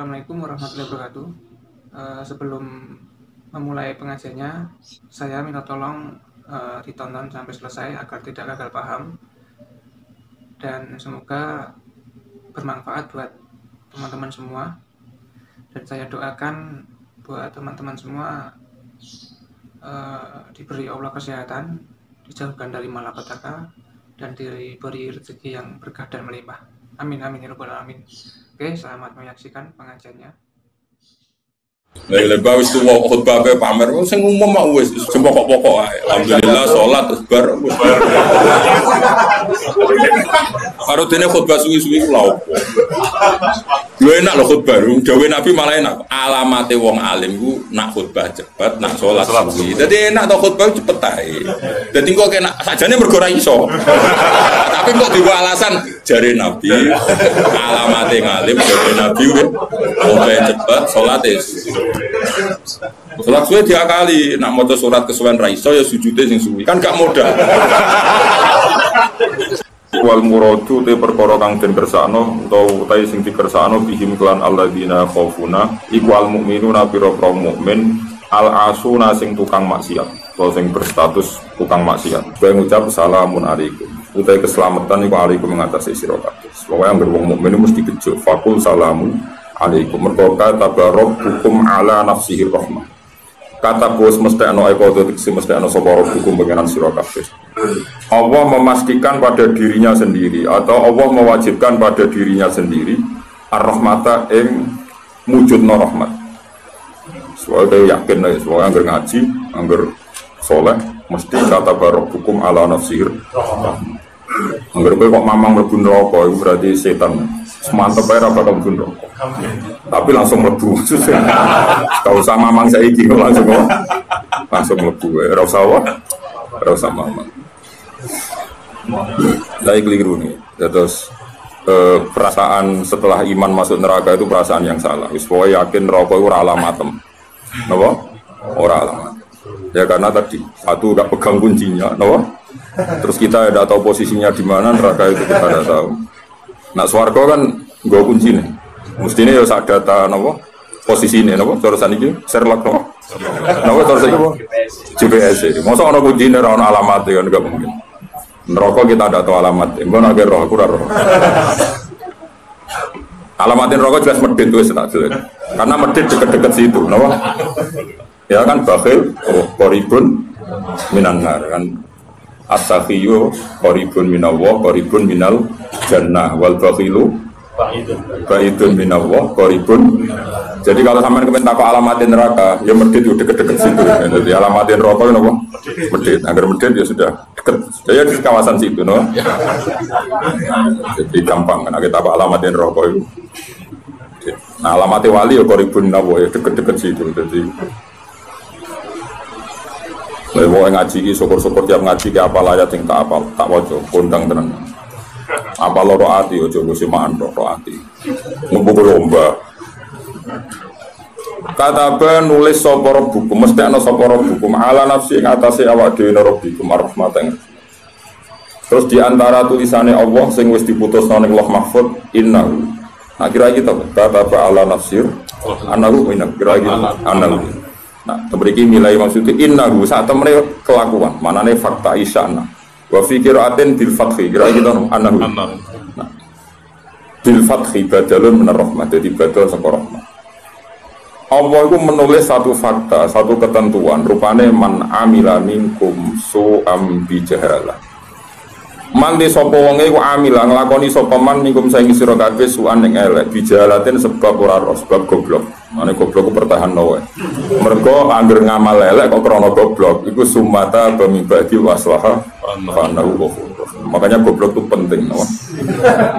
Assalamualaikum warahmatullahi wabarakatuh. Uh, sebelum memulai pengajiannya, saya minta tolong uh, ditonton sampai selesai agar tidak gagal paham dan semoga bermanfaat buat teman-teman semua. Dan saya doakan buat teman-teman semua uh, diberi Allah kesehatan, dijauhkan dari malapetaka, dan diberi rezeki yang berkah dan melimpah. Amin amin ya rabbal alamin. Oke, selamat menyaksikan pengajiannya. Lah lebah wis tuwa khutbah pe pamer sing umum mak wis pokok-pokok ae. Alhamdulillah salat terus bar. Karo dene khutbah suwi-suwi ku lha opo. Lho enak lho khutbah, dawe Nabi malah enak. Alamate wong alim ku nak khutbah cepet, nak salat suwi. Dadi enak to khutbah cepet ae. Dadi kok enak sajane mergo ora iso. Tapi kok diwa alasan jare Nabi alamate ngalim jare Nabi wong cepet salat Sholat suwe diakali, nak mau surat kesuwen raiso ya sujudnya sing suwi, kan gak modal. Wal muradu te perkara kang den kersakno utawa utahe sing dikersakno bihim klan alladzina khaufuna iku al mukminuna pira-pira mukmin al asuna sing tukang maksiat atau sing berstatus tukang maksiat. Kowe ngucap salamun alaikum. Utai keselamatan iku alaikum mengatasi sira kabeh. Pokoke anggere wong mukmin mesti kejuk fakul salamun alaikum. Mergo kata barok hukum ala nafsihi rahmah. Kata bos mesti ano eko si mesti ano sapa hukum pengenan sira Allah memastikan pada dirinya sendiri atau Allah mewajibkan pada dirinya sendiri ar-rahmata ing mujudna rahmat. Soalnya yakin lah soalnya anggar ngaji anggar soleh mesti kata barok hukum ala nafsihi rahmah anggar kok mamang mlebu neraka itu berarti setan. Semantep aja ra bakal neraka. Tapi langsung mlebu. Gak usah mamang saiki langsung langsung mlebu ora usah apa? Ora usah mamang. Saya keliru nih. Terus eh, perasaan setelah iman masuk neraka itu perasaan yang salah. Wis yakin neraka itu ora alamatem napa? Ora alamat ya karena tadi satu udah pegang kuncinya napa terus kita tidak tahu posisinya di mana neraka itu kita tidak tahu. Nah swargo kan gue kunci nih. Mestinya ya saat data nopo? Posisi ini nopo? Cara sana itu Sherlock nopo? Nopo cara sana GPS ini masa orang kunci ini orang alamat kan nggak mungkin. Neraka kita tidak tahu alamat. Gue naga roh aku roh. Alamatin rokok jelas medit tuh jelas. Karena medit deket-deket situ nopo ya kan bakhil oh, koribun minanar kan? As-sakhiyu koribun minallah koribun minal jannah. Wal bakhilu Baidun minallah, koribun Jadi kalau sampai kemen takut alamatin neraka Ya medit itu deket-deket situ. Jadi alamatin neraka itu apa? Medit, agar medit ya sudah deket. Saya di kawasan situ no? Jadi gampang kan? Kita apa alamatin neraka itu. Nah alamatin wali ya koribun minallah ya deket-deket situ. Jadi Mau ngaji, syukur-syukur tiap ngaji ke apa layat yang tak apa tak wajah, kondang tenang apa loro ati ojo musimaan loro ati. Ngumpul lomba. Kata nulis sopor buku mesti ana sopor buku ala nafsi ing atase awak dhewe rabbikum arahmatan terus di antara tulisannya Allah sing wis diputus ning Allah Mahfud innahu. Nah kira kita kata ala nafsir anahu inna kira gitu anahu nah tebriki nilai maksudnya innahu saat temene kelakuan manane fakta isyana Wa fi qiraatin bil fathi. Kira kita anahu. Nah, bil fathi badalun minar rahmah. Jadi badal saka rahmah. Allah itu menulis satu fakta, satu ketentuan. Rupanya man amila minkum su'am bijahalah. Man di sapa wonge ku amila nglakoni sapa man minkum saing sira kabeh su'an ning elek bijahalatin sebab ora sebab goblok. Mane goblok wae. Mergo anggere ngamal elek kok krana goblok iku sumata bamibadi waslaha fanahu Makanya goblok itu penting, no?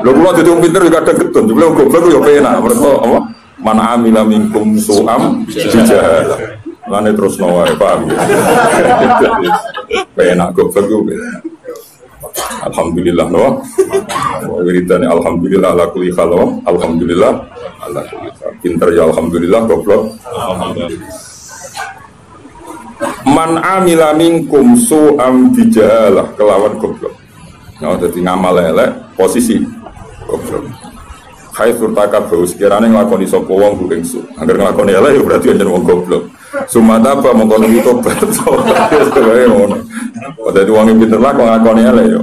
Lho kula dadi pinter juga kadang ketun, juga goblok yo penak, mergo apa? Mana amila minkum su'am bijahalah. Lane terus nawa, paham ya? Penak goblok penak. Alhamdulillah no. Wiridan alhamdulillah ala kulli hal Alhamdulillah ala kulli hal. Pinter ya alhamdulillah goblok. Man amila minkum su'am bijalah kelawan goblok. Nah, jadi ngamal elek posisi goblok. Hai surtaka bau sekiranya ngelakoni sopo wong bu ingsu Agar ngelakoni elek ya berarti hanya wong goblok. Sumata apa? Mengkono itu tobat. Sebagai ngono. Pada itu wong pinter lah kok ngelakoni elek ya.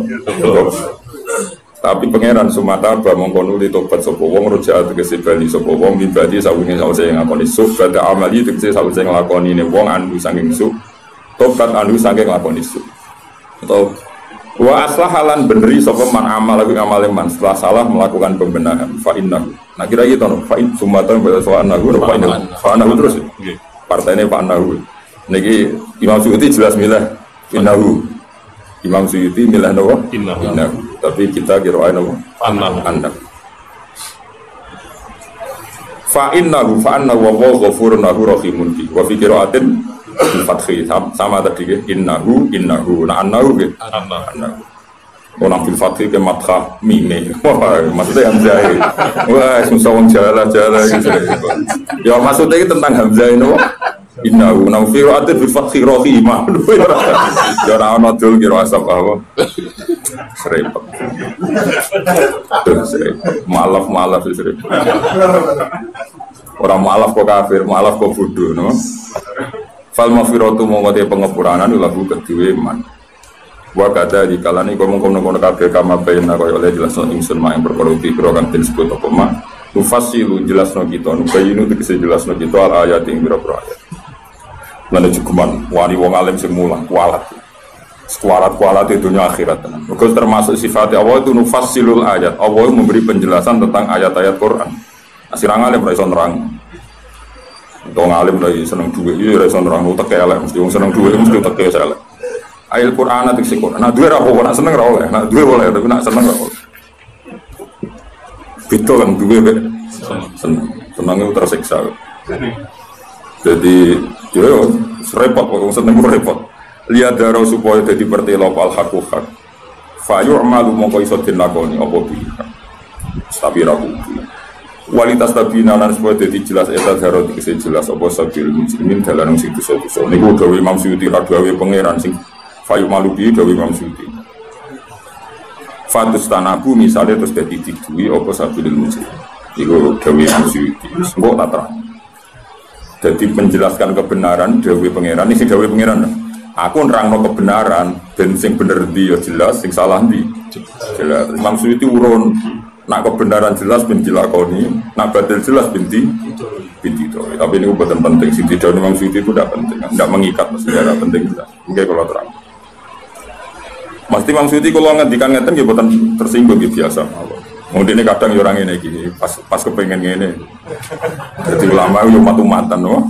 Tapi pangeran sumata apa? Mengkono itu tobat sopo wong roja tegese bali sopo wong mibadi sawinge sawise ngakoni suk pada amali tegese sawise nglakoni ne wong anu saking suk tobat anu saking nglakoni suk atau Wa aslahalan beneri sapa man amal lagi ngamal man setelah salah melakukan pembenahan fa innahu. Nah kira gitu no fa in sumatan pada fa annahu fa innahu fa annahu terus. Ya? Partai ini fa annahu. Niki Imam Suyuti jelas milah innahu. Imam Suyuti milah nopo? Innahu. Tapi kita kira nopo? Annahu. Annahu. Fa innahu fa annahu wa ghafurun rahimun wa fi qira'atin fathi sama tadi ke innahu innahu nah annahu ke annahu. Orang bil fathi ke matha mime wah maksudnya hamzah wah susah wong jala jala gitu. Ya maksudnya itu tentang hamzah ini Innahu nang fi ate bil fathi rahimah. Ya ora ana dul kira asap apa. Serempet. Malaf malaf serempet. Orang malaf kok kafir, malaf kok bodoh, no? Fal mafiratu mongko te pengepuranan lagu kedue man. Wa kada di kalani kau mongko kono kabeh kama bayna kaya oleh jelasno ingsun mak ing perkara iki kang den sebut apa mak. Tufasilu jelasno kita nubayinu tegese jelasno kita al ayat ing pira-pira ayat. Lan cukuman wani wong alim sing mulang kualat. Sekualat kualat itu dunia akhirat tenan. Termasuk sifat Allah itu nufasilul ayat. Allah memberi penjelasan tentang ayat-ayat Quran. Asirang alim ra iso nerang. Wong alim lagi seneng duit, iya ra iso nerangno teke elek mesti wong seneng duit mesti teke elek. Ayat Quran nanti sih Quran. Nah duit apa, nak seneng ra oleh. Nak duit boleh tapi nak seneng ra oleh. Bito kan duit be. Seneng. Seneng itu tersiksa. Jadi ya repot kok seneng repot. Lihat darah supaya jadi pertelo al hakku hak. Fayu amalu mongko iso dinakoni apa bi. Tapi ra kudu kualitas tabina lan supaya jadi jelas eta darah dikese jelas apa sabil muslimin dalam sing dosa-dosa niku gawe Imam Suyuti ra gawe pangeran sing fayu malubi gawe Imam Suyuti. Fatus tanabu misalnya terus jadi didui apa sabil muslim. Niku gawe Imam Suyuti. Engko tak terang. Jadi menjelaskan kebenaran gawe pangeran. Ini gawe pangeran. Aku nerangno kebenaran dan sing bener dia ya jelas sing salah di jelas. Imam Suyuti urun Nak kebenaran jelas bin dilakoni, nak batil jelas binti binti itu. Tapi ini bukan penting. Siti tidak memang siti itu tidak penting, tidak mengikat maksudnya tidak penting. Oke kalau terang. Mesti Imam Suti kalau ngendikan ngeten ya bukan tersinggung gitu biasa. Mungkin ini kadang ya orang ini gini, pas pas kepengen ini. Jadi ulama itu matu-matan, no.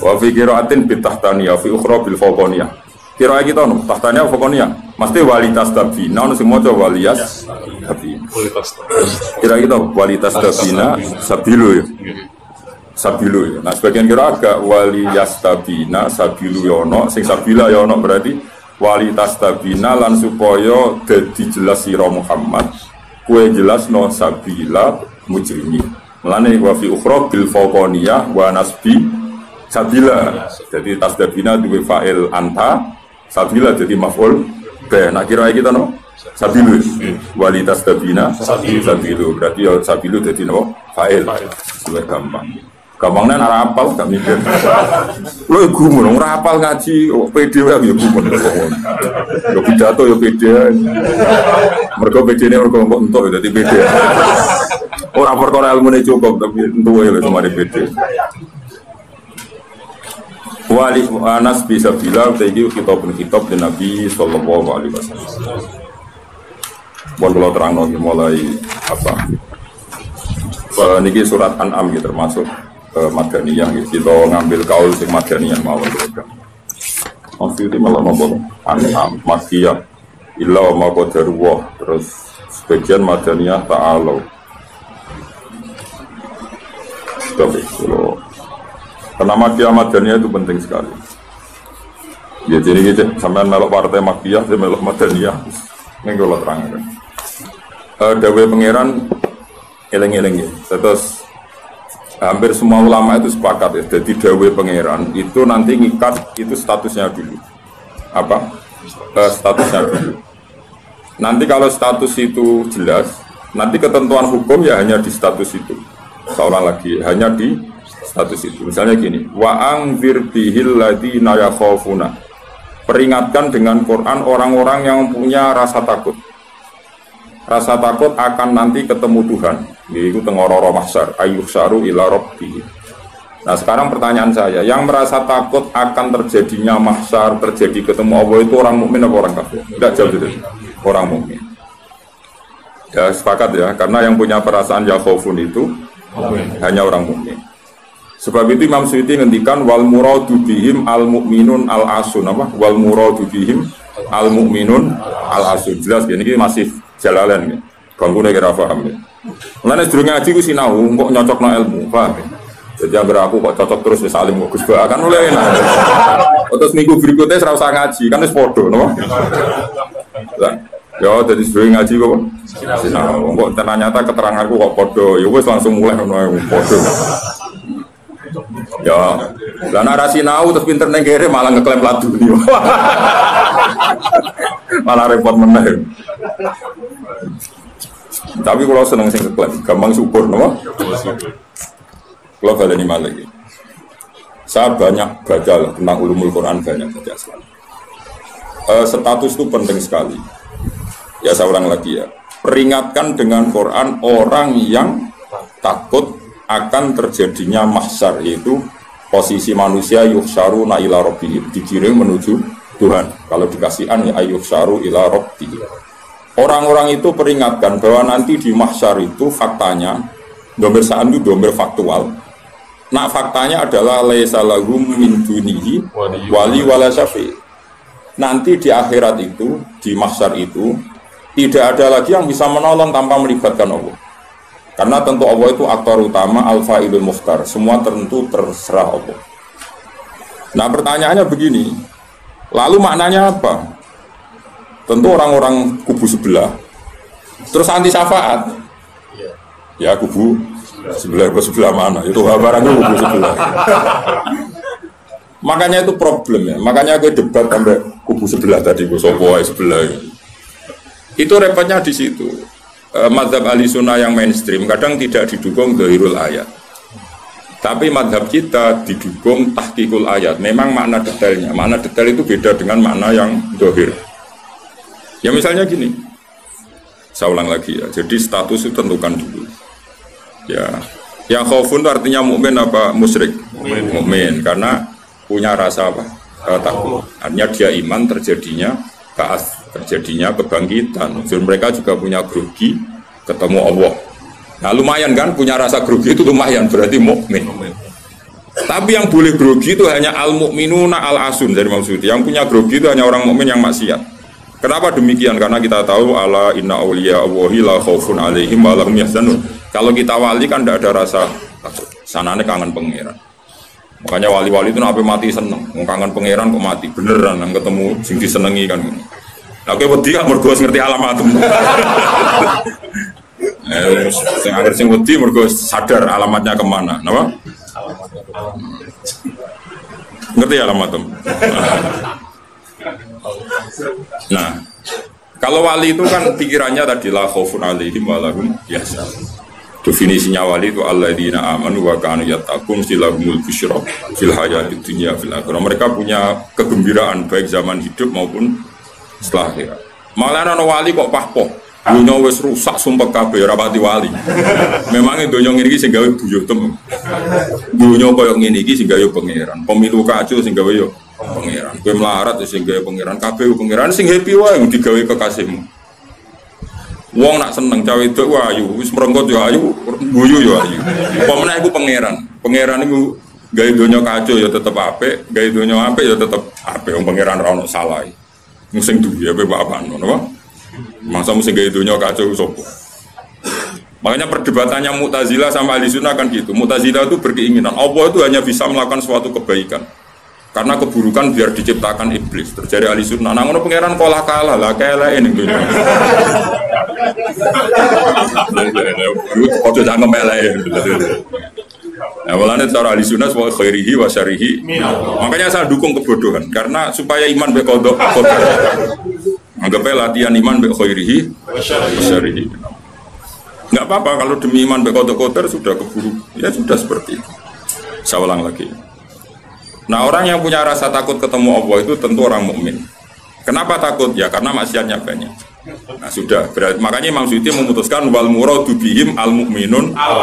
Wa fi qiraatin bitahtaniyah fi ukhra bil fawqaniyah. Kira kita no, tahtanya pokoknya mesti walitas tabina, no semua coba walias tabina. Kira kita walitas tabina sabilu ya, sabilu ya. Nah sebagian kira agak walias tabina sabilu yono, sing sabila yono berarti walitas tabina lan supaya jadi jelas siro Muhammad, kue jelas no sabila mujrimi. Melane wa fi ukhra bil fawqaniyah wa nasbi sabila. Jadi tasdabina duwe fa'il anta Sabila jadi maf'ul be. Nak kira kita no sabilu. Walitas tabina sabilu. Berarti ya sabilu jadi no fa'il. Luwih gampang. Gampangnya nara apal gak mikir. Lo ya gumun ora apal ngaji pede wae ya gumun. Yo pidato yo pede mergo pede ne mergo kok entuk dadi pede. Ora perkara ilmune cukup tapi entuk lho cuma pede. Wali Anas bisa bilang tadi kitab pun kitab Nabi Sallallahu Alaihi Wasallam. Buat kalau terang lagi mulai apa? Uh, niki surat An'am gitu termasuk uh, Madaniyah gitu. Kita ngambil kaul sing Madaniyah mau gitu. Maksudnya malah nopo An'am Makiyah Illa wa maqadarullah Terus sebagian Madaniyah ta'alau Tapi kalau karena makia Madaniyah itu penting sekali. Ya jadi gitu, sampai melok partai makia, saya melok Madaniyah. Ini kalau terang kan. Uh, Dawe pangeran eleng-eleng ya. Terus hampir semua ulama itu sepakat ya. Jadi Dawe pangeran itu nanti ngikat itu statusnya dulu. Apa? Uh, statusnya dulu. Nanti kalau status itu jelas, Nanti ketentuan hukum ya hanya di status itu. Seorang lagi hanya di status itu. Misalnya gini, wa angzir bihil ladina yakhafuna. Peringatkan dengan Quran orang-orang yang punya rasa takut. Rasa takut akan nanti ketemu Tuhan. Itu tengororo mahsyar, ayyuhsaru ila rabbih. Nah sekarang pertanyaan saya, yang merasa takut akan terjadinya mahsyar, terjadi ketemu Allah itu orang mukmin atau orang kafir? Tidak jauh itu, orang mukmin. Ya sepakat ya, karena yang punya perasaan ya khofun itu hanya orang mukmin. Sebab itu Imam Suyuti ngendikan wal muradu bihim al mukminun al asun apa? Wal muradu bihim al mukminun al asun. Jelas ya ini masih jalalan ya. Bangkune kira paham ya. Mulane sedurunge ngaji ku sinau kok nyocokno ilmu, paham? Jadi agar aku kok cocok terus wis alim kok Gus akan mulai enak. Terus minggu berikutnya usah ngaji kan wis padha no. Ya jadi sering ngaji kok. Sinau, kok ternyata keteranganku kok padha, ya wis langsung mulai ngono padha. Ya, lah narasi nau terus pinter neng kere malah ngeklaim plat dunia. malah repot meneh. Tapi kalau seneng sing ngeklaim, gampang syukur, no? Kalau baleni malah ini. Saya banyak baca tentang ulumul Quran banyak baca sekali. Uh, status itu penting sekali. Ya saya ulang lagi ya. Peringatkan dengan Quran orang yang takut akan terjadinya mahsyar yaitu posisi manusia yuhsyaru na ila rabbihim dikirim menuju Tuhan. Kalau dikasih an ya yuhsyaru ila rabbihim. Orang-orang itu peringatkan bahwa nanti di mahsyar itu faktanya domir saan itu domir faktual Nah faktanya adalah laisa lahum min dunihi wali wala syafi. Nanti di akhirat itu, di mahsyar itu, tidak ada lagi yang bisa menolong tanpa melibatkan Allah. Karena tentu Allah itu aktor utama alfa idul muhtar. Semua tentu terserah Allah. Nah pertanyaannya begini, lalu maknanya apa? Tentu orang-orang kubu sebelah, terus anti syafaat, ya kubu sebelah. Ke sebelah mana? Itu barang itu ke sebelah. Makanya itu problem ya. Makanya gue debat sampai kubu sebelah tadi gue sopo sebelah itu repotnya di situ e, madhab ahli sunnah yang mainstream kadang tidak didukung dohirul ayat. Tapi madhab kita didukung tahkikul ayat. Memang makna detailnya. Makna detail itu beda dengan makna yang dohir ya misalnya gini. Saya ulang lagi ya. Jadi status itu tentukan dulu. Ya, yang khaufun itu artinya mukmin apa? Musyrik? Mukmin. Karena punya rasa apa? Uh, takut. Artinya dia iman terjadinya kaas, terjadinya kebangkitan. Jadi mereka juga punya grogi ketemu Allah. Nah lumayan kan punya rasa grogi itu lumayan berarti mukmin. Tapi yang boleh grogi itu hanya al mukminuna al asun dari maksud yang punya grogi itu hanya orang mukmin yang maksiat. Kenapa demikian? Karena kita tahu Allah inna awliya Allahi la khaufun alaihim wa lahum yahzanun. Kalau kita wali kan tidak ada rasa Sananya kangen pangeran. Makanya wali-wali itu nabi mati seneng, mau kangen pangeran kok mati beneran yang ketemu sing disenengi kan. Nah, kowe wedi gak mergo ngerti alamat. Eh, sing akhir sing wedi mergo sadar alamatnya ke mana, napa? Ngerti alamat Nah, kalau wali itu kan pikirannya tadi la khaufun alaihim wa lahum Definisinya wali itu alladzina amanu wa kanu yattaqun silahumul busyra fil hayati dunya fil akhirah. Mereka punya kegembiraan baik zaman hidup maupun setelah akhirat. Malah ana wali kok pahpoh. Dunia wis rusak sumpah kabeh rapati wali. Memangnya dunia ngene iki sing gawe buyuh tem. Dunia koyo ngene iki sing gawe pangeran. Pemilu kacau sing gawe yo pangeran. Kowe melarat sing gawe pangeran kabeh pangeran sing happy wae digawe kekasihmu. Wong nak seneng cawe itu ayu, wis merenggot yo ayu, guyu yo ayu. Pemene iku pangeran. Pangeran iku gawe donya kacau ya tetep apik, gawe donya apik ya tetep apik. Wong pangeran ora ono salah. Sing duwe ya bapak ngono Masa mesti gawe donya kacau sapa? Makanya perdebatannya Mu'tazilah sama Ahli Sunnah kan gitu. Mu'tazilah itu berkeinginan Allah itu hanya bisa melakukan suatu kebaikan. Karena keburukan biar diciptakan iblis. Terjadi ahli sunnah. Nah, ngono pangeran kolah kalah lah kalah ini dunia. Kode jangan melek. Nah, walane cara ahli sunnah wa khairihi wa syarihi. Makanya saya dukung kebodohan karena supaya iman be kodok kodok. Anggapnya latihan iman be khairihi wa syarihi. Nggak apa-apa kalau demi iman bekotor-kotor sudah keburu. Ya sudah seperti itu. Saya ulang lagi. Nah orang yang punya rasa takut ketemu Allah itu tentu orang mukmin. Kenapa takut? Ya karena maksiatnya banyak. Nah sudah, berarti, makanya Imam Suyuti memutuskan wal muradu bihim al mukminun al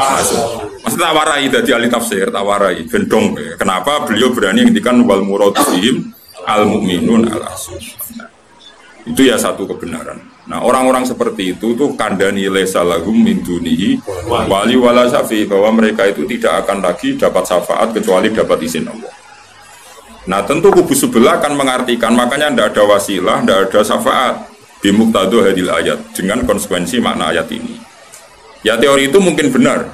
Maksudnya tawarai dari ahli tafsir, tawarai, gendong. Kenapa beliau berani ngendikan wal muradu bihim al mukminun al Nah, itu ya satu kebenaran. Nah orang-orang seperti itu tuh kandani lesalahum min dunihi wali wala safi bahwa mereka itu tidak akan lagi dapat syafaat kecuali dapat izin Allah. Nah tentu kubu sebelah akan mengartikan makanya tidak ada wasilah, tidak ada syafaat bimuktadu hadil ayat dengan konsekuensi makna ayat ini. Ya teori itu mungkin benar,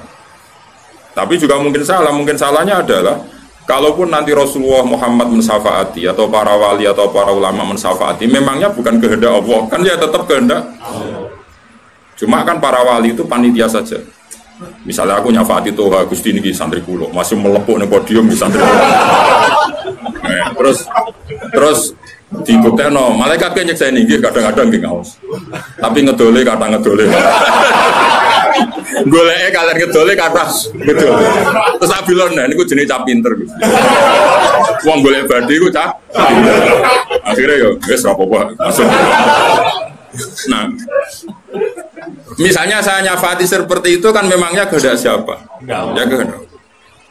tapi juga mungkin salah. Mungkin salahnya adalah Kalaupun nanti Rasulullah Muhammad mensafaati atau para wali atau para ulama mensafaati, memangnya bukan kehendak Allah, kan ya tetap kehendak. Cuma kan para wali itu panitia saja. Misalnya aku nyafati tuh Gusti ini santri kulo, masih melepuk nih podium di santri kulo. Nah, terus terus di no, malaikat kayaknya saya nih kadang-kadang gak ngaus, tapi ngedole kadang ngedole. Goleke kalian ngedole kata ngedole. Terus abilon nah niku jenenge cah pinter. Wong golek badhe iku cah Akhirnya yo wis apa-apa masuk. Nah, misalnya saya nyafati seperti itu kan memangnya kehendak siapa? Ya kehendak.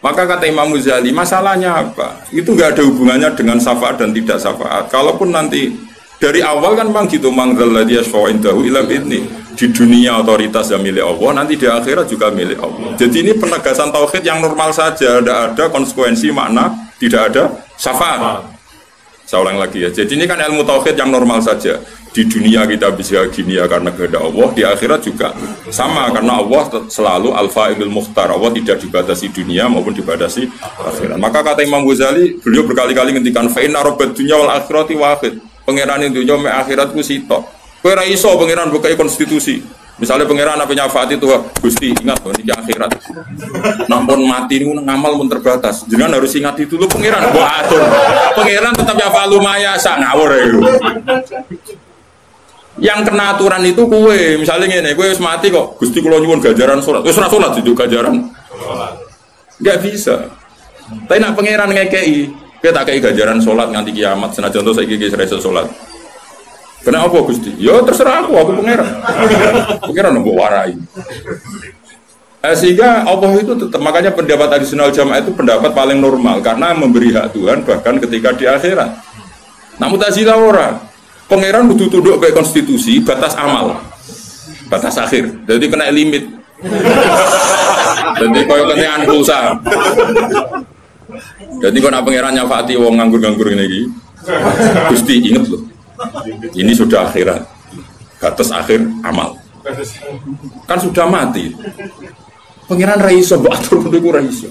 Maka kata Imam Muzali, masalahnya apa? Itu nggak ada hubungannya dengan syafaat dan tidak syafaat. Kalaupun nanti dari awal kan memang gitu ilam ini di dunia otoritas yang milik Allah nanti di akhirat juga milik Allah. Jadi ini penegasan tauhid yang normal saja tidak ada konsekuensi makna tidak ada syafaat. Saya ulang lagi ya. Jadi ini kan ilmu tauhid yang normal saja di dunia kita bisa gini ya karena kehendak Allah. Di akhirat juga sama karena Allah selalu alfa ilmu muhtar Allah tidak dibatasi dunia maupun dibatasi akhirat. Maka kata Imam Ghazali beliau berkali-kali ngendikan fa'inna robot dunia wal akhirati wahid. Pangeran itu nyome akhirat ku sitok. Kowe iso pangeran bukai konstitusi. Misalnya pangeran apa nyafati itu Gusti ingat loh ini akhirat. Nampun mati ini ngamal pun terbatas. Jangan harus ingat itu. Lo pangeran gua atur. Pangeran tetap ya maya sak ngawur ya yang kena aturan itu kue misalnya ini kue mati kok Gusti kalau nyuwun gajaran sholat wis sholat juga gajaran nggak bisa tapi nak pangeran ngekei kita tak kayak gajaran sholat nganti kiamat. Senajan tuh saya gigi serasa sholat. Kenapa Gusti? Ya terserah aku, aku pangeran. pangeran nunggu warai. Eh, sehingga Allah itu tetap makanya pendapat adisional jamaah itu pendapat paling normal karena memberi hak Tuhan bahkan ketika di akhirat. Namun tazilah orang pangeran butuh tunduk baik konstitusi batas amal batas akhir jadi kena limit jadi kau kenyaan pulsa jadi kalau nak pangeran nyafati wong nganggur-nganggur ini Gusti inget loh. Ini sudah akhirat. Batas akhir amal. Kan sudah mati. Pangeran Raiso mbak atur kudu Raiso.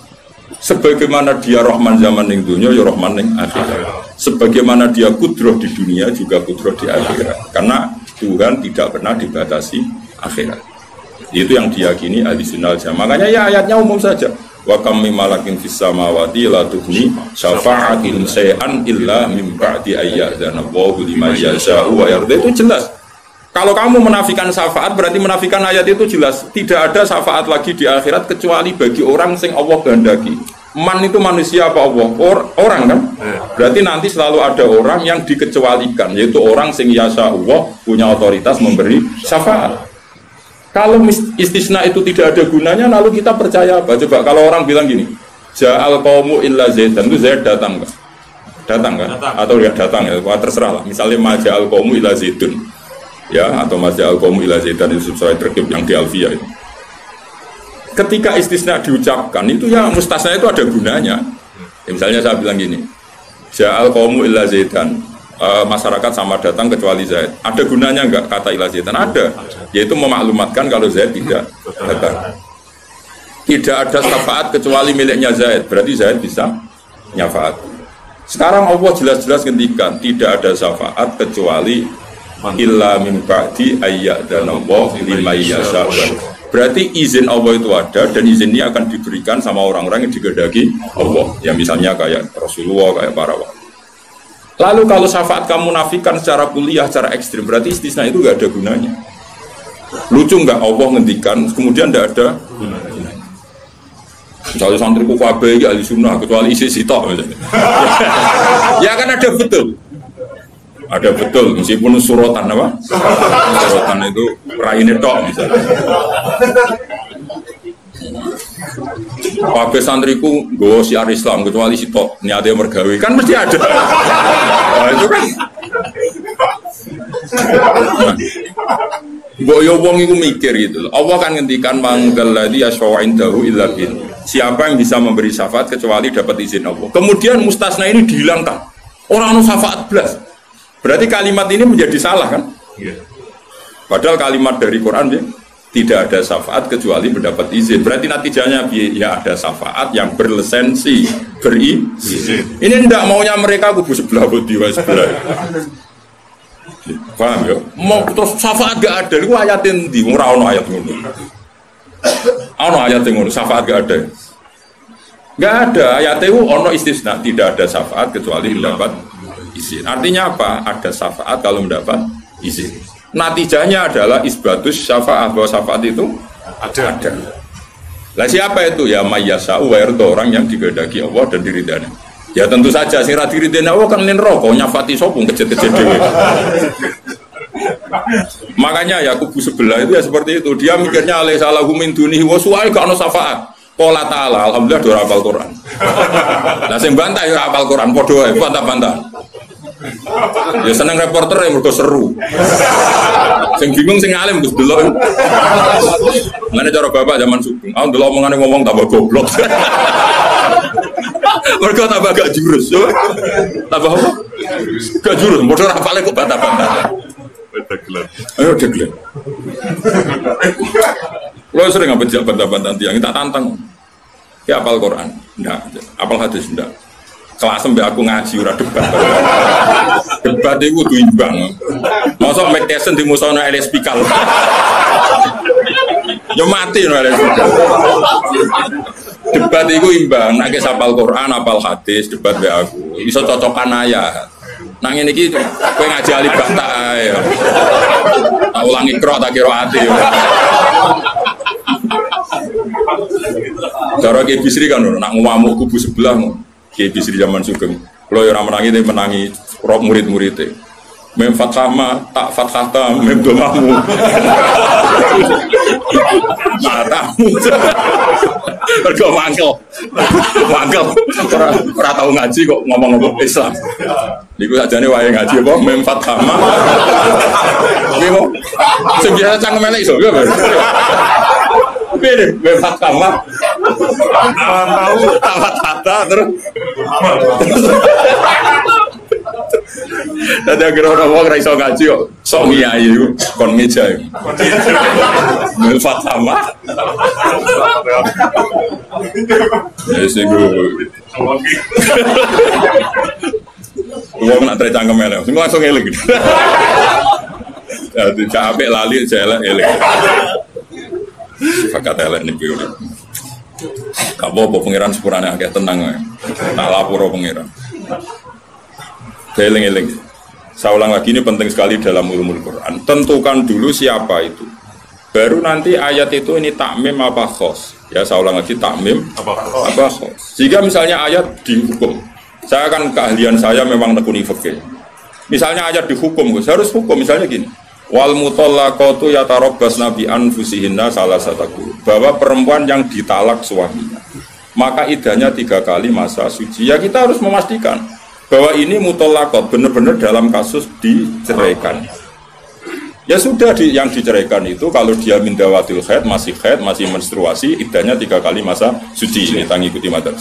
Sebagaimana dia Rahman zaman yang dunia, ya Rahman yang akhirat. Sebagaimana dia kudroh di dunia, juga kudroh di akhirat. Karena Tuhan tidak pernah dibatasi akhirat. Itu yang diyakini ahli sunnah Makanya ya ayatnya umum saja wa kam min malakin fis samawati la tughni syafa'atin shay'an illa min ba'di ayyadzana Allahu liman wa yarda itu jelas kalau kamu menafikan syafaat berarti menafikan ayat itu jelas tidak ada syafaat lagi di akhirat kecuali bagi orang sing Allah kehendaki man itu manusia apa Allah Or, orang kan berarti nanti selalu ada orang yang dikecualikan yaitu orang sing yasa Allah punya otoritas memberi syafaat kalau istisna itu tidak ada gunanya, lalu kita percaya apa? Coba kalau orang bilang gini, Ja'al kaumu illa zaidan, itu Zaid datang kan? Datang kan? Datang. Atau dia datang ya, terserah lah. Misalnya Maja'al kaumu illa zaidun. Ya, atau Maja'al kaumu illa zaidan itu sesuai terkib yang di Alfia itu. Ketika istisna diucapkan, itu ya mustasna itu ada gunanya. Ya, misalnya saya bilang gini, Ja'al kaumu illa zaidan, uh, masyarakat sama datang kecuali Zaid. Ada gunanya enggak kata ilah Zaidan? Ada, yaitu memaklumatkan kalau Zaid tidak datang. Tidak ada syafaat kecuali miliknya Zaid, berarti Zaid bisa nyafaat. Sekarang Allah jelas-jelas ngendikan tidak ada syafaat kecuali illa min ba'di lima yasha Berarti izin Allah itu ada dan izin ini akan diberikan sama orang-orang yang digedaki Allah. Ya misalnya kayak Rasulullah, kayak para wali. Lalu kalau syafaat kamu nafikan secara kuliah, secara ekstrim, berarti istisna itu gak ada gunanya. Lucu nggak Allah ngendikan, kemudian tidak ada Misalnya santri ku kabe ya ahli sunnah kecuali isi sitok misalnya. ya kan ada betul. Ada betul meskipun surotan apa? Surotan itu raine tok misalnya. Kabeh santriku gue siar Islam kecuali sitok niatnya mergawe kan mesti ada. Nah, itu kan Nah, Mbok yo wong iku mikir gitu loh. Allah kan ngendikan manggal ladzi yashfa'u indahu illa. Siapa yang bisa memberi syafaat kecuali dapat izin Allah. Kemudian mustasna ini dihilangkan. Orang anu syafaat belas. Berarti kalimat ini menjadi salah kan? Iya. Padahal kalimat dari Quran ya, tidak ada syafaat kecuali mendapat izin. Berarti natijanya ya ada syafaat yang berlisensi, beri izin. Ini tidak maunya mereka kubu sebelah budi sebelah. Paham ya? Mau terus syafaat gak ada, itu ayatin di ono ayat ngono. Ono ayat ngono, syafaat gak ada. Gak ada, ayat itu ono istisna, tidak ada syafaat kecuali mendapat izin. Artinya apa? Ada syafaat kalau mendapat izin. Natijanya adalah isbatus syafaat bahwa syafaat itu ada. ada. Lah siapa itu? Ya mayyasa wa orang yang digedaki Allah dan diridani. Ya tentu saja sing ra dirideni Allah kan rokok nyafati sopung kejet-kejet. Makanya ya kubu sebelah itu ya seperti itu. Dia mikirnya alai salah min dunihi wa suai gak ono syafaat. Pola ta'ala, alhamdulillah dua hafal Quran. Nah sing bantah ya hafal Quran, podo ae bantah-bantah. Ya seneng reporter yang mergo seru. Sing bingung sing alim Gus delok. Mana cara bapak zaman sugeng. Aku delok omongane ngomong tambah goblok. Mereka tambah gak jurus. Tambah apa? Gak jurus. Modal rapalnya kok bantah-bantah. Ayo deglen. Lo sering apa jawab bantah-bantah tiang, kita tantang. Ya apal Quran, enggak. Apal hadis, enggak. Kelas sampai aku ngaji ora debat. debat itu tuh imbang. Masa Mike Tyson di musono LSP kal. Yo mati no LSP debat itu imbang. Nak apal Quran apal hadis debat be aku. Bisa cocokan ayat nang ini kowe ngaji alif bata ae. Tak ulangi kro tak kira hati cara Kiai Bisri kan nak ngamuk kubu sebelah Kiai Bisri zaman Sugeng. Kalau yang menangi dia menangi rok murid-muridnya mem fathama tak fathata mem domamu matamu mergo mangkel. Mangkel. Ora tau ngaji kok ngomong-ngomong Islam. Niku sajane wae ngaji apa mem fathama iki kok sing biasa cangkem elek iso Bede, bebas kamar. Tahu, tahu, tata terus. Tadi akhirnya orang orang raiso ngaji kok sok ngiyai itu kon meja itu. Milfat sama. Ya gue. Gue nak tercangkem elek, semua langsung elek. Jadi capek lali saya elek. Fakat elek nih gue. Kamu apa pangeran sepurane agak tenang ya. Tak lapor pangeran. Eling-eling. Saya ulang lagi ini penting sekali dalam ilmu Quran. Tentukan dulu siapa itu. Baru nanti ayat itu ini takmim apa khos. Ya saya ulang lagi takmim apa khos. Jika misalnya ayat dihukum. Saya akan keahlian saya memang nekuni fikih. Misalnya ayat dihukum, Gus, harus hukum misalnya gini. Wal mutallaqatu yatarabbas nabi anfusihinna salah satu bahwa perempuan yang ditalak suaminya. Maka idahnya tiga kali masa suci. Ya kita harus memastikan bahwa ini mutolakot benar-benar dalam kasus diceraikan. Ya sudah di, yang diceraikan itu kalau dia mindawatil khaid masih khaid masih menstruasi idahnya tiga kali masa suci ini tangi ikuti madhab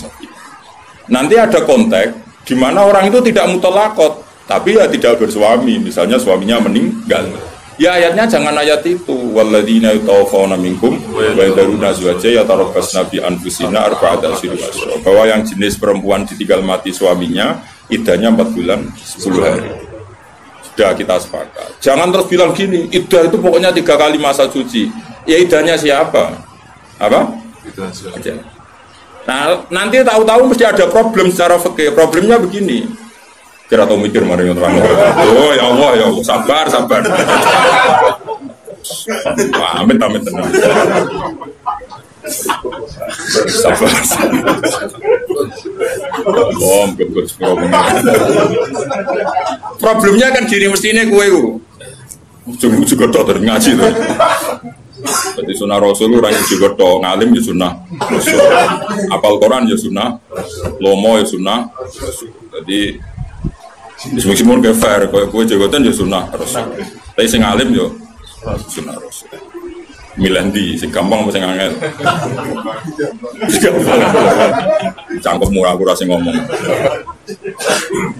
Nanti ada konteks di mana orang itu tidak mutolakot tapi ya tidak bersuami. Misalnya suaminya meninggal. Ya ayatnya jangan ayat itu. Walladzina yatawaffawna minkum wa yadaruna azwaja yatarabbasna bi anfusina arba'ata bahwa yang jenis perempuan ditinggal mati suaminya idahnya 4 bulan 10 hari. Sudah kita sepakat. Jangan terus bilang gini idah itu pokoknya tiga kali masa suci. Ya idahnya siapa? Apa? Nah nanti tahu-tahu mesti ada problem secara fikih. Problemnya begini kira tahu mikir mari terang oh ya Allah ya Allah sabar sabar Wah, amit amit tenang. Sabar. Gebut Problemnya kan gini mestinya kue ku. Ujung juga dokter ngaji tuh. Jadi sunnah Rasul orang juga do ngalim ya sunnah Rasul. Apal Quran ya sunnah, lomo ya sunnah. Jadi meskipun kayak fair, kayak kue jagotan ya sunnah Rasul. Tapi sing ngalim ya sunnah Rasul. Milih di, sing gampang apa sing angel. Cangkem murah aku rasa ngomong.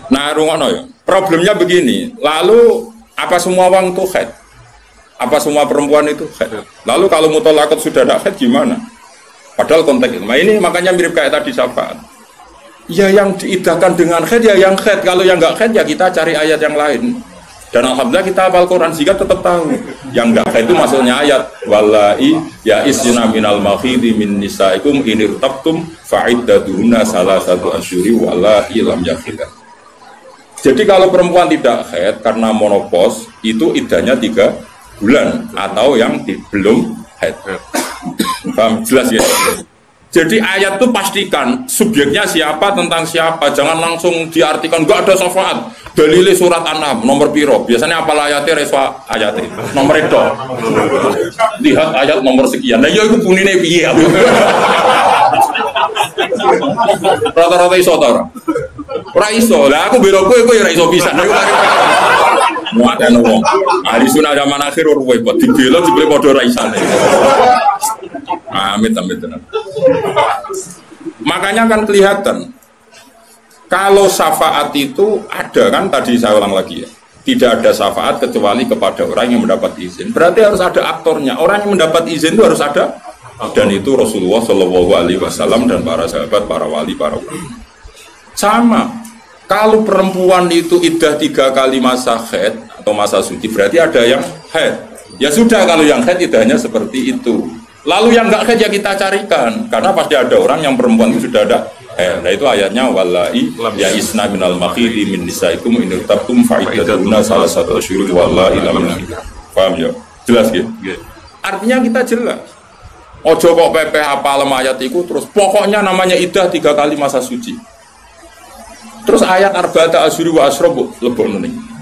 Nah, rungono ya. Problemnya begini. Lalu apa semua uang itu head? Apa semua perempuan itu head? Lalu kalau mutolakot sudah ada head gimana? Padahal konteks itu. Nah ini makanya mirip kayak tadi syafaat. Ya yang diidahkan dengan head ya yang head. Kalau yang nggak head ya kita cari ayat yang lain. Dan alhamdulillah kita hafal Quran sehingga tetap tahu. Yang enggak itu maksudnya ayat wallahi ya isna minal mahidi min nisaikum inir tabtum fa'iddatuhunna salah satu asyuri wallahi lam yakhidah. Jadi kalau perempuan tidak head karena monopos itu idahnya tiga bulan atau yang di, belum head. Paham? Jelas ya? Jadi ayat itu pastikan subjeknya siapa tentang siapa, jangan langsung diartikan gak ada syafaat. Dalilnya surat An-Nahl nomor piro. Biasanya apa ayatnya reswa ayatnya nomor itu. Lihat ayat nomor sekian. Nah, iya itu bunine piye Rata-rata iso ta ora? Ora iso. Lah aku bela kowe kowe ora iso pisan. Muatan wong. Ahli sunah zaman akhir ruwe buat dibela dibeli padha ora isane. Amit amit tenan. Makanya kan kelihatan kalau syafaat itu ada kan tadi saya ulang lagi ya. Tidak ada syafaat kecuali kepada orang yang mendapat izin. Berarti harus ada aktornya. Orang yang mendapat izin itu harus ada dan itu Rasulullah Shallallahu Alaihi Wasallam dan para sahabat, para wali, para ulama. Sama. Kalau perempuan itu idah tiga kali masa head atau masa suci, berarti ada yang head. Ya sudah kalau yang head idahnya seperti itu. Lalu yang enggak ya kita carikan, karena pasti ada orang yang perempuan itu sudah ada head. Nah itu ayatnya wallahi ya isna minal makhidi min nisaikum in irtabtum fa'idatuna salah satu syurut wallahi lam Paham ya? Jelas gitu? Artinya kita jelas. Ojo kok pepe apa ayat itu terus pokoknya namanya idah tiga kali masa suci. Terus ayat arba'ata asyuri wa asrobu lebok.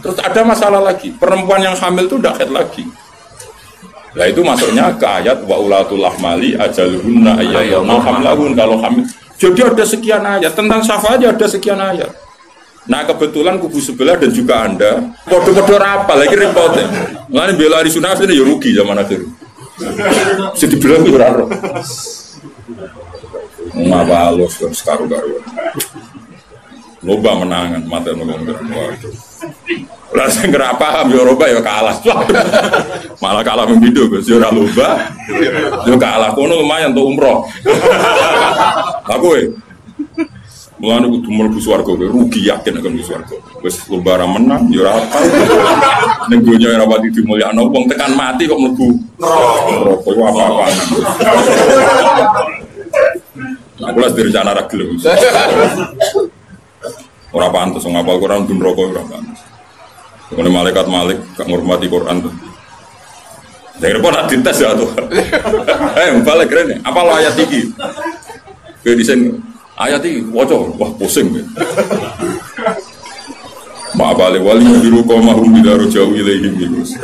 Terus ada masalah lagi, perempuan yang hamil itu head lagi. Nah itu masuknya ke ayat wa ulatul ahmali ajaluhunna ayyamna hamlahun kalau hamil. Jadi ada sekian ayat. Tentang syafaat ada sekian ayat. Nah kebetulan kubu sebelah dan juga anda. Podo-podo apa lagi repotnya Mengenai bela hari sunnah ya rugi zaman akhir. Jadi bilang itu raro halus sekarang-karuan loba menangan mata nunggu waduh lah sing ora paham ya roba ya kalah malah kalah membidu Gus ya ora loba ya kalah kono lumayan untuk umroh aku eh Mulane kudu mlebu swarga kowe rugi yakin akan mlebu swarga. Wis lomba menang ya ora apa. Ning donya ora pati dimulyakno wong tekan mati kok mlebu neraka. Iku apa-apa. Aku lah direncana ra. Orang pantas, ngapal Quran pun rokok orang pantas. Kemudian malaikat malik gak ngurmati Quran tuh. Jadi repot nak dites ya tuh. Eh, balik keren nih. Apa lo ayat ini? Kayak desain ayat ini, wajah, wah pusing. Ya. Ma balik wali biru kau mahum bidaru jauh ilaihim itu.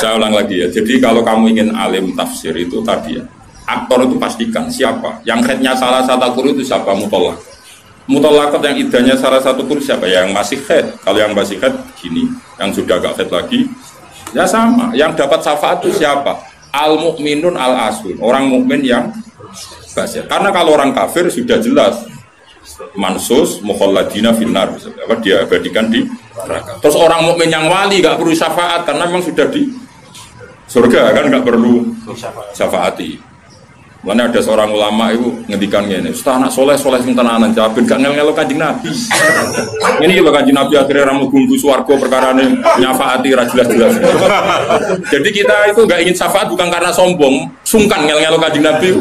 Saya ulang lagi ya. Jadi kalau kamu ingin alim tafsir itu tadi ya aktor itu pastikan siapa yang headnya salah satu guru itu siapa mutolak mutolakot yang idahnya salah satu guru siapa? Yang masih head. Kalau yang masih head gini. Yang sudah gak head lagi ya sama. Yang dapat syafaat itu siapa? Al mukminun al asun orang mukmin yang basir karena kalau orang kafir sudah jelas mansus mukhalladina finnar. Apa dia abadikan di neraka. Terus orang mukmin yang wali gak perlu syafaat karena memang sudah di surga kan? Nggak perlu syafaati Mana ada seorang ulama itu ngendikan gini, Ustaz anak soleh soleh sing tenanan jawabin gak ngel ngelo kanjeng Nabi. Ini kalau kanjeng Nabi akhirnya ramu gumbu suwargo perkara ini nyafaati jelas jelas. Jadi kita itu gak ingin syafaat bukan karena sombong, sungkan ngel ngelo kanjeng Nabi.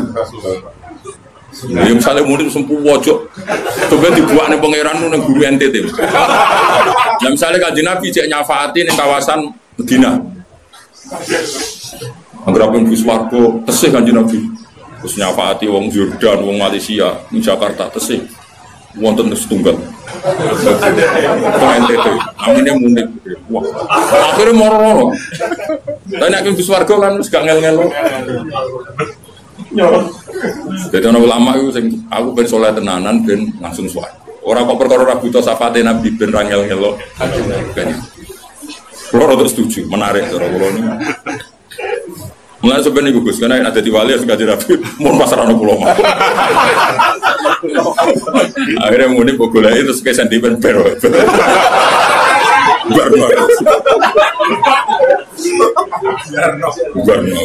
Yang misalnya mungkin sempuh wojok, coba dibuat nih pangeran nung guru NTT. Nah, misalnya kanjeng Nabi cek nyafaati nih kawasan Medina. Angger apa Gus Wargo tesih Kanjeng Nabi. Terus nyafaati wong Jordan, wong Malaysia, di Jakarta tesih. Wonten setunggal. Itu NTT. Aminnya munik. Wah, akhirnya moro-moro. Tapi nek Gus Wargo kan wis gak ngel-ngel. Jadi orang ulama itu sing aku ben soleh tenanan ben langsung suara. Orang kok perkara ra buta safate Nabi ben rangel ngelo. Ben. Kulo rada setuju, menarik cara kulo. Mulai sebenarnya gugus, karena ada di wali harus ngaji Nabi, mau pasar anak pulau mah. Akhirnya muni bogolai terus kayak sentimen pero. Barno. Barno.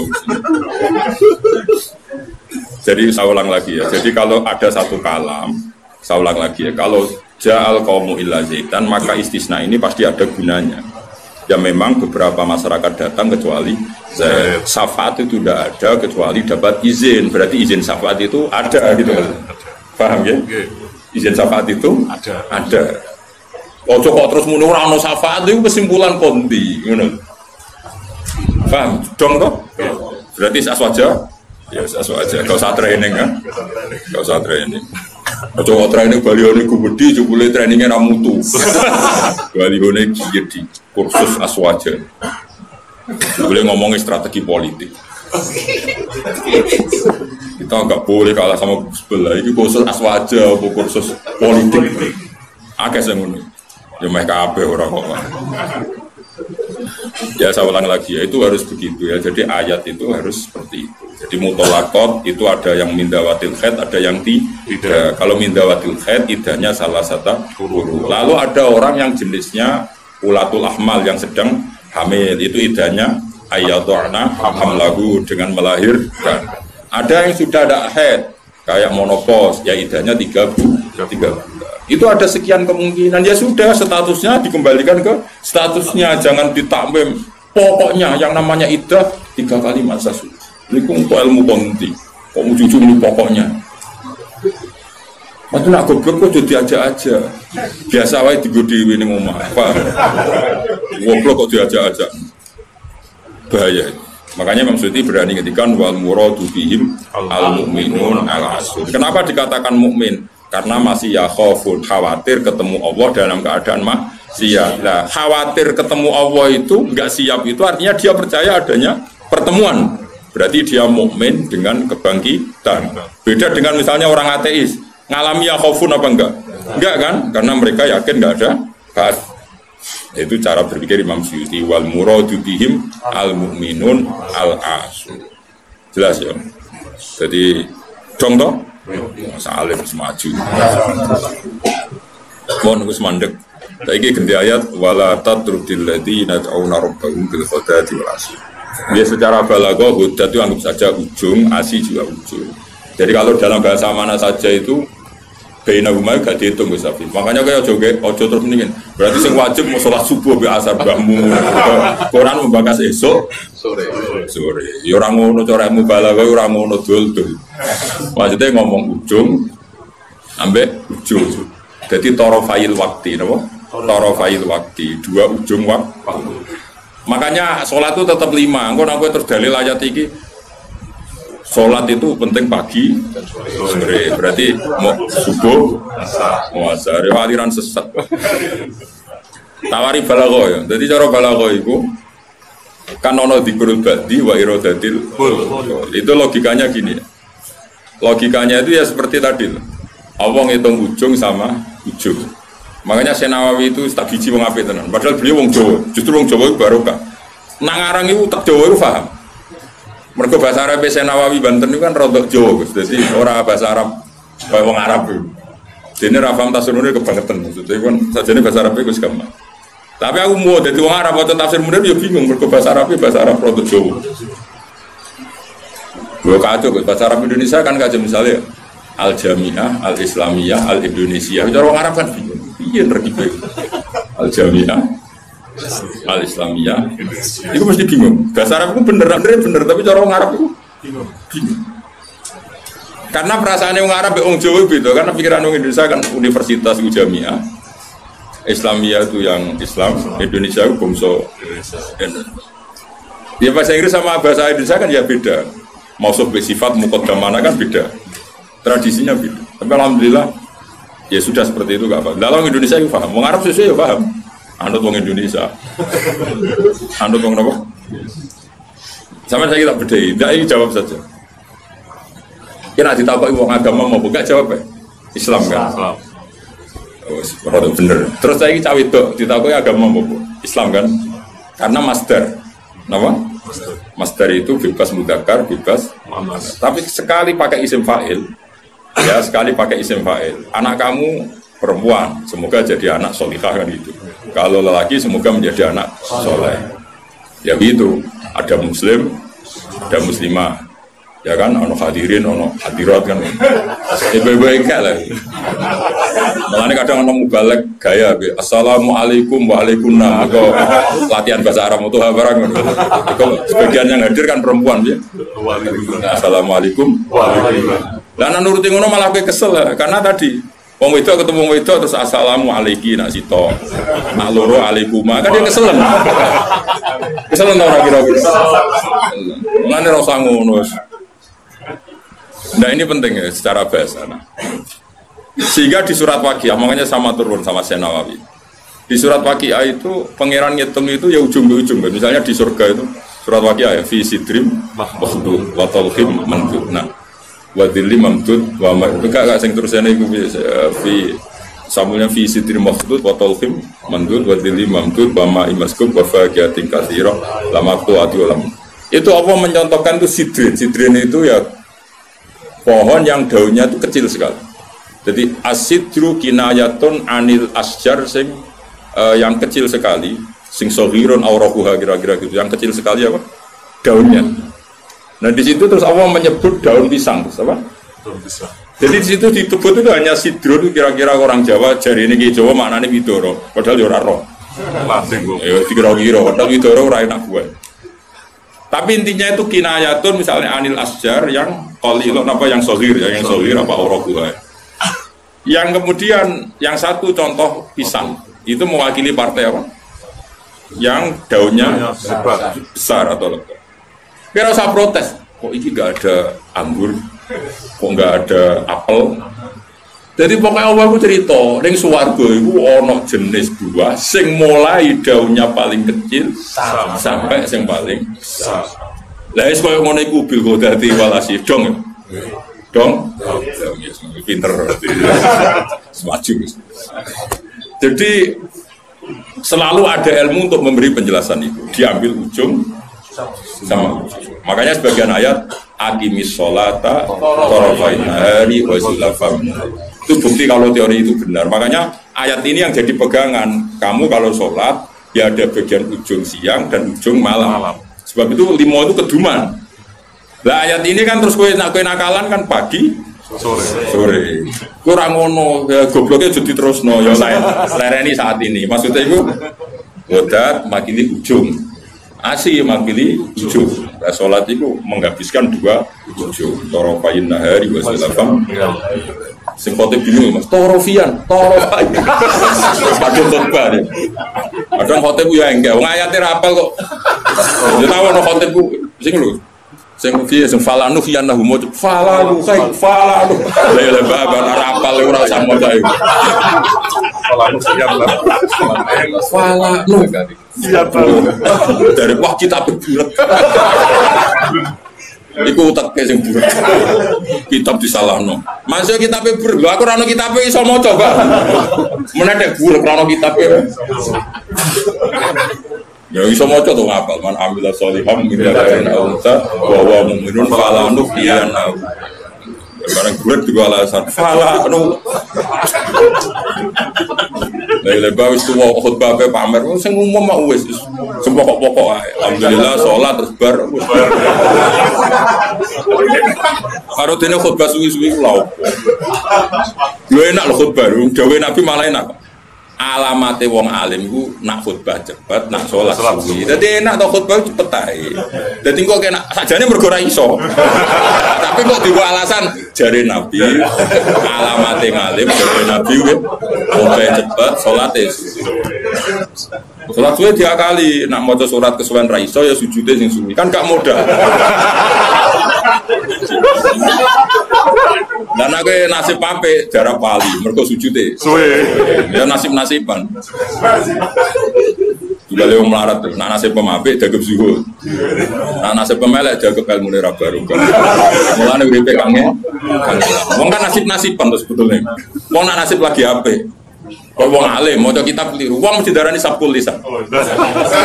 Jadi saya ulang lagi ya. Jadi kalau ada satu kalam, saya ulang lagi ya. Kalau ja'al kaumu illa zaitan, maka istisna ini pasti ada gunanya. Ya memang beberapa masyarakat datang kecuali zaid. Syafaat itu tidak ada kecuali dapat izin. Berarti izin syafaat itu ada gitu. Paham ya? Izin syafaat itu Ada. Ada. Ojo kok terus muni ora ono syafaat itu kesimpulan kondi, ngono. Paham? Dong toh? Berarti aswaja? Ya aswaja. Gak usah training kan? Gak usah training. Kok training balione gubedi jebule trainingnya ra mutu. balione gede kursus aswaja. Boleh ngomongin strategi politik. Kita nggak boleh kalah sama sebelah. Ini kursus aswaja, apa kursus politik. Akeh sing ngono. Ya meh kabeh ora kok. Ya saya ulang lagi ya itu harus begitu ya. Jadi ayat itu harus seperti itu. Jadi mutolakot itu ada yang mindawatil khed, ada yang tidak. Kalau mindawatil khed idahnya salah satu huruf. Lalu ada orang yang jenisnya ulatul ahmal yang sedang hamil itu idahnya ayatu'na hamlahu dengan melahirkan. Ada yang sudah ada head kayak monopos ya idahnya tiga bulan. Tiga bulan. Itu ada sekian kemungkinan ya sudah statusnya dikembalikan ke statusnya jangan ditakmim. Pokoknya yang namanya idah tiga kali masa suci. Ini kok ilmu konti. Kok jujur ini pokoknya. Waktu nak goblok kok jadi aja aja. Biasa wae digodi ini ngomong apa. Goblok kok diajak aja. Bahaya. Makanya Suyuti berani ngetikan wal muradu bihim al mu'minun al asur. Kenapa dikatakan mukmin? Karena masih ya khawfun khawatir ketemu Allah dalam keadaan maksiat. Nah, khawatir ketemu Allah itu nggak siap itu artinya dia percaya adanya pertemuan. Berarti dia mukmin dengan kebangkitan. Beda dengan misalnya orang ateis ngalami ya khawfun apa enggak? Enggak kan? Karena mereka yakin enggak ada kas. Itu cara berpikir Imam Syuuti wal muradu bihim al mu'minun al asu. Jelas ya. Jadi dong toh? Salim semaju. Mohon wis mandek. Saiki ganti ayat wala tatrudil ladzina ta'una rabbahum bil ghadati wal. Ya secara balaghah hudat itu anggap saja ujung, asi juga ujung. Jadi kalau dalam bahasa mana saja itu Baina rumah gak dihitung Gus Afif. Makanya kayak ojo ojo terus mendingin. Berarti sing wajib mau sholat subuh be asar bahmu. Quran membakas esok Sore. sore. Ya ora ngono cara ilmu balaghah ya ora ngono dul-dul. Maksudnya ngomong ujung ambek ujung. Jadi toro file waktu, napa? Toro file waktu, dua ujung waktu. Makanya sholat itu tetap lima. Engkau nak terus dalil ayat iki. Sholat itu penting pagi, sore. Berarti mau subuh, mau asar. Aliran sesat. Tawari balago ya. Jadi cara balago itu kan ono dikurul badi wa irodatil itu logikanya gini ya. logikanya itu ya seperti tadi loh. Allah ngitung ujung sama ujung makanya Senawawi itu tak biji wong apik tenan. Padahal beliau wong Jawa. Justru wong Jawa itu barokah. Nang aran itu tak Jawa itu paham. Mereka bahasa Arab Senawawi Banten itu kan rodok Jawa Gus. Jadi orang bahasa Arab kayak wong Arab itu. Jadi rafam tasir munir kebangetan maksudnya kan sajane bahasa Arab itu gampang. Tapi aku mau jadi wong Arab atau tafsir munir ya bingung. Mereka bahasa Arab bahasa Arab rodok Jawa. Gue kacau, bahasa Arab Indonesia kan kacau misalnya Al Jamiah, Al Islamiyah, Al Indonesia. Cara orang Arab kan bingung. Iya terkipe. Al Jamiah, Al Islamiyah. Itu mesti bingung. Bahasa Arab itu bener, bener, bener. Tapi cara orang Arab itu bingung. Karena perasaan orang Arab, orang Jawa itu, karena pikiran orang Indonesia kan universitas itu Jamiah. Islamia itu yang Islam, Indonesia itu bangsa Ya bahasa Inggris sama bahasa Indonesia kan ya beda. Mau sifat, mukot mana kan beda. Tradisinya beda. Tapi alhamdulillah ya sudah seperti itu gak apa. Dalam Indonesia itu paham. Mau Arab sesuai ya paham. Anut wong Indonesia. Anut wong apa? Sama saya tak beda. Tidak ini jawab saja. Kira ditabak wong agama mau buka jawab ya? Islam kan? Islam. Oh, bener. Terus saya ini cawe itu ditabak agama mau Islam kan? Karena master. Kenapa? Master itu bebas mudakar, bebas. Tapi sekali pakai isim fa'il, ya sekali pakai isim fa'il. Anak kamu perempuan, semoga jadi anak solikah kan itu. Kalau lelaki semoga menjadi anak soleh. Ya gitu, ada muslim, ada muslimah, ya kan ono hadirin ono hadirat kan. Ibu-ibu enggak lah malah kadang ono mubalek gaya assalamualaikum waalaikumsalam. Atau latihan bahasa Arab itu barang kalau sebagian yang hadir kan perempuan ya. Assalamualaikum dan nuruti ngono malah gue kesel lah karena tadi Wong itu ketemu wong itu terus assalamualaikum nak sito. Nak loro alaikuma kan dia keselen. Keselen ora kira-kira. Mulane rasa ngono. Nah ini penting ya secara bahasa. Nah. Sehingga di surat Waqiah, makanya sama turun sama Senawawi. Di surat Waqiah itu pangeran ngitung itu ya ujung ke ujung. Misalnya di surga itu surat Waqiah ya fi sidrim mahdu wa talhim mandud. Nah, wa dhilli mamdud wa itu kak sing terusane iku fi samulnya fi sidrim mahdu wa talhim mandud wa dhilli mamdud wa ma imaskub wa faqiyatin katsira lama tuati ulam. Itu apa mencontohkan itu sidrin. Sidrin itu ya pohon yang daunnya itu kecil sekali. Jadi asidru kinayatun anil asjar sing uh, yang kecil sekali, sing sohirun aurahuha kira-kira gitu, yang kecil sekali apa? Daunnya. Nah di situ terus Allah menyebut daun pisang, terus apa? Daun pisang. Jadi di situ disebut itu hanya sidrun kira-kira orang Jawa jari ini ke Jawa maknanya widoro, padahal ya roh. Ya dikira-kira, padahal widoro ora enak gue. Tapi intinya itu kinayatun misalnya anil asjar yang qalilun apa yang sohir ya yang sohir apa orokuha. Yang kemudian yang satu contoh pisang itu mewakili partai apa? Yang daunnya besar atau lebar. Kira usah protes, kok ini gak ada anggur, kok nggak ada apel, jadi pokoknya Allah aku cerita, neng suwargo itu ono jenis buah, sing mulai daunnya paling kecil Sama. sampai sing paling besar. Lah es koyo ngono iku bil godati walasi dong. Ya? Dong. Pinter. Semaju. Jadi selalu ada ilmu untuk memberi penjelasan itu. Diambil ujung sama makanya sebagian ayat akimis sholata torofain hari wa itu bukti kalau teori itu benar. Makanya ayat ini yang jadi pegangan. Kamu kalau sholat, ya ada bagian ujung siang dan ujung malam. Sebab itu limo itu keduman. Lah ayat ini kan terus kue nak kue nakalan kan pagi sore. Sore. Kurang ngono, ya gobloknya jadi terus no ya lain. Lereni saat ini. Maksudnya itu Wadat makili ujung. Asi makili ujung. Nah, sholat itu menghabiskan dua ujung. Torofayin nahari wasilafam sing khotib bingung mas. Torofian torofian kadang khotbah nih kadang khotib ya enggak. Wong ayatnya rapal kok. Ya tahu no khotib sing lu sing piye sing falanu fiyan nahu mo falanu kai falanu. La ya ba ba rapal ora usah maca iku falanu fiyan lah falanu siapa dari wah kita berbulat Iku utak ke sing burak. Kitab disalahno. Masuk kitab buruk. Aku ora ono kitab e iso maca, Pak. Menedek buruk ora ono kitab e. Ya iso maca to ngapal man amila sholiham min dzakarin aw unsa wa huwa mu'minun fala nuhyiyanna barang bulat juga alasan. Fala nu dari lebar wis tuwa khutbah pe pamer. Sing umum mah wis sing pokok-pokok ae. Alhamdulillah salat terus bar karo dene khutbah suwi-suwi ku lho enak lho khutbah. Dawe nabi malah enak alamate wong alim ku nak khutbah cepet, nak sholat suwi. Dadi enak to khutbah cepet ae. Dadi kok kena sajane mergo ora iso. Tapi kok diwa alasan jare Nabi alamate ngalim jare Nabi ku khutbah cepet, sholat Sholat suwi kali, nak maca surat kesuwen ra iso ya sujude sing suwi. Kan gak modal. Dan aku nasib pape jarak pali, mereka sujud Suwe. Ya nasib nasiban. Juga lewat melarat tuh. Nah nasib pemape jaga zuhud. Nah nasib pemelek jaga ilmu nira baru. Mulane uripe kangen. Wong kan nasib nasiban tuh sebetulnya. Wong nak nasib lagi ape? Kalau wong alim, mau kita keliru, wong mesti darani sabkul lisan.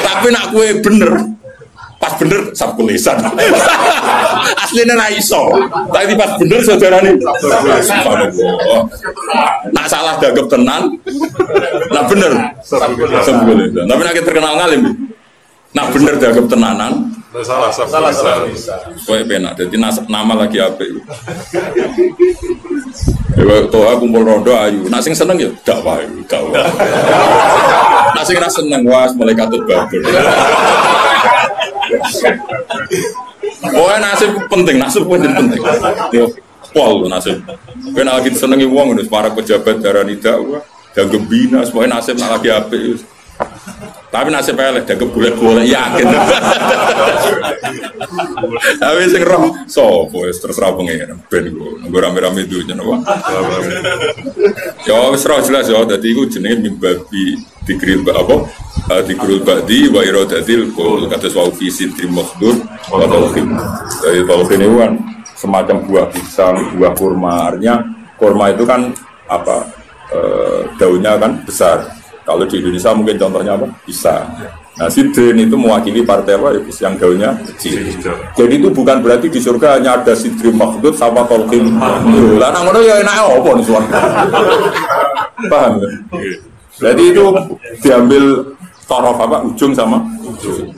Tapi nak kue bener, pas bener sabkul lisan aslinya ra iso. Tapi pas bener saudara nih nak salah dagap tenan. Nak bener. Sabkul lisan tapi nak terkenal ngalim nak bener dagap tenanan. Salah salah salah kowe penak jadi nama lagi apa itu Ya, toha kumpul rondo ayu. Nak sing seneng ya dakwah, dakwah. Nak sing ra seneng was mulai katut babel. Oh nasib penting, nasib penting penting. Yo, pol nasib. Kau lagi senengi uang, para pejabat darah nida, dan gembina, semuanya nasib nak lagi apa Tapi nasib elek dan golek-golek yakin. Tapi sing roh sapa wis terserah pengen ben go nunggu rame-rame dunya napa. Ya wis roh jelas ya dadi iku jenenge mimbabi dikril apa? Eh, dikrul ba'di wa iradatil qul kata wa fi sidri makhdur wa talqin. Jadi talqin itu kan semacam buah pisang, buah kurma. Artinya kurma itu kan apa? E, daunnya kan besar kalau di Indonesia mungkin contohnya apa? Bisa. Nah, sidrin itu mewakili partai apa? Yang daunnya kecil. Jadi itu bukan berarti di surga hanya ada sidrin makhdud sama tolkin. Lah nang ngono ya enak apa nih suara. Paham ya? Jadi itu diambil torof apa ujung sama ujung.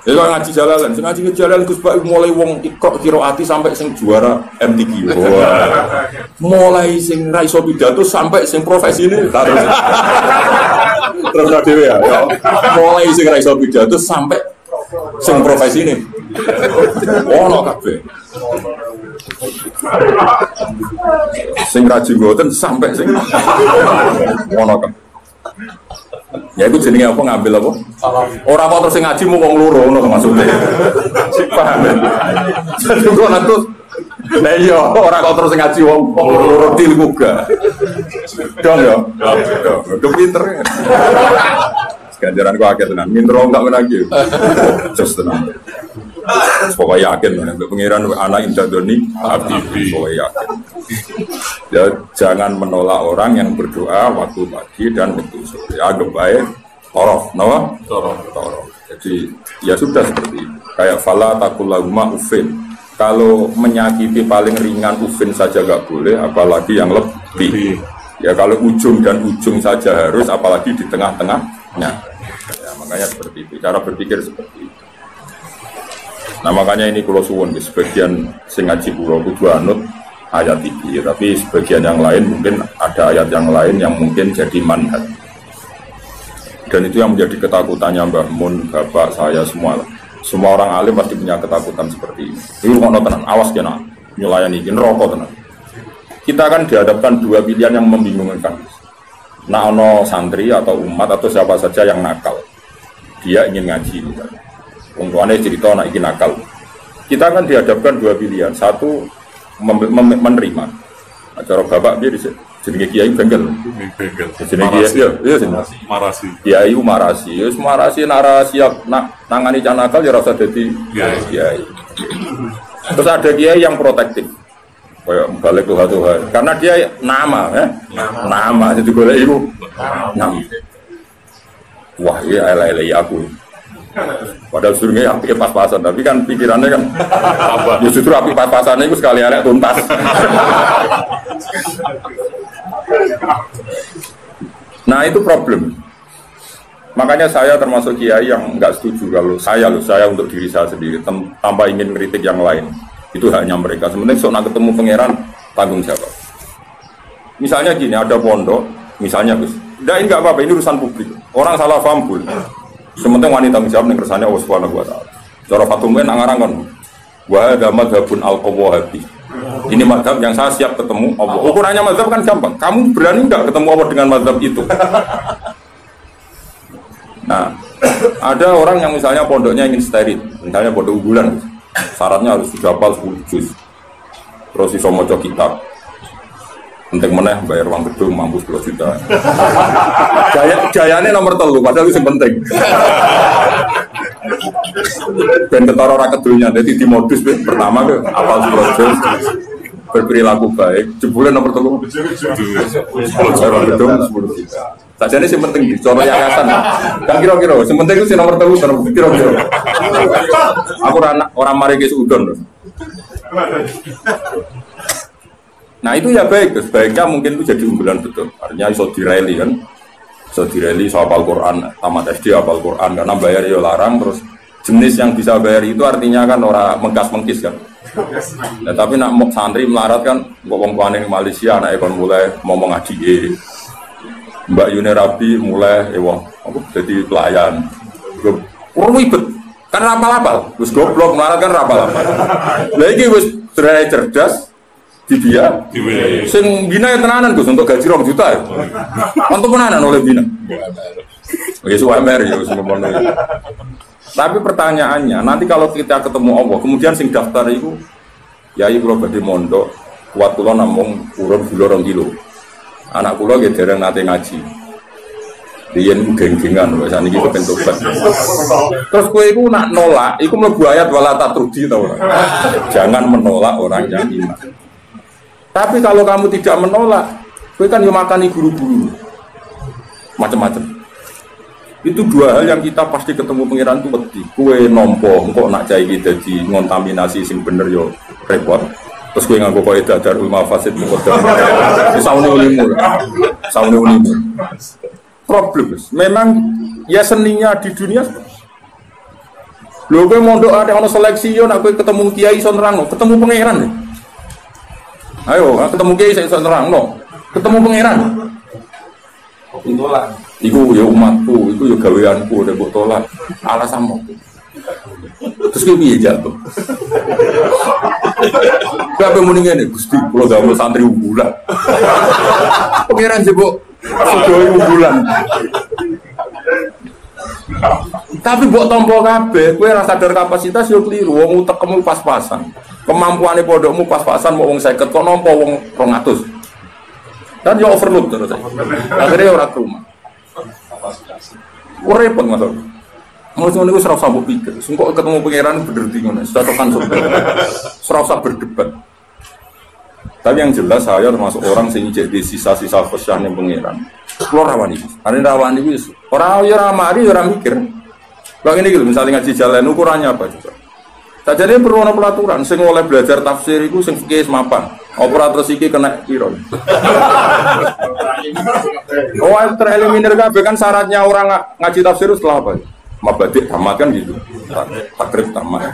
Ya kalau ngaji jalalan, sing ngaji jalalan Gus Pak mulai wong ikok kiroati sampai sing juara MTQ. Wah. Mulai sing ra iso pidato sampai sing profesi ini terus. terus dhewe ya. ya. Mulai sing ra iso pidato sampai sing profesi ini. Ono kabeh. Sing rajin mboten sampai sing ono kabeh. Ya itu jenenge apa ngambil apa? Orang kok terus ngaji mau wong loro ngono maksudnya. Paham ya? Jadi kok nanti Nah iya, orang kok terus ngaji wong loro til muga. Dong ya. Dong pinter. Ganjaran kok akeh tenan. Minter wong tak menang iki. Just tenan. Pokoknya yakin, untuk pengiran anak indah doni, abdi, pokoknya yakin. Ya, jangan menolak orang yang berdoa waktu pagi dan waktu sore. Agak baik, torof, no? Torof, torof. Jadi ya sudah seperti itu. Kayak fala takulahuma ufin. Kalau menyakiti paling ringan ufin saja gak boleh, apalagi yang lebih. Ya kalau ujung dan ujung saja harus, apalagi di tengah-tengahnya. Ya, makanya seperti itu. Cara berpikir seperti itu. Nah makanya ini kalau suwon sebagian sing ngaji pulau kudu anut ayat ini, tapi sebagian yang lain mungkin ada ayat yang lain yang mungkin jadi manhat. Dan itu yang menjadi ketakutannya Mbah Mun, Bapak, saya semua. Semua orang alim pasti punya ketakutan seperti ini. Ini rumah tenang, awas kena nyelayan ini, rokok tenang. Kita akan dihadapkan dua pilihan yang membingungkan. Nah, ono santri atau umat atau siapa saja yang nakal, dia ingin ngaji misalnya Tuane cerita anak iki nakal. Kita kan dihadapkan dua pilihan. Satu menerima. Nah, cara bapak dia jenenge kiai bengkel. Bengkel. Jenenge kiai ya, iya sih. Marasi. Kiai marasi. Wis marasi nak siap nak nangani canakal ya rasa dadi kiai. Terus ada kiai yang protektif. Kayak balik tuh Tuhan. Karena dia nama ya. Nama, nama. jadi boleh ibu. Nama. Wah, iya elek-elek aku. Padahal surga api pas-pasan, tapi kan pikirannya kan? Ya justru api pas-pasannya itu sekali anak tuntas. nah itu problem. Makanya saya termasuk kiai yang nggak setuju kalau saya loh, saya untuk diri saya sendiri tanpa ingin kritik yang lain. Itu hanya mereka. Sebenarnya soal ketemu pangeran tanggung siapa? Misalnya gini, ada pondok, misalnya Gus, ini nggak apa-apa, ini urusan publik. Orang salah paham Sementara wanita tanggung jawab nih kersane Allah Subhanahu wa taala. Cara Fatumah nangarang kan. Wa hadza madhabun al-qawahabi. Ini madhab yang saya siap ketemu Allah. Ukurannya madhab kan gampang. Kamu berani nggak ketemu Allah dengan madhab itu? Nah, ada orang yang misalnya pondoknya ingin steril, misalnya pondok unggulan, syaratnya harus sudah hafal 10 juz. Terus iso kitab, penting meneh bayar uang gedung mampu 10 juta. Jaya jayanya nomor telu padahal itu penting. Ben ketara ora kedunya jadi di modus be. pertama ke apal 10 juz berperilaku baik jebule nomor telu. Bayar uang gedung 10 juta. Ini yang penting di coro yayasan. Kan kira-kira yang penting itu nomor telu kira-kira. Aku orang orang mari ke udon Nah itu ya baik, sebaiknya mungkin itu jadi unggulan betul. Artinya iso direli kan, iso direli iso apal Quran, tamat SD apal Quran karena bayar ya larang terus jenis yang bisa bayar itu artinya kan orang mengkas mengkis kan. Nah, tapi nak mau santri melarat kan, ngomong di Malaysia, anak ekon mulai ngomong ngaji e. Mbak Yuni Rabi mulai, ewah, aku jadi pelayan. Kurang ribet, kan rapal-rapal, terus goblok melarat kan rapal-rapal. Lagi wis cerdas, di dia sing bina ya tenanan Gus untuk gaji rong juta ya untuk tenanan oleh bina Oke, suwe mer ya semua Tapi pertanyaannya, nanti kalau kita ketemu Allah, kemudian sing daftar itu ya ibu badhe mondok, kuat kula namung urun gula rong kilo. Anak kula nggih dereng nate ngaji. Riyen geng-gengan wis saniki kepen tobat. Terus kowe iku nak nolak, iku mlebu ayat wala tatrudi tau Jangan menolak orang yang iman. Tapi kalau kamu tidak menolak, kue kan yang makani guru-guru, macam-macam. Itu dua hal yang kita pasti ketemu pangeran tuh wedi. Kue nompo, engkau nak cai kita ngontaminasi sing bener yo repot. Terus kue nganggo kau itu ada ulama fasid mukodam. Sauni ulimur, sauni ulimur. Problem, memang ya seninya di dunia Lho kowe mondok ada ono seleksi yo nak kowe ketemu kiai son ketemu pangeran nih. Ayo, ketemu kiai saya terang no. Ketemu pangeran. Tolak. Iku ya umatku, iku ya gaweanku udah buat tolak. Alasanmu. Terus gue piye jatuh? Gak mau nih Gusti, kalau gak mau santri unggulan. Pangeran jebok, sedoyo unggulan. Tapi buat tombol kabeh, kue rasa sadar kapasitas yo keliru, wong utekmu pas-pasan. Kemampuane pondokmu pas-pasan mau wong 50 kok nampa wong 200. Dan yo overload terus. Akhirnya ora rumah. Ora repot masalah. Mau iku ora usah mbok pikir. Sengkok ketemu pangeran bener di cocokan surga. Ora usah berdebat. Tapi yang jelas saya termasuk orang sing jadi sisa-sisa khusyah ning pangeran. Kulo rawani. Are rawani wis ora ya ora mari ora mikir. Bang ini gitu, misalnya ngaji jalan ukurannya apa juga. Jadi perlu ada pelaturan, sing oleh belajar tafsir itu sing fikih mapan. Operator siki kena kiro. oh, tereliminir kabeh kan syaratnya orang ngaji tafsir setelah apa? Mabadik tamat kan gitu. Takrib tamat.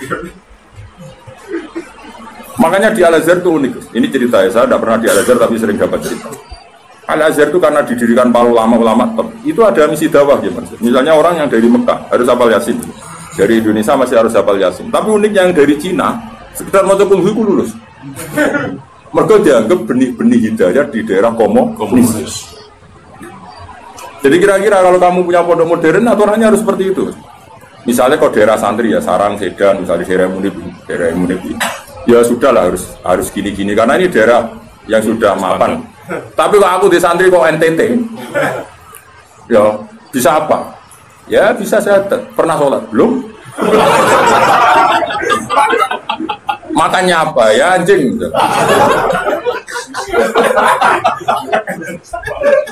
Makanya di Al Azhar itu unik. Ini cerita ya, saya tidak pernah di Al Azhar tapi sering dapat cerita. Al Azhar itu karena didirikan para ulama-ulama itu ada misi dakwah ya. Misalnya orang yang dari Mekah harus hafal Yasin, dari Indonesia masih harus hafal Yasin. Tapi uniknya yang dari Cina, sekitar mau kungfu itu lulus. Mereka dianggap benih-benih hidayah di daerah komo komunis. Jadi kira-kira kalau kamu punya pondok modern, aturannya harus seperti itu. Misalnya kalau daerah santri ya Sarang, Sedan, misalnya daerah Munib, daerah Munib, ya sudah lah harus harus gini-gini karena ini daerah yang sudah mapan tapi kok aku di santri kok NTT? Ya, bisa apa? Ya bisa saya pernah sholat belum? Makannya apa ya anjing?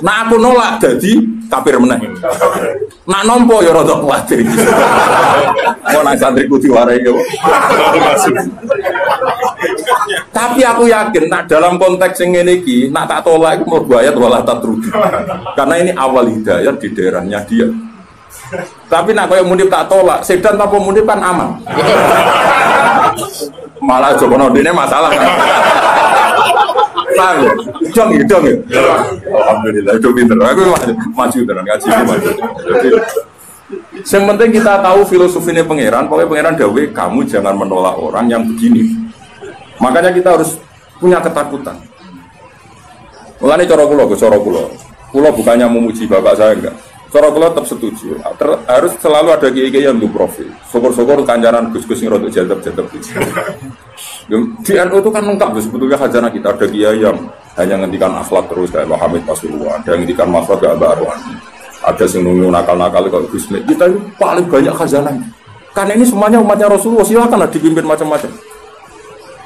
Nah aku nolak jadi kafir meneh. Nak nompo ya rada kuwatir. Mau nang santri ku diwarai yo. Tapi aku yakin nak dalam konteks yang ini ki, nak tak tolak mau ayat wala. Karena ini awal hidayah di daerahnya dia. Tapi nak kayak munib tak tolak, sedan tanpa munib kan aman. Malah Joko ini masalah kan. Paham ya? Dong ya, dong ya. Alhamdulillah, itu pinter. Aku maju, maju tenan ngaji maju. Jadi yang penting kita tahu filosofinya pangeran, pokoknya pangeran dawe kamu jangan menolak orang yang begini. Makanya kita harus punya ketakutan. Mulane cara kula, cara kula. Kula bukannya memuji bapak saya enggak. Cara kula tetap setuju. Ter, harus selalu ada kiai yang profil. Syukur-syukur kancaran Gus-gus sing rodok jadab-jadab itu. Di NU itu kan lengkap sebetulnya khazanah kita ada kiai yang hanya ngendikan akhlak terus kayak Muhammad Pasuruan, ada yang ngendikan masalah gak baruan. Ada yang nunggu nakal-nakal kalau Gus Kita itu paling banyak khazanah. Karena ini semuanya umatnya Rasulullah, silakan lah dipimpin macam-macam.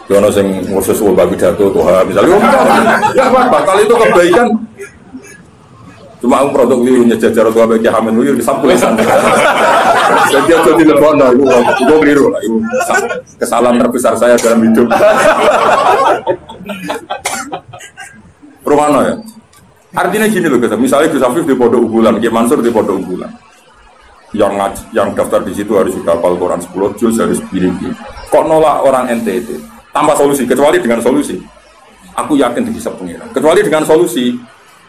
Yono sing ngurus sebuah pidato Tuhan misalnya, ya apa-apa, kalau itu kebaikan Cuma aku produk ini nyejajar tua bagi Hamid Wiyur di sampul Jadi aku di Lebona, itu itu keliru lah. Kesalahan terbesar saya dalam hidup. Rumano ya. Artinya gini loh, misalnya Gus Afif di pondok unggulan, Ki Mansur di pondok unggulan. Yang ngaji, yang daftar di situ harus sudah hafal Quran 10 juz harus pilih. Kok nolak orang NTT? Tanpa solusi, kecuali dengan solusi. Aku yakin bisa pengiran. Kecuali dengan solusi,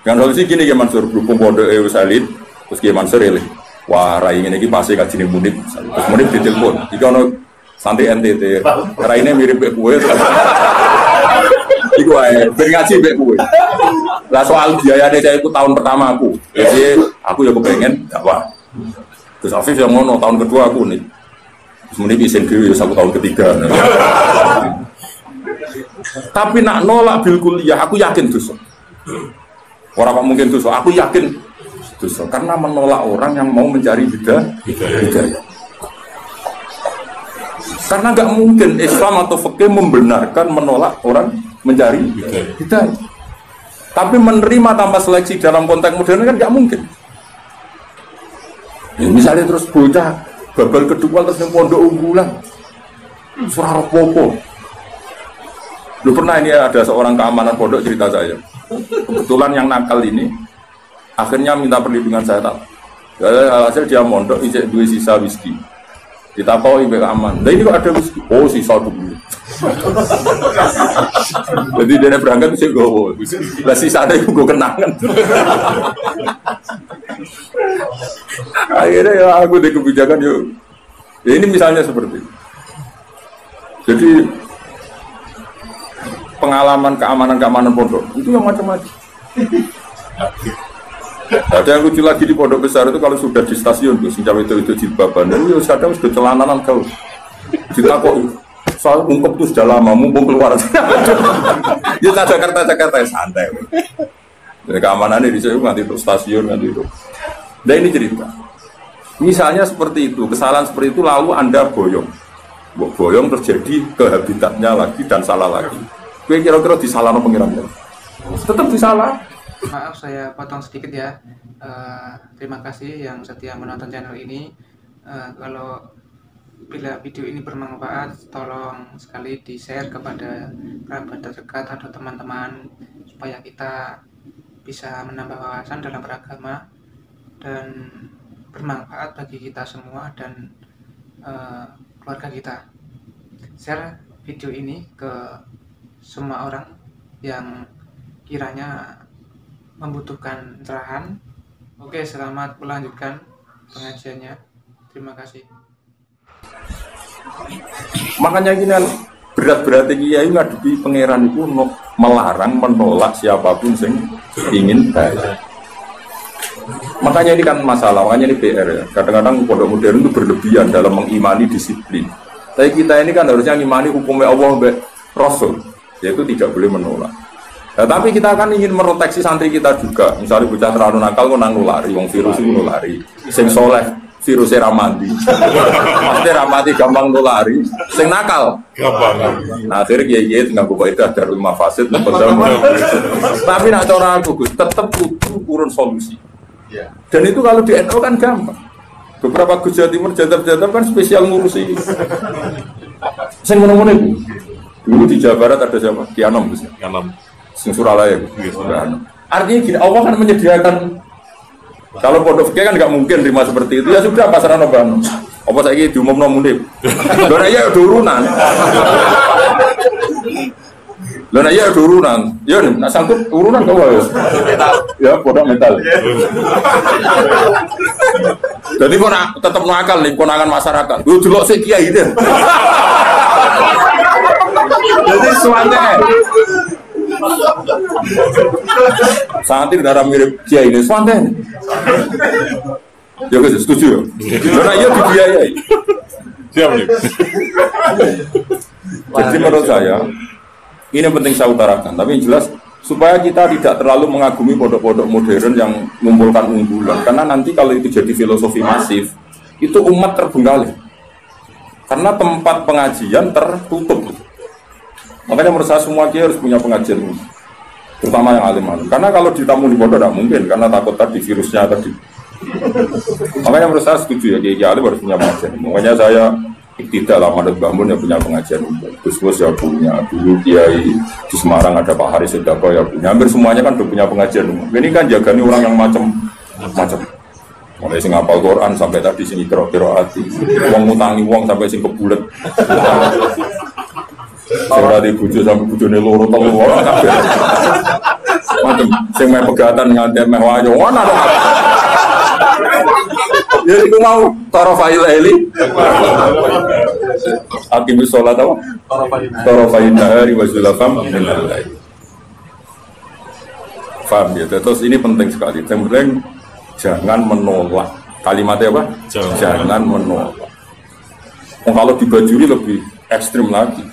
dengan solusi gini ya Mansur, berhubung bodoh Ewa Salid, terus Kiai Mansur ini, wah rai ini pasti kaji nih munib, terus munib ditelepon, jika ono santri NTT, rai ini mirip kue, Iku ae, ben ngaji bek kue. Lah soal biaya saya itu tahun pertama aku, jadi aku ya kepengen dakwah. Terus Afif yang ngono tahun kedua aku nih, terus munib isin diri satu tahun ketiga. Tapi nak nolak bil kuliah, aku yakin tuh. Orang kok mungkin dosa, aku yakin dosa karena menolak orang yang mau mencari hidayah. hidayah. Karena nggak mungkin Islam atau fikih membenarkan menolak orang mencari hidayah. Tapi menerima tanpa seleksi dalam konteks modern kan nggak mungkin. Ya, misalnya terus bocah babal kedua terus yang pondok unggulan, surah popo. Lu pernah ini ada seorang keamanan pondok cerita saya Kebetulan yang nakal ini akhirnya minta perlindungan saya tak. Hasil dia mondok ijek dua sisa whisky. Ditakoi ibu aman. Nah ini kok ada whisky? Oh sisa dulu. Jadi dia berangkat sih gue, lah sisa ada gue kenangan. Akhirnya ya aku deh kebijakan yuk. Ya ini misalnya seperti. Jadi pengalaman keamanan-keamanan pondok itu yang macam-macam. Ada yang lucu lagi di pondok besar itu kalau sudah di stasiun tuh sejak itu itu jilbaban, itu kadang sudah celananan kau. kok soal ungkep tuh sudah lama, mumpung keluar. ya Jakarta Jakarta ya santai. Jadi keamanan di sini nanti itu stasiun nanti itu. Nah ini cerita. Misalnya seperti itu, kesalahan seperti itu lalu anda boyong, boyong terjadi ke habitatnya lagi dan salah lagi Gue kira-kira disalah no pengiran Tetap disalah. Maaf saya potong sedikit ya. Uh, terima kasih yang setia menonton channel ini. Uh, kalau bila video ini bermanfaat, tolong sekali di share kepada kerabat terdekat atau teman-teman supaya kita bisa menambah wawasan dalam beragama dan bermanfaat bagi kita semua dan uh, keluarga kita. Share video ini ke semua orang yang kiranya membutuhkan cerahan. Oke, selamat melanjutkan pengajiannya. Terima kasih. Makanya gini berat-berat kiai ngadepi pangeran itu melarang menolak siapa pun sing ingin baik. Makanya ini kan masalah, makanya ini PR ya. Kadang-kadang pondok modern itu berlebihan dalam mengimani disiplin. Tapi kita ini kan harusnya mengimani hukumnya Allah Rasul yaitu tidak boleh menolak. Nah, tapi kita kan ingin meroteksi santri kita juga. Misalnya bocah terlalu nakal kok nang nulari, wong virus itu nulari. Sing soleh virusnya ramadi. Pasti ramadi gampang nulari. Sing nakal gampang. Nah, akhirnya kiai kiai tinggal buka itu ada rumah fasid. tapi nak cara aku tetap butuh urun solusi. Iya. Dan itu kalau di NU kan gampang. Beberapa Gus Jawa Timur jadab-jadab kan spesial ngurusi. Sing ngono-ngono Dulu di Jawa Barat ada siapa? Kianom. Kianom. Sing Suralaya. Iya, Artinya gini, Allah kan menyediakan kalau pondok fikih kan nggak mungkin terima seperti itu ya sudah pasaran oban. Apa saya gitu umum munib. Karena ya turunan. Lo nah iya ada urunan. Ya nih, nak sangkut urunan kau ya. Ya, produk metal. Jadi kau nak tetap nakal nih konangan masyarakat. Lu jelok sih kiai deh. Jadi Santri darah mirip kiai ini suante. Ya guys, setuju ya. Karena iya dibiayai. Siap nih. Jadi menurut saya ini yang penting saya utarakan. Tapi yang jelas supaya kita tidak terlalu mengagumi pondok-pondok modern yang mengumpulkan unggulan. Karena nanti kalau itu jadi filosofi masif, itu umat terbengkalai. Karena tempat pengajian tertutup. Makanya menurut saya semua kiai harus punya pengajian umum. Terutama yang alim-alim. Karena kalau ditamu di pondok tidak mungkin, karena takut tadi virusnya tadi. Makanya menurut saya setuju ya, kiai alim harus punya pengajian umum. Makanya saya tidak lah Manut Bangun yang punya pengajian umum. Gus Gus ya punya. Dulu Kiai di Semarang ada Pak Haris Sedako ya punya. Hampir semuanya kan udah punya pengajian umum. Ini kan jagani orang yang macam-macam. Mulai sing apal Quran sampai tadi sing kira kira hati. Uang ngutangi uang sampai sing kebulet. Sing tadi bujuk sampai bujune loro telu orang kabeh. Macam sing meh pegatan nganti meh wayo. Ana to. Ya iku mau tarafail eli. Akimis sholat apa? Tarafail nahari wa zulafam minal lail. Paham ya? Terus ini penting sekali. Yang penting jangan menolak. Kalimatnya apa? Jangan. Jangan menolak. Oh, kalau dibajuri lebih ekstrim lagi.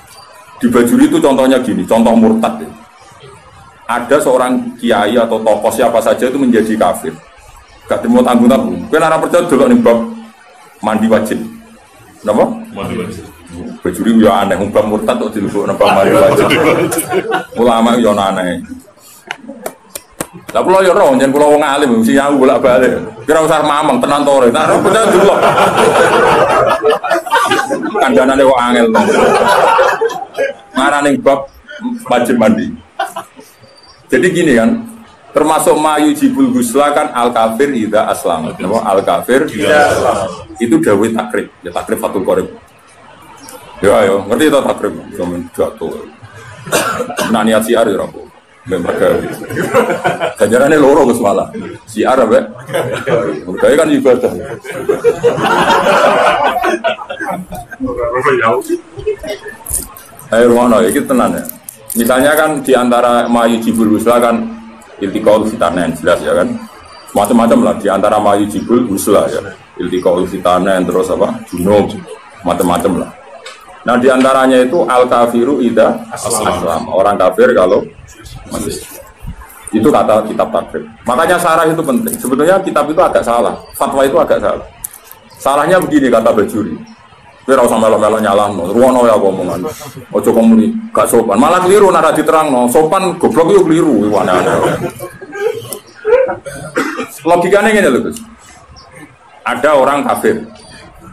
Dibajuri itu contohnya gini, contoh murtad. ya. Ada seorang kiai atau tokoh siapa saja itu menjadi kafir. Gak terima tanggung tanggung. Kan anak percaya dulu nih bab mandi wajib. Kenapa? Mandi wajib. Bajuri ya aneh, umpam murtad kok dilebok napa mandi wajib. Ulama ya aneh. Lah kula ya roh, yen kula wong alim mesti aku bolak-balik. Kira usah mamang tenan to ora. Nah, percaya dulu. Kandhanane kok angel. Ngarane bab wajib mandi. Jadi gini kan, termasuk mayu jibul gusla kan al kafir ida aslam. Nama al kafir ida aslam. Itu dawai takrib, ya takrib fatul korib. Ya ayo, ngerti itu takrib, zaman jatuh. Nah niat siar ya rabu. Mereka Kajarannya loro Gus malah. Siar apa? Mereka kan ibadah. Ayo Rono, ya kita tenan ya. Misalnya kan di antara Mayu Jibul Husla kan iltikaul fitanen jelas ya kan. Macam-macam lah di antara Mayu Jibul Husla ya. Iltikaul fitanen terus apa? Junub macam-macam lah. Nah di antaranya itu al kafiru ida aslam. Orang kafir kalau masih itu kata kitab takrib. Makanya sarah itu penting. Sebetulnya kitab itu agak salah. Fatwa itu agak salah. Salahnya begini kata Bajuri. Kowe ora usah melok-melok nyalahno. Ruwono ya omongan. Ojo komuni gak sopan. Malah keliru nara diterangno. Sopan goblok itu keliru iku aneh-aneh. Logikanya gini loh Gus. Ada orang kafir.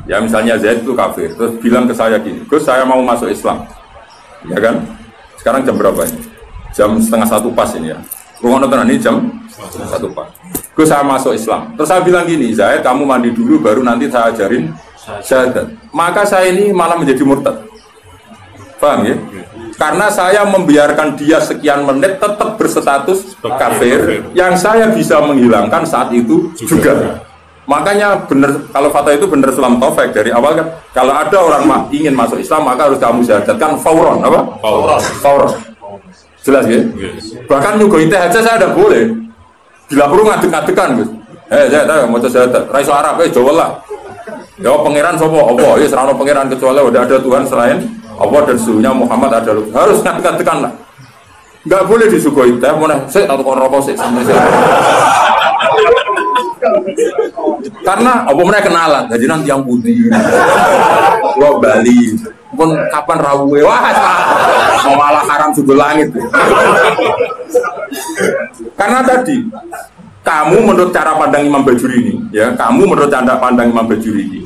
Ya misalnya Zaid itu kafir. Terus bilang ke saya gini, Gus saya mau masuk Islam. Ya kan? Sekarang jam berapa ini? Jam setengah satu pas ini ya. Rumah nonton ini jam setengah satu pas. Gus saya masuk Islam. Terus saya bilang gini, Zaid kamu mandi dulu baru nanti saya ajarin syahadat. Maka saya ini malah menjadi murtad. Paham ya? Karena saya membiarkan dia sekian menit tetap berstatus kafir yang saya bisa menghilangkan saat itu juga. Makanya benar kalau fatwa itu benar Islam taufik dari awal kan kalau ada orang ma- ingin masuk Islam maka harus kamu syahadatkan fauron apa? Fauron. Fauron. Jelas ya? Bahkan nyuguhin teh aja saya tidak boleh. Bila perlu ngadek-ngadekan Gus. Eh, saya tahu mau syahadat. Raiso Arab eh Jawa lah. Ya pangeran sopo apa? Ya serano pangeran kecuali udah ada Tuhan selain Allah dan suhunya Muhammad ada harus ngadek-ngadekan lah. Enggak boleh disuguhi teh mau saya atau rokok sih. Karena apa mereka kenalan, jadi nanti yang putih, gua Bali, pun kapan rawuhe, wah mau malah haram sudut langit. Karena tadi kamu menurut cara pandang Imam Bajuri ini, ya kamu menurut cara pandang Imam Bajuri ini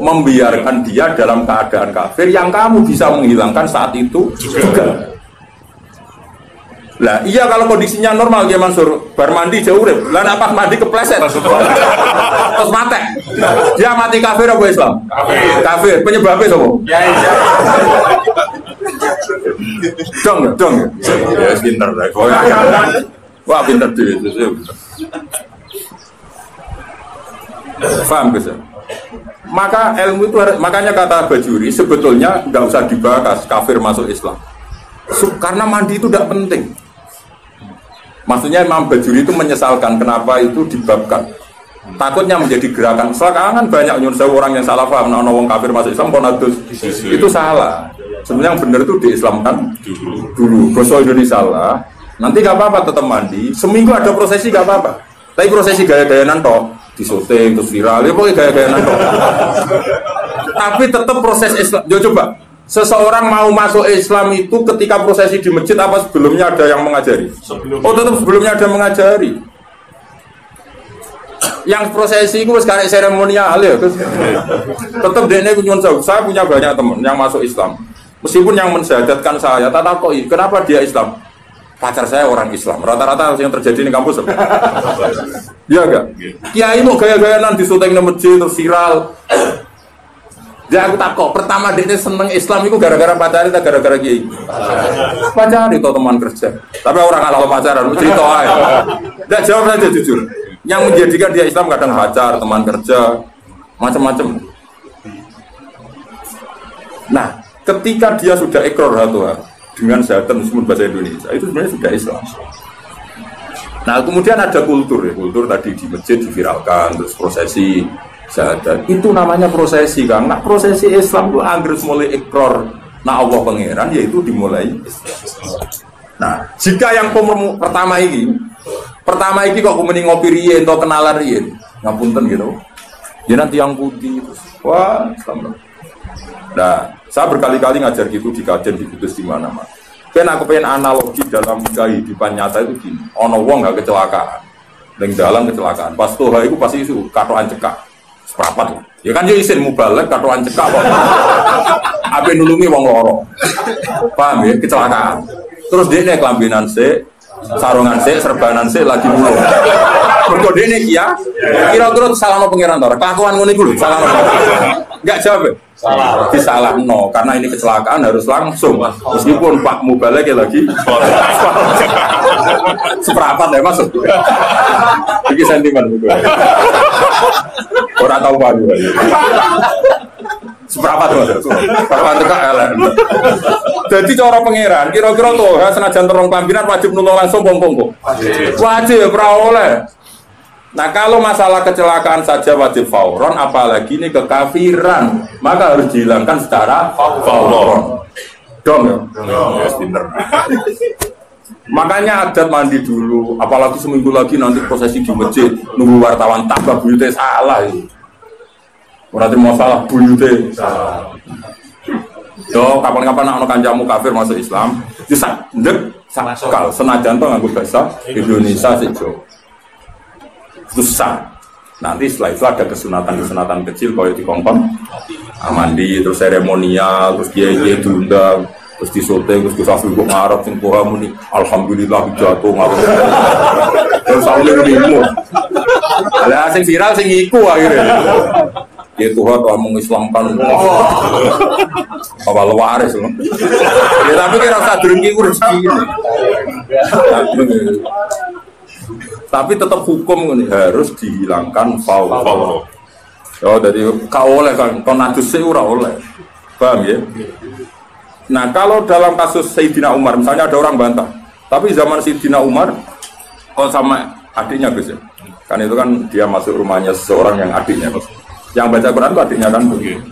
membiarkan dia dalam keadaan kafir yang kamu bisa menghilangkan saat itu juga. Lah iya kalau kondisinya normal ya Mansur, bar mandi jauh urip. Lah pas mandi kepleset. Terus mate. Dia mati kafir apa Islam? Kafir. Kafir. Penyebabnya apa? Dong ya, dong ya. Ya pinter lah. Wah pinter tuh itu. Paham ya? Maka ilmu itu makanya kata Bajuri sebetulnya nggak usah dibahas kafir masuk Islam. Karena mandi itu tidak penting. Maksudnya Imam Bajuri itu menyesalkan kenapa itu dibabkan. Takutnya menjadi gerakan. Sekarang kan banyak nyuruh orang yang salah paham. Nah, orang kafir masuk Islam, konadus itu salah. Sebenarnya yang benar itu diislamkan dulu. Dulu. Indonesia salah. Nanti gak apa-apa tetap mandi. Seminggu ada prosesi gak apa-apa. Tapi prosesi gaya-gaya nanto disoting terus viral. Ya pokoknya gaya-gaya nanto. Tapi tetap proses Islam. Yo coba seseorang mau masuk Islam itu ketika prosesi di masjid apa sebelumnya ada yang mengajari? Sebelum. Oh tetap sebelumnya ada mengajari. Yang prosesi itu sekarang seremonial ya, tetap dia ini Saya punya banyak teman yang masuk Islam. Meskipun yang mensyahadatkan saya, tak tahu kenapa dia Islam? Pacar saya orang Islam. Rata-rata yang terjadi di kampus? Iya enggak? Kiai mau gaya-gayaan di syuting di masjid terus viral. Ya aku takut. Pertama dia seneng Islam itu gara-gara pacar itu gara-gara kiai. Pacar itu teman kerja. Tapi orang kalau pacaran, cerita aja. Tidak jawab saja jujur. Yang menjadikan dia Islam kadang pacar, teman kerja, macam-macam. Nah, ketika dia sudah ekor satu dengan syahatan meskipun bahasa Indonesia itu sebenarnya sudah Islam. Nah kemudian ada kultur ya, kultur tadi di masjid diviralkan terus prosesi syahadat itu namanya prosesi kan. Nah prosesi Islam itu agar mulai ekor nah Allah pangeran yaitu dimulai Nah jika yang pertama ini pertama ini kok kemudian ngopi rien atau kenalan rien ngapunten gitu ya nanti yang putih terus wah sama Nah, saya berkali-kali ngajar gitu di kajian di kudus di mana-mana. Kan aku pengen analogi dalam kehidupan nyata itu gini. Ono wong nggak kecelakaan, dan dalam kecelakaan. Pas itu pasti itu katoan cekak, seperapat. Ya kan dia isin mubalek katoan cekak kok. Apa nulungi wong loro. Paham ya kecelakaan. Terus dia nih kelambinan sih, sarungan sih, serbanan sih lagi mulu. Mergo dene ya. Kira-kira salah no pangeran to. Kelakuan iku lho, salah no. Enggak jawab. Salah. Disalah no karena ini kecelakaan harus langsung. Meskipun Pak Mubalek lagi seperempat ya masuk. Iki sentimen. Orang tahu baru. Seberapa tuh? Seberapa teka elek. Jadi cara pangeran, kira-kira tuh ya senajan terong pampiran wajib nulung langsung pong-pong kok. Wajib, ora oleh. Nah kalau masalah kecelakaan saja wajib fauron, apalagi ini kekafiran, maka harus dihilangkan secara fauron. Dong ya? Yes, pinter. Makanya adat mandi dulu, apalagi seminggu lagi nanti prosesi di masjid, nunggu wartawan tambah buyutnya salah. Ya. Berarti mau salah buyutnya salah. Yo, kapan-kapan anak kanjamu kafir masuk Islam, bisa ndek sakal senajan tuh nganggo bahasa Indonesia sih susah. Nanti setelah itu ada kesunatan-kesunatan kecil kalau di kongkong mandi terus seremonial terus dia dia diundang terus disote terus kita gue ngarep sing kamu nih alhamdulillah jatuh ngarep terus aku ilmu. Ada sing viral sing iku akhirnya ya Tuhan telah mengislamkan apa waris loh ya tapi kira usah dengki rezeki tapi tetap hukum ini harus dihilangkan faul. Oh, jadi kau oleh kan, kau najus ora oleh. Paham ya? Nah, kalau dalam kasus Sayyidina Umar, misalnya ada orang bantah, tapi zaman Sayyidina Umar, kau sama adiknya Gus ya? Kan itu kan dia masuk rumahnya seseorang yang adiknya Gus. Yang baca Quran itu adiknya kan,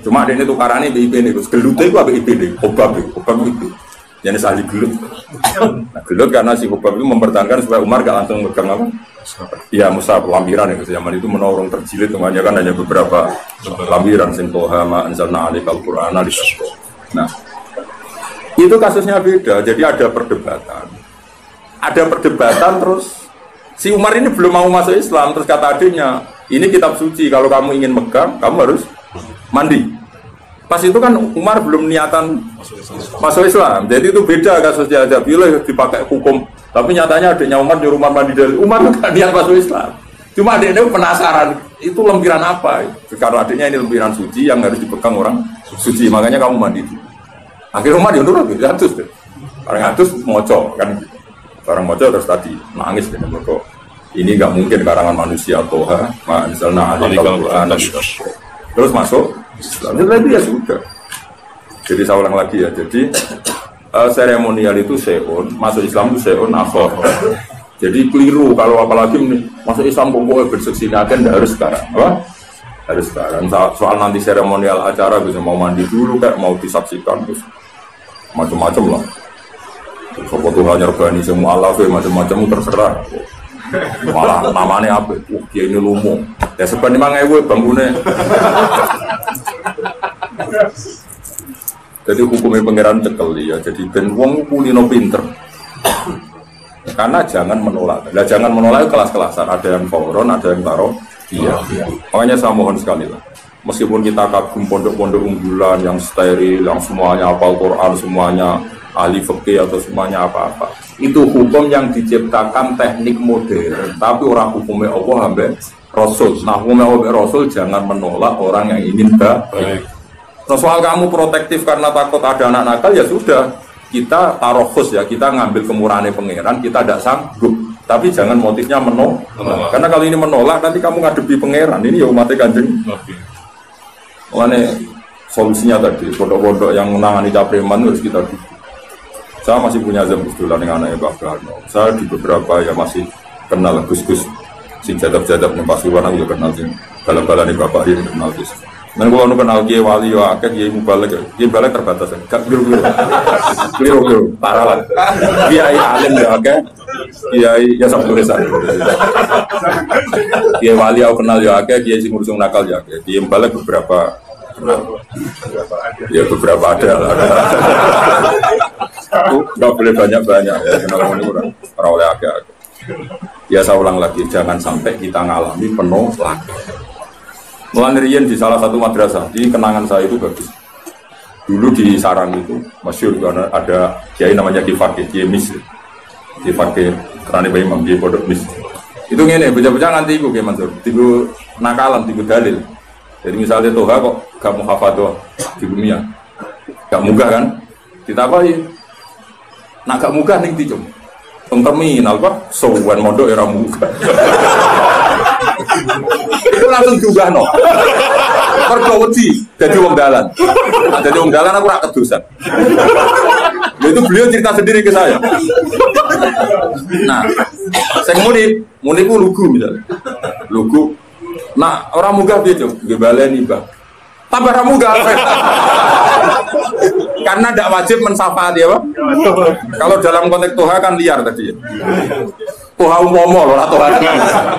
cuma adiknya tukarannya BIP nih Gus. Gelute itu apa BIP nih? Obab, obab itu jadi ahli gelut. Nah, gelut karena si Hubab itu mempertahankan supaya Umar gak langsung megang apa? Iya, Musa lampiran ya zaman itu menorong terjilid semuanya kan hanya beberapa lampiran sintoha ma anzalna alikal qur'ana Nah, itu kasusnya beda. Jadi ada perdebatan. Ada perdebatan terus si Umar ini belum mau masuk Islam terus kata adiknya, ini kitab suci kalau kamu ingin megang, kamu harus mandi. Pas itu kan Umar belum niatan masuk Islam. Jadi itu beda kasusnya aja. Bila dipakai hukum. Tapi nyatanya adiknya Umar di rumah mandi dari Umar kan niat masuk Islam. Cuma adiknya penasaran itu lempiran apa? Karena adiknya ini lempiran suci yang harus dipegang orang suci. Makanya kamu mandi. Akhirnya Umar ya nurut, ya terus Barang atus moco kan. Barang moco terus tadi nangis dengan mereka ini nggak mungkin karangan manusia toha, misalnya ada Quran terus masuk. Itu ya sudah. Jadi saya ulang lagi ya. Jadi uh, seremonial itu seon, masuk Islam itu seon akhor. Jadi keliru kalau apalagi masuk Islam pokoknya berseksi tidak harus sekarang. Apa? Harus sekarang. Soal nanti seremonial acara bisa mau mandi dulu kayak mau disaksikan terus macam-macam lah. Sopo Tuhan nyerbani semua Allah macam-macam terserah malah namanya apa? Wah, dia ini lumo. Ya sebenarnya mang ewe bangunnya. Jadi hukumnya pangeran cekel ya. Jadi ben wong kulino pinter. Karena jangan menolak. Nah, jangan menolak kelas-kelasan. Ada yang fauron, ada yang taruh. Iya. Makanya saya mohon sekali lah. Meskipun kita kagum pondok-pondok unggulan yang steril, yang semuanya apal Quran, semuanya ahli fikih atau semuanya apa-apa. Itu hukum yang diciptakan teknik modern. Tapi orang hukumnya Allah sampai Rasul. Nah hukumnya Allah Rasul jangan menolak orang yang ingin baik. Nah, soal kamu protektif karena takut ada anak nakal ya sudah. Kita taruh khusus ya kita ngambil kemurahan pangeran kita tidak sanggup. Tapi jangan motifnya menolak. Karena kalau ini menolak nanti kamu ngadepi pangeran. Ini ya umatnya kanjeng okay. Solusinya tadi pondok-pondok yang menangani capreman harus kita dukung saya masih punya jam kebetulan dengan anaknya Pak Karno. Saya di beberapa ya masih kenal Gus-Gus. Si jadab-jadab Pasuruan aku juga kenal sih. Dalam-dalam nih Bapak ini kenal Gus. Dan kalau nu kenal Kiai Wali ya akeh Kiai Mubalek. Kiai Mubalek terbatas. Gak biru biru. Biru biru. Parah lah. Kiai Alim ya akeh. Kiai ya sabtu resan. Kiai Wali aku kenal ya akeh. Kiai sing ngurusung nakal ya akeh. Kiai Mubalek beberapa ya beberapa ada lah. Gak boleh banyak-banyak ya, kenapa ini kurang oleh agak. Ya saya ulang lagi, jangan sampai kita ngalami penuh lagi. Mulai di salah satu madrasah, di kenangan saya itu bagus. Dulu di sarang itu, masyur karena ada kiai namanya Kifakih, Kiai Mis. Kifakih, kerana Bayi Imam, Kiai Pondok Mis. Itu ngene, bocah-bocah nganti iku Kiai Mansur, tiga nakalan, tiga dalil. Jadi misalnya Toha kok gak mau hafal di dunia, gak muka kan? Ditapai, nak gak muka nih dijum. Teng terminal kok, sowan mondok era muka. Langsung juga no. Wedi jadi wong dalan. Nah, jadi wong dalan aku rak kedusan. Itu beliau cerita sendiri ke saya. Nah, saya muni, muni ku lugu misalnya. Lugu Nah, orang muga dia tuh, gue baleni bang. Tambah orang muga. Karena tidak wajib mensafaat ya, Pak. Kalau dalam konteks Tuhan kan liar tadi ya. Tuhan umpomo loh, atau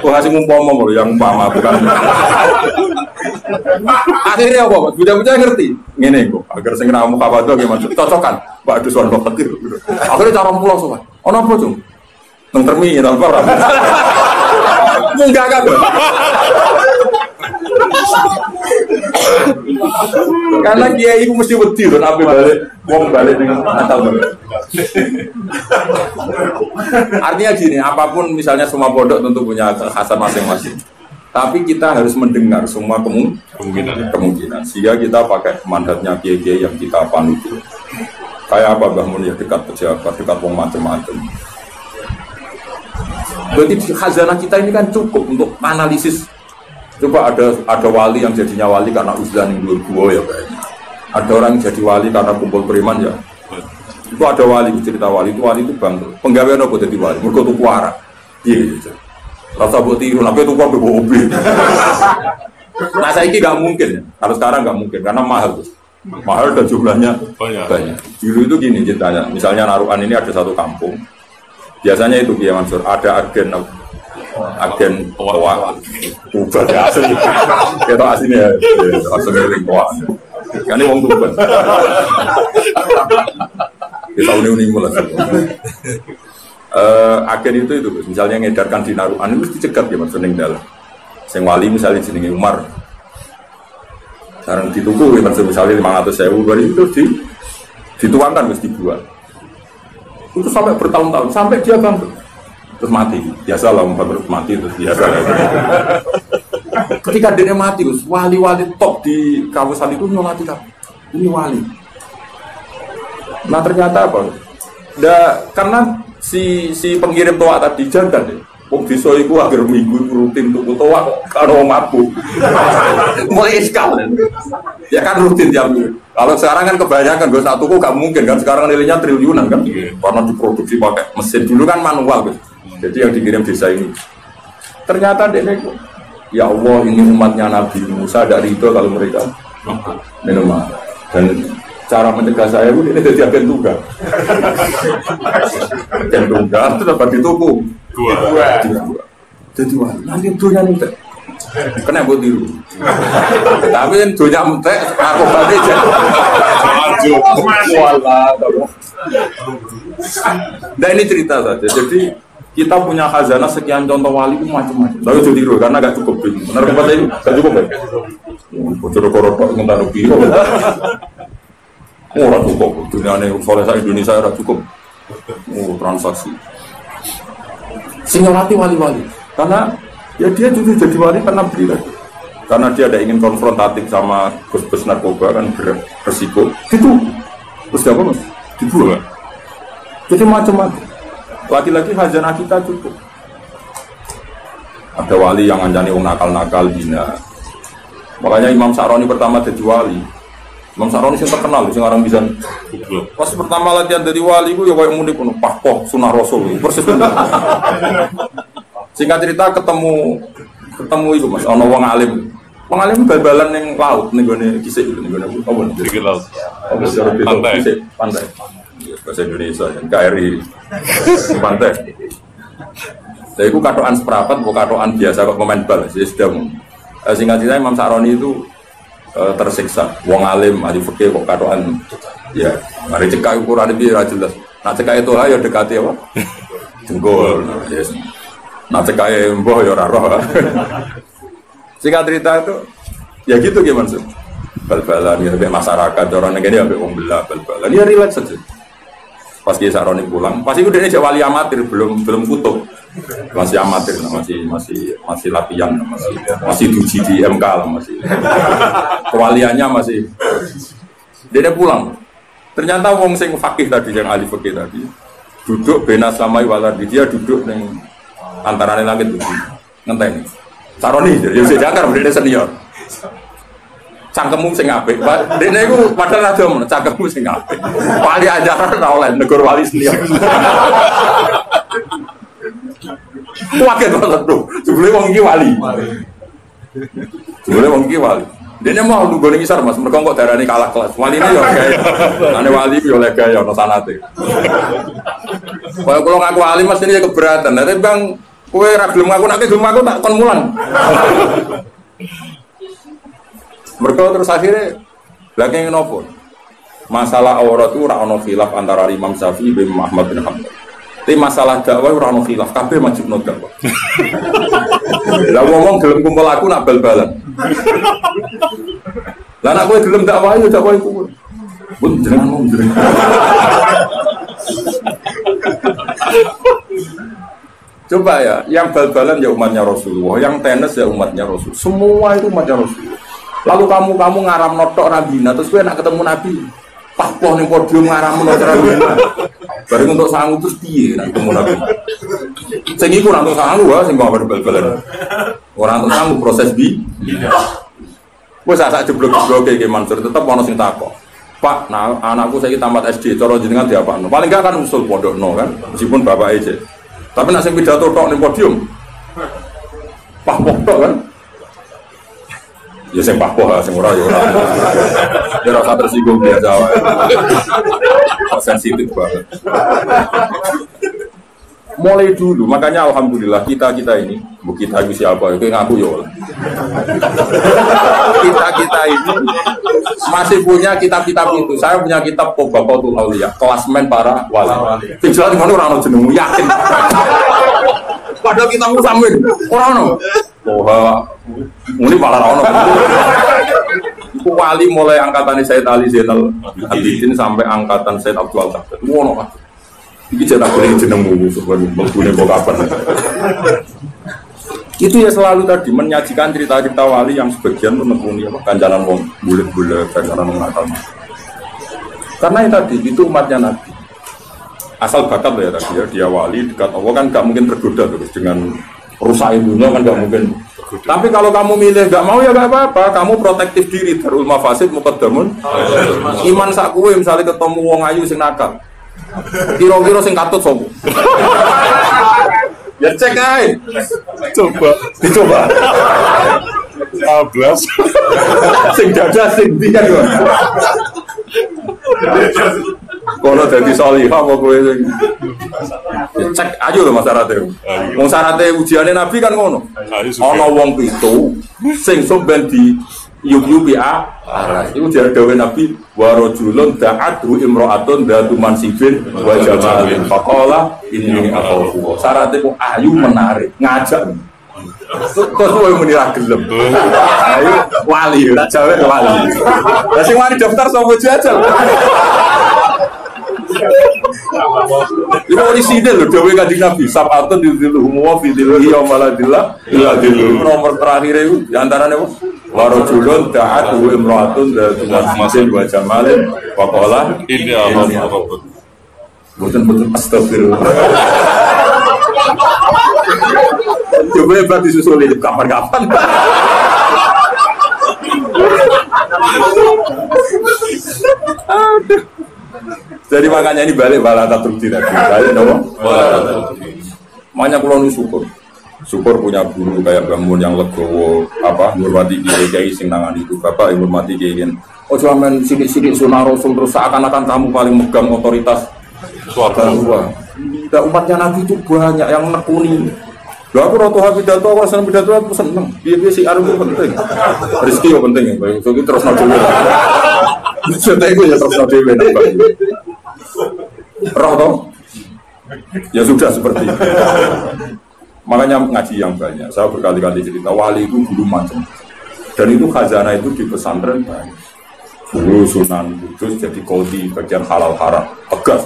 Tuhan sing umpomo loh, yang umpama bukan. Akhirnya apa? Budak-budak ngerti. Ngene kok, agar sing ramu kawadho gimana? Cocokan. Pak Dusuan Pak Akhirnya cara pulau sobat. Ono apa, Cung? Nang terminal, Pak. Munggah kan? Karena kiai itu mesti wedi tuh nabi balik, wong balik dengan Natal Artinya gini, apa pun misalnya semua pondok tentu punya kekhasan masing-masing. Tapi kita harus mendengar semua kemungkinan, kemungkinan. Sehingga kita pakai mandatnya kiai-kiai yang kita panut. Kayak apa Mbah Mun ya dekat pejabat, dekat wong macam-macam. Berarti khazanah kita ini kan cukup untuk analisis. Coba ada ada wali yang jadinya wali karena uzlan yang dulu gua ya kayaknya. Ada orang yang jadi wali karena kumpul beriman ya. Itu ada wali cerita wali itu wali itu bangga. Penggawaian apa jadi wali? Mereka tuh kuara. Iya gitu. Rasa buat tiru, tapi itu kok hobi. Nah saya ini nggak mungkin. Kalau sekarang nggak mungkin karena mahal tuh mahal dan jumlahnya banyak. banyak. Dulu itu gini ceritanya, misalnya naruhan ini ada satu kampung, Biasanya itu Kiai Mansur, ada agen agen toa ubah ya asli. Kita aslinya asli milik toa kan ini wong tuban. Kita uni uni mulai uh, agen itu itu misalnya ngedarkan di naruhan itu dicegat ya mas ning dalam. Sing wali misalnya jenenge Umar. Sekarang dituku ya misalnya lima ratus sewu itu di dituangkan mesti dibuat itu sampai bertahun-tahun sampai dia bangkrut terus mati biasa lah bangkrut mati terus biasa ketika dia mati terus wali-wali top di kawasan itu nyolati kan ini wali nah ternyata apa Da, karena si si pengirim toa tadi jaga deh. Wong desa iku akhir minggu rutin tuku toa kok karo mabuk. Mulai iskal. Ya kan rutin tiap minggu. Kalau sekarang kan kebanyakan gue satu kok gak mungkin kan sekarang nilainya triliunan kan. Karena diproduksi pakai mesin dulu kan manual gitu. Jadi yang dikirim desa ini. Ternyata dia ya Allah ini umatnya Nabi Musa dari itu kalau mereka minum dan cara mencegah saya pun ini jadi agen tunggal. Agen tunggal itu dapat dituku dua. Jadi wah nanti dunia nih kena buat dulu tapi yang dunia entek aku balik aja wala nah ini cerita saja. Jadi kita punya khazanah sekian contoh wali itu macam-macam. Tapi jadi tiru karena gak cukup ini. Benar apa tadi? Gak cukup ya? Bocor korot ngentar rugi. Oh, ora cukup. Dunia ini soleh saya Indonesia ora cukup. Oh, transaksi. Sing wali-wali. Karena ya dia juga jadi wali karena beli lagi. Karena dia ada ingin konfrontatif sama gus-gus narkoba kan beresiko. Itu terus apa mas? Dibuang. Jadi macam-macam. Lagi-lagi hajana kita cukup. Ada wali yang anjani wong nakal-nakal dina. Makanya Imam Sa'roni pertama jadi wali. Imam Saroni sih terkenal, sing orang bisa. Pas pertama latihan dari wali gue ya kayak muni penuh pahpoh sunah rasul, persis. Singkat cerita ketemu ketemu itu mas, ono wong alim. Wong alim bal-balan yang laut nih gue nih kisah itu nih gue nih apa nih? Di laut. Pantai. Pantai. Iya, bahasa Indonesia KRI pantai. Saya itu katoan seperapat, bukan katoan biasa kok pemain bal. Jadi sedang singkat cerita Imam Saroni itu uh, tersiksa. Wong alim, ahli fikih kok katoan ya, mari cekak ukuran itu ya jelas. Nah cekak itu ya dekati apa? Jenggol. Yes. Nah cekak mbah ya roh. Singkat cerita itu ya gitu gimana sih? Bal-balan ya masyarakat orang negara ya wong belah bal-balan ya relax saja. Pas dia saroni pulang, pasti udah dia wali amatir belum belum kutub masih amatir masih masih masih latihan masih masih uji di MK masih. Kewaliannya masih. Dia pulang. Ternyata wong sing fakih tadi yang ahli fakih tadi duduk bena sama waladi dia duduk neng antara langit bumi ngenteni saroni jadi saya jangkar dia senior cangkemmu sing apik. Dene padahal ada men cangkemmu sing apik. Wali ajaran ora oleh negara wali senior. Waket banget tuh. Sebelumnya wong wali. Sebelumnya wong iki wali. Dia mau gue ngisar mas, mereka kok ini kalah kelas. Wali ini ya gaya, ane wali ya oleh gaya, no sanate. Kalau kalau ngaku wali mas ini ya keberatan. Tapi bang, kue ragilum ngaku nanti gelum ngaku tak kon mulan. Mereka terus akhirnya lagi nopo. Masalah aurat itu rano khilaf antara Imam Syafi'i bin Muhammad bin Hamzah. Tapi masalah dakwah ora ono khilaf, kabeh wajib no dakwah. Lah ngomong gelem kumpul aku nak bal-balan. Lah nak kowe gelem dakwah yo dakwah iku. Pun jangan ngomong jenengan. Coba ya, yang bal-balan ya umatnya Rasulullah, yang tenis ya umatnya Rasul. Semua itu umatnya Rasulullah. Lalu kamu kamu ngaram notok Nabi, nah terus gue nak ketemu Nabi, Papoh nih podium ngaram notok Nabi. Bareng untuk sanggup terus piye nak ketemu Nabi. Sing iku ora untuk sanggup wae sing babar bal-balan. Ora untuk sanggup proses bi. Wes sak jeblok-jeblok kayak Mansur tetep ono sing takok. Pak, nah anakku saya tamat SD, cara jenengan diapakno. Paling gak kan usul pondok no kan, meskipun bapak aja. Tapi nak sing pidato tok ning podium. Pak tok kan. Ya sing lah, sing ora ya ora. Ya ora tersinggung biasa wae. Sensitif banget. Mulai dulu, makanya alhamdulillah kita kita ini, bu kita itu siapa? Itu ngaku ya. kita kita ini masih punya kitab-kitab itu. Saya punya kitab Bapak Aulia, kelasmen para wali. Tinggal di mana orang jenengmu yakin. Padahal kita musamin, orang no. Wah, ini malah orang. Wali mulai angkatan Said Ali Zainal Abidin sampai angkatan Said Abdul Al Wono Iki cetak kuning jenengmu sebenarnya menggune kok kapan. Itu ya selalu tadi menyajikan cerita-cerita wali yang sebagian menekuni apa kanjalan wong bulet-bulet kanjalan wong nakal. Karena yang tadi itu umatnya Nabi. Asal bakat ya tadi ya dia wali dekat Allah kan nggak mungkin tergoda terus dengan rusak dunia kan nggak mungkin. Tapi kalau kamu milih nggak mau ya nggak apa-apa kamu protektif diri. Darul mafasid mukaddamun iman sak kue misalnya ketemu wong ayu sing nakal. Kira-kira sing katut sopo ya cek aja Coba. dicoba. 12. sing dada sing dia dua Kono dadi salihah apa kowe sing cek aja lho Mas Sarate. Wong syaratnya ujiane Nabi kan ngono. Ayo. Ana wong pitu sing somben di yuk-yuki a arah. Iku jar dawe Nabi wa rajulun da'atu imra'atun datu mansibin wa jamalin faqala inni akhafu. Syaratnya kok ayu menarik ngajak. Kok kowe muni ra gelem. Ayo wali, tak jawe wali. Lah sing wani daftar sapa jajal. Itu di sini loh, Dewi Kanjeng Nabi. Sabatun di dilu humwa fi dilu iya maladillah ila dilu. Nomor terakhir itu di antaranya apa? Warajulun da'at wa imra'atun da'atu masjidin wa jamalin wa qala Ini Allah Rabbul. Betul-betul astagfirullah. Coba ya berarti susul hidup kapan-kapan. Aduh. Jadi makanya ini balik bala tatrukti tadi. Balik nopo? Tatrukti. Makanya kalau nu syukur. Syukur punya guru kayak bangun yang legowo, apa, hormati kiai kiai sing nangan itu, bapak yang hormati kiai. Oh cuman sidik-sidik sunah rasul terus seakan-akan kamu paling megang otoritas Suatu. bahwa tidak umatnya Nabi itu banyak yang nekuni. Lah aku roto habi pidato, aku seneng pidato aku seneng. Biar si itu penting. Rizki ya penting ya. So terus nabi Cerita itu ya terus nabi Roh toh? Ya sudah seperti itu. Makanya ngaji yang banyak. Saya berkali-kali cerita wali itu dulu macam. Dan itu khazanah itu di pesantren banyak. Dulu Sunan Kudus jadi kodi bagian halal haram tegas.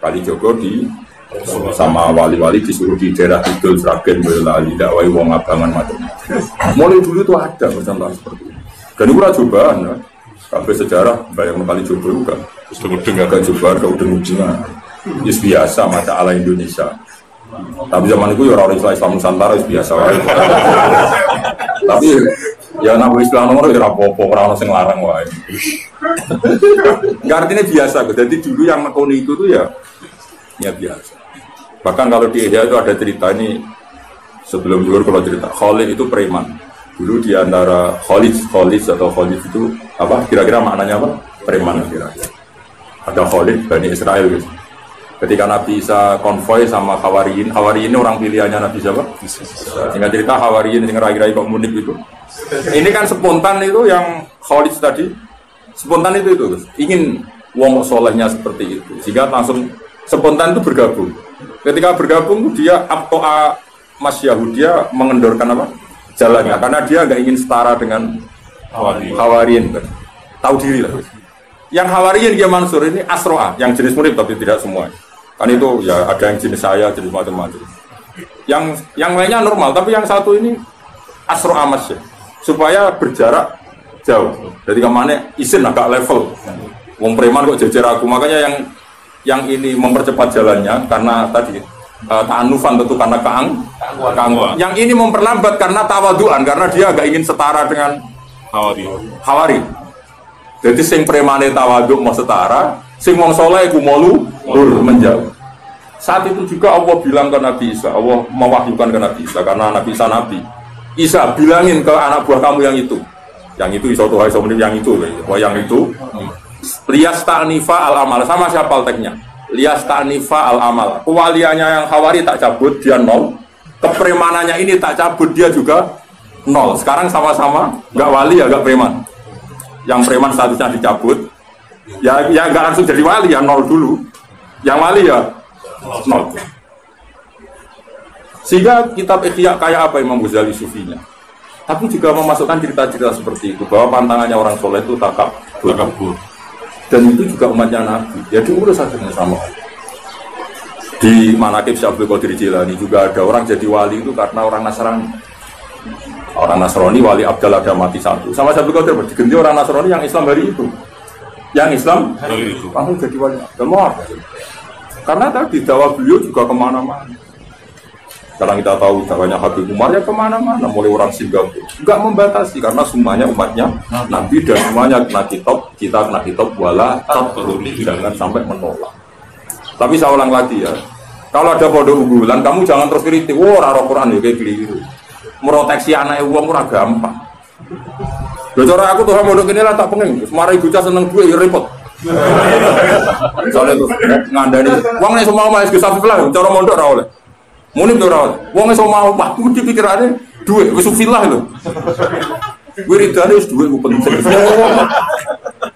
Kali Joko di sama wali-wali disuruh di daerah Kidul Sragen Boyolali dakwai wong abangan macam mulai dulu itu ada macam seperti itu dan itu cobaan ya. sampai sejarah bayang kali coba juga Sudah dengar. agak coba ke udah ujungan Is biasa mata ala Indonesia tapi zaman itu ya orang Islam Islam Nusantara biasa wae. tapi ya nabi Islam nomor ya rapopo orang sing larang wae artinya biasa. Jadi dulu yang nekoni itu tuh ya ya biasa. Bahkan kalau di Ihya itu ada cerita ini sebelum zuhur kalau cerita Khalid itu preman. Dulu di antara Khalid, Khalid atau Khalid itu apa? Kira-kira maknanya apa? Preman kira-kira. Ada Khalid Bani Israel gitu. Ketika Nabi Isa konvoy sama Hawariyin, Hawariyin ini orang pilihannya Nabi siapa? Singkat cerita Hawariyin yang rai-rai kok munik itu. Ini kan spontan itu yang Khalid tadi spontan itu itu ingin wong solehnya seperti itu sehingga langsung spontan itu bergabung ketika bergabung dia aptoa Mas Yahudia mengendorkan apa jalannya karena dia nggak ingin setara dengan Wali. Hawarin tahu diri lah yang Hawarin dia Mansur ini Asroa yang jenis murid tapi tidak semua kan itu ya ada yang jenis saya jenis macam-macam yang yang lainnya normal tapi yang satu ini Asroa Mas ya supaya berjarak jauh. Jadi ke mana isin agak level. Wong preman kok jejer aku. Makanya yang yang ini mempercepat jalannya karena tadi uh, ta'anufan tentu karena keang, keangguan. Yang ini memperlambat karena tawaduan karena dia agak ingin setara dengan Hawari. hawari. Jadi sing premane tawaduk mau setara, sing wong soleh iku mau lu lur menjauh. Saat itu juga Allah bilang ke Nabi Isa, Allah mewahyukan ke Nabi Isa karena Nabi Isa Nabi. Isa bilangin ke anak buah kamu yang itu, yang itu Isa Tuhan Isa yang itu, wah yang itu. Lias ta'nifa al amal sama siapa alteknya? Lias ta'nifa al amal. Kewaliannya yang hawari tak cabut dia nol. Kepremanannya ini tak cabut dia juga nol. Sekarang sama-sama nggak wali ya nggak preman. Yang preman statusnya dicabut, ya ya langsung jadi wali ya nol dulu. Yang wali ya nol. Sehingga kitab Ihya kayak apa Imam Ghazali sufinya. Tapi juga memasukkan cerita-cerita seperti itu bahwa pantangannya orang soleh itu takab Takabur. Dan itu juga umatnya Nabi. Ya diurus saja sama. Di Manakib Syabdul Qadir Jilani juga ada orang jadi wali itu karena orang Nasrani. Orang Nasrani wali Abdal ada mati satu. Sama Syabdul Qadir diganti orang Nasrani yang Islam hari itu. Yang Islam Hari itu. langsung jadi wali Abdal mau apa? Karena tadi dakwah beliau juga ke mana-mana. Karena kita tahu dakwahnya Habib Umar ya ke mana-mana, mulai orang Singapura. Enggak membatasi karena semuanya umatnya Nabi dan semuanya kena kitab, kita kena kitab wala jangan sampai menolak. Tapi saya ulang lagi ya, kalau ada pondok unggulan, kamu jangan terus kritik, wah raro Quran ya kayak keliru. Meroteksi anak uang ora gampang. Cara aku tuh pondok ini lah tak pengen, mari bocah seneng duit ya repot. Soalnya tuh ngandani, uang nih semua mau SG Safiflah, cara mondok oleh. Muni tuh ora oleh. Uang nih semua mau, aku dipikirannya duit, wis filah lho. Wiridane wis duit ku penting.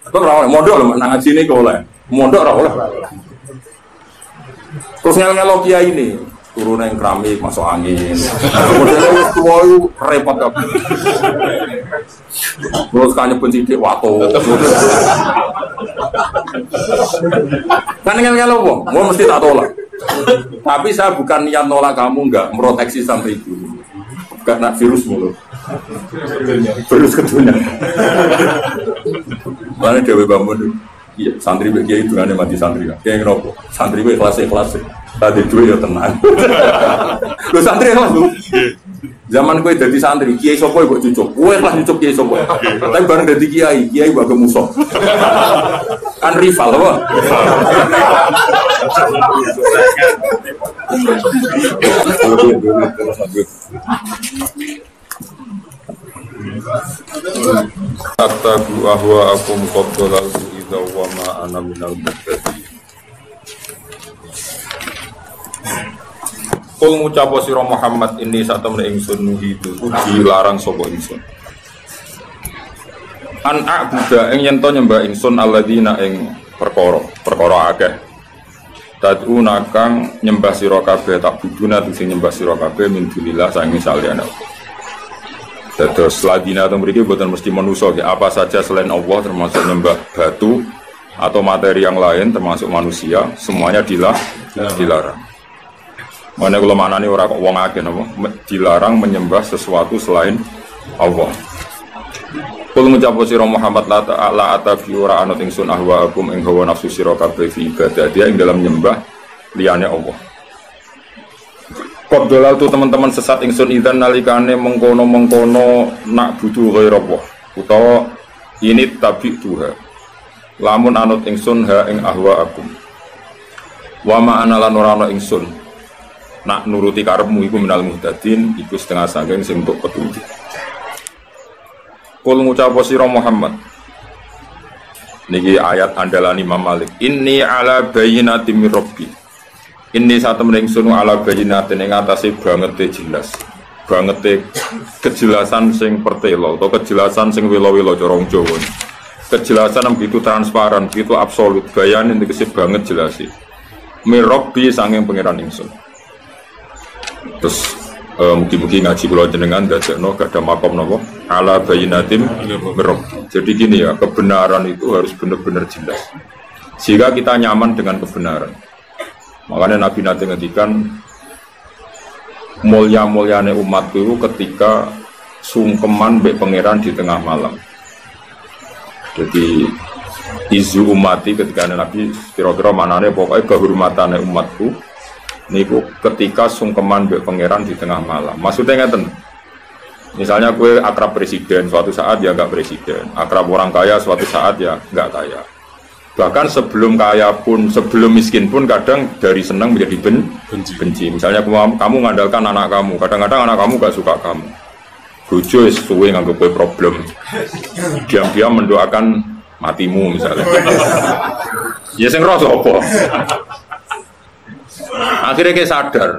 Kok ora oleh mondok lho nang ngaji ini kok oleh. Mondok ora oleh. Terus ngel-ngelo kiai ini turun yang keramik masuk angin. Modelnya wis tua itu repot kabeh. Terus kanya pun sidik wato. Kan ngel-ngelo wong, mau mesti tak tolak. Tapi saya bukan niat nolak kamu enggak meroteksi santri itu. Karena virus mulu. Virus ketunya. Mana Dewi Bambun Iya, santri bagi itu kan mati santri kan. Kayak ngeropo. Santri gue kelas kelas. Tadi duit ya tenang. Lu santri kelas lu. Zaman gue jadi santri, kiai sopo gue cucuk. Gue kelas cucuk kiai sopo. Tapi bareng jadi kiai, kiai gue musuh. Kan rival apa? Attabu ahwa akum qaddalalu idha wa ma ana minal muhtadin Kul ngucapo sira Muhammad ini saat temen ingsun nuhidu dilarang sapa ingsun. An a'buda ing yen to nyembah ingsun alladzina ing perkara. Perkara akeh. Tad'una kang nyembah sira kabeh tak buduna sing nyembah sira kabeh min dunillah sange saliyane Terus ladina atau mereka bukan mesti manusia apa saja selain Allah termasuk nyembah batu atau materi yang lain termasuk manusia semuanya dilah dilarang. Mana kalau mana nih orang kok wong akeh napa? Dilarang menyembah sesuatu selain Allah. Kul ngucap sira Muhammad la ta'ala atabi ora anut ingsun ahwa akum ing hawa nafsu sira kabeh fi ibadah dia ing dalam nyembah liyane Allah. Kok dolal tuh teman-teman sesat ingsun idan nalikane mengkono mengkono nak butuh ghairallah utawa ini tabi tuha lamun anut ingsun ha ing ahwa akum wa ma ana lan ora ana ingsun nak nuruti karepmu iku minal muhtadin iku setengah saking sing untuk petunjuk Kul ngucap sira Muhammad. Niki ayat andalan Imam Malik. Inni ala bayinati min rabbi. Ini satu mending sunu ala bayinatin yang atasnya banget jelas. Banget kejelasan sing pertelo atau kejelasan sing wilo-wilo corong Jawa. Kejelasan yang begitu transparan begitu absolut. Bayan ini banget jelasi. Mirobi sanging pangeran ingsun terus uh, mungkin-mungkin ngaji pulau jenengan no gak ada makom nopo? Ala bayinatim mirob. Jadi gini ya kebenaran itu harus benar-benar jelas. Sehingga kita nyaman dengan kebenaran. Makanya Nabi nanti ngedikan mulia mulyane umat itu ketika sungkeman be pangeran di tengah malam. Jadi izu umati ketika Nabi kira-kira manane pokoknya kehormatannya umatku niku ketika sungkeman be pangeran di tengah malam. Maksudnya ngeten. Misalnya gue akrab presiden, suatu saat ya nggak presiden. Akrab orang kaya, suatu saat ya nggak kaya bahkan sebelum kaya pun sebelum miskin pun kadang dari senang menjadi ben, benci. benci misalnya kamu, kamu mengandalkan anak kamu kadang-kadang anak kamu gak suka kamu bojo suwe nganggep gue problem diam-diam mendoakan matimu misalnya ya sing rasa apa akhirnya kayak sadar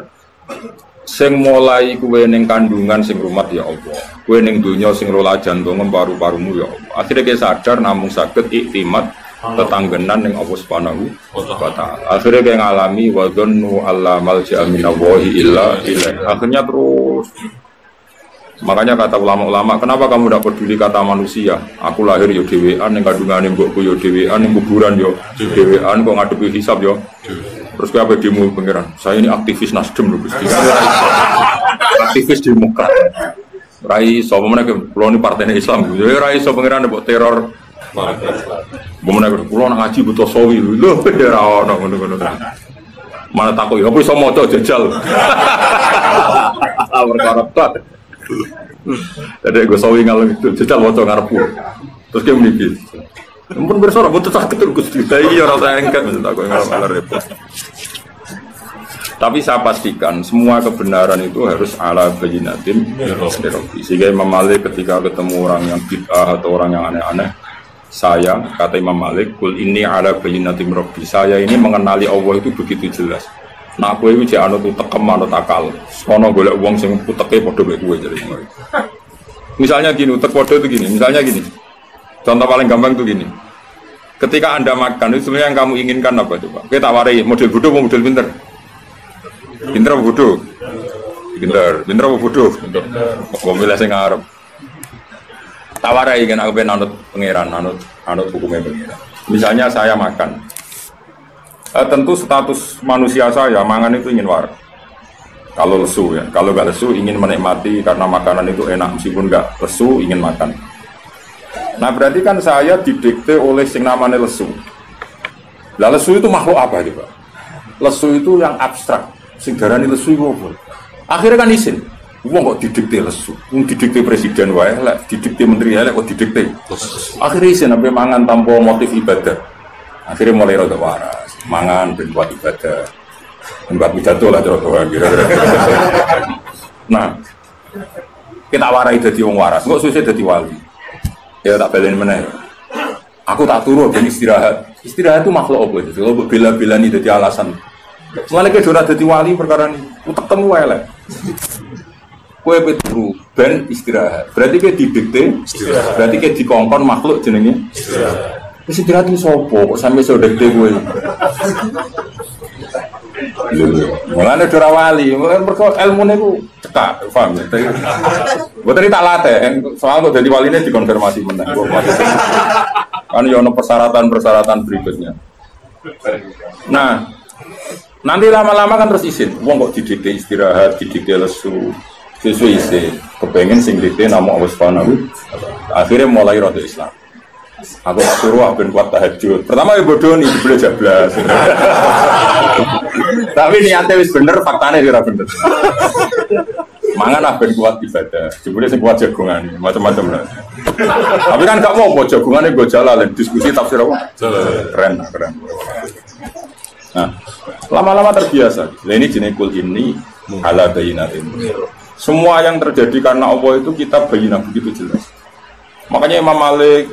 sing mulai kue neng kandungan sing rumat ya Allah kue neng dunia sing rola jantung paru-parumu ya Allah akhirnya kayak sadar namun sakit iktimat tetanggenan yang Allah Subhanahu wa taala. Akhirnya kayak ngalami wa dhannu alla malja'a minallahi illa ilaih. Akhirnya terus Makanya kata ulama-ulama, kenapa kamu tidak peduli kata manusia? Aku lahir yo dewean, yang kandungan yang mbokku yo dewean, yang kuburan yo dewean, kok ngadepi hisap yo. Terus apa demo pangeran? Saya ini aktivis Nasdem loh, Gusti. aktivis Demokrat. Rai so mereka, kalau ini partai Islam, jadi rai so pangeran buat teror Bagaimana kalau pulau ngaji butuh sawi, loh ya rawon ngono ngono. Mana takut, apa iso maca jajal. Perkara tok. Jadi gue sawi ngalung itu, jajal maca ngarepku. Terus dia menipi. Ampun bersorak, butuh sakit terus Gusti. Iya rasa engkat maksud aku ngalor repot. Tapi saya pastikan semua kebenaran itu harus ala bayinatin Rabbi. Sehingga Imam Malik ketika ketemu orang yang bid'ah atau orang yang aneh-aneh, saya kata Imam Malik, kul ini ala bayinatin Rabbi. Saya ini mengenali Allah itu begitu jelas. Nah aku itu jangan anut tekem anut akal. Kono golek uang sing uteke padha mek kowe jadi. Misalnya gini, utek itu gini. Misalnya gini. Contoh paling gampang itu gini. Ketika Anda makan itu sebenarnya yang kamu inginkan apa coba? Kita warai model bodoh mau model pinter. Pinter apa bodoh? Pinter. Pinter apa bodoh? Pinter. Mau milih sing ngarep. Tawarai kan aku pengen anut pangeran, anut anut hukumnya pangeran. Misalnya saya makan. Eh, tentu status manusia saya mangan itu ingin waras. Kalau lesu ya, kalau nggak lesu ingin menikmati karena makanan itu enak meskipun nggak lesu ingin makan. Nah berarti kan saya didikte oleh sing namanya lesu. Lah lesu itu makhluk apa coba? Lesu itu yang abstrak. Sing darani lesu itu apa? Akhirnya kan isin. Wong kok didikte lesu. Wong didikte presiden wae, lek didikte menteri wae kok didikte. Akhirnya isin sampai mangan tanpa motif ibadah. Akhirnya mulai rada waras. Mangan ben buat ibadah. Ben buat pidato lah cara kira-kira. Nah, kita warai jadi wong waras, kok susah jadi wali. Ya tak belain mana Aku tak turu ben istirahat. Istirahat itu makhluk apa itu? Kalau bela-bela ini jadi alasan. Mulai ke dora jadi wali perkara ini. Utak temu wae lah. Kue peturu ben istirahat. Berarti ke didikte. Berarti ke dikongkon makhluk jenenge. Istirahat. Istirahat itu sopo kok sampai sodek kowe. Mulane ora wali, mergo ilmune ku cekak, paham ya. Mboten tak latih, soal kok dadi waline dikonfirmasi meneh. Kan ya ono persyaratan-persyaratan berikutnya. Nah, nanti lama-lama kan terus izin. Wong kok didikte istirahat, didikte lesu, sesuai isi. Kepengen sing dikte nama Allah Subhanahu. Akhirnya mulai rada Islam. Aku suruh aku kuat tahajud. Pertama ya bodoh nih, boleh jablas. Tapi niatnya wis bener, faktanya kira bener. Mangan ah ben kuat ibadah. Jebule sing kuat jagongan, macam-macam lah. Tapi kan gak mau jagongannya gue jalan diskusi tafsir apa? Keren, keren. Nah, lama-lama terbiasa. Nah, ini jenis kul ini ala bayinatin. Semua yang terjadi karena Allah itu kita bayina begitu jelas. Makanya Imam Malik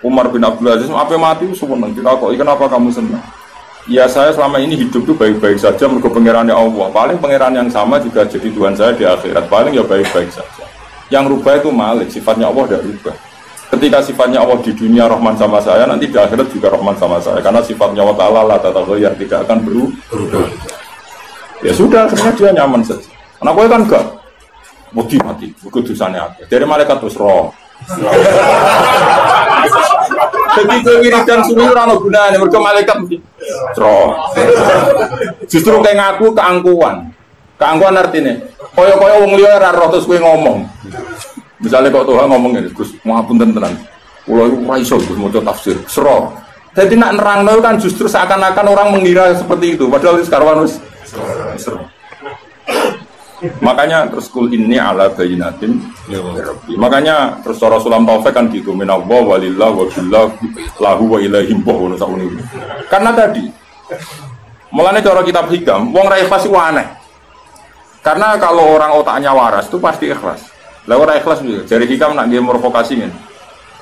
Umar bin Abdul Aziz, apa mati senang. Kita kok, kenapa kamu senang? Ya saya selama ini hidup tuh baik-baik saja mergo pangerannya Allah. Paling pangeran yang sama juga jadi Tuhan saya di akhirat. Paling ya baik-baik saja. Yang rubah itu Malik, sifatnya Allah tidak rubah. Ketika sifatnya Allah di dunia Rahman sama saya, nanti di akhirat juga Rahman sama saya. Karena sifatnya Allah Ta'ala lah yang tidak akan berubah. Ya sudah, sebenarnya dia nyaman saja. Anak gue kan enggak. Mati mati, dosanya apa? Dari malaikat terus roh. Jadi kowe wiridan suwi ora ono gunane malaikat mesti. Justru kayak ngaku keangkuhan. Keangkuhan artinya kaya-kaya wong liya ora roh terus kowe ngomong. Misalnya kok Tuhan ngomong ini, Gus, ngapunten tenan. Kula iku ora iso Gus maca tafsir. Sero. Jadi nak nerangno kan justru seakan-akan orang mengira seperti itu, padahal sekarang wis sero. Makanya terus kul ini ala bayinatin ya, Makanya terus Rasulullah Taufik kan gitu minallah walillah wa billah lahu wa ilaihim Karena tadi Mulanya cara kitab hikam, wong ra ikhlas itu aneh. Karena kalau orang otaknya waras itu pasti ikhlas. Lah ora ikhlas juga. Jadi hikam nak dia provokasi kan.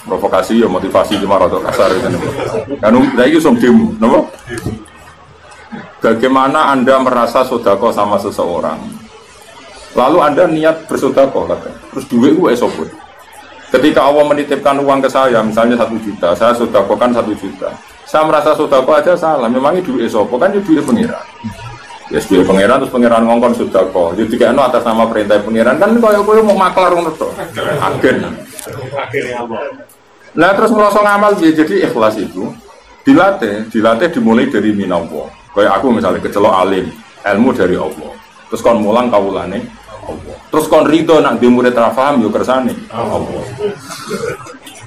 Provokasi ya motivasi cuma rada kasar kan. Kan lagi song demo, napa? Bagaimana Anda merasa sodako sama seseorang Lalu Anda niat bersodakoh, terus duit gue esopun. Ketika Allah menitipkan uang ke saya, misalnya satu juta, saya sodakohkan satu juta. Saya merasa sodakoh aja salah, memangnya duit esopo kan duit pengiran. Ya duit pengiran terus pengiran ngongkon sodakoh. Jadi kayak no atas nama perintah pengiran kan kaya kaya mau maklar ngono Agen. Nah terus merasa ngamal dia jadi ikhlas itu dilatih, dilatih dimulai dari minawo. Kayak aku misalnya kecelok alim, ilmu dari Allah. Terus kon mulang kawulane Terus kon rido nak di murid paham yo kersane. Allah.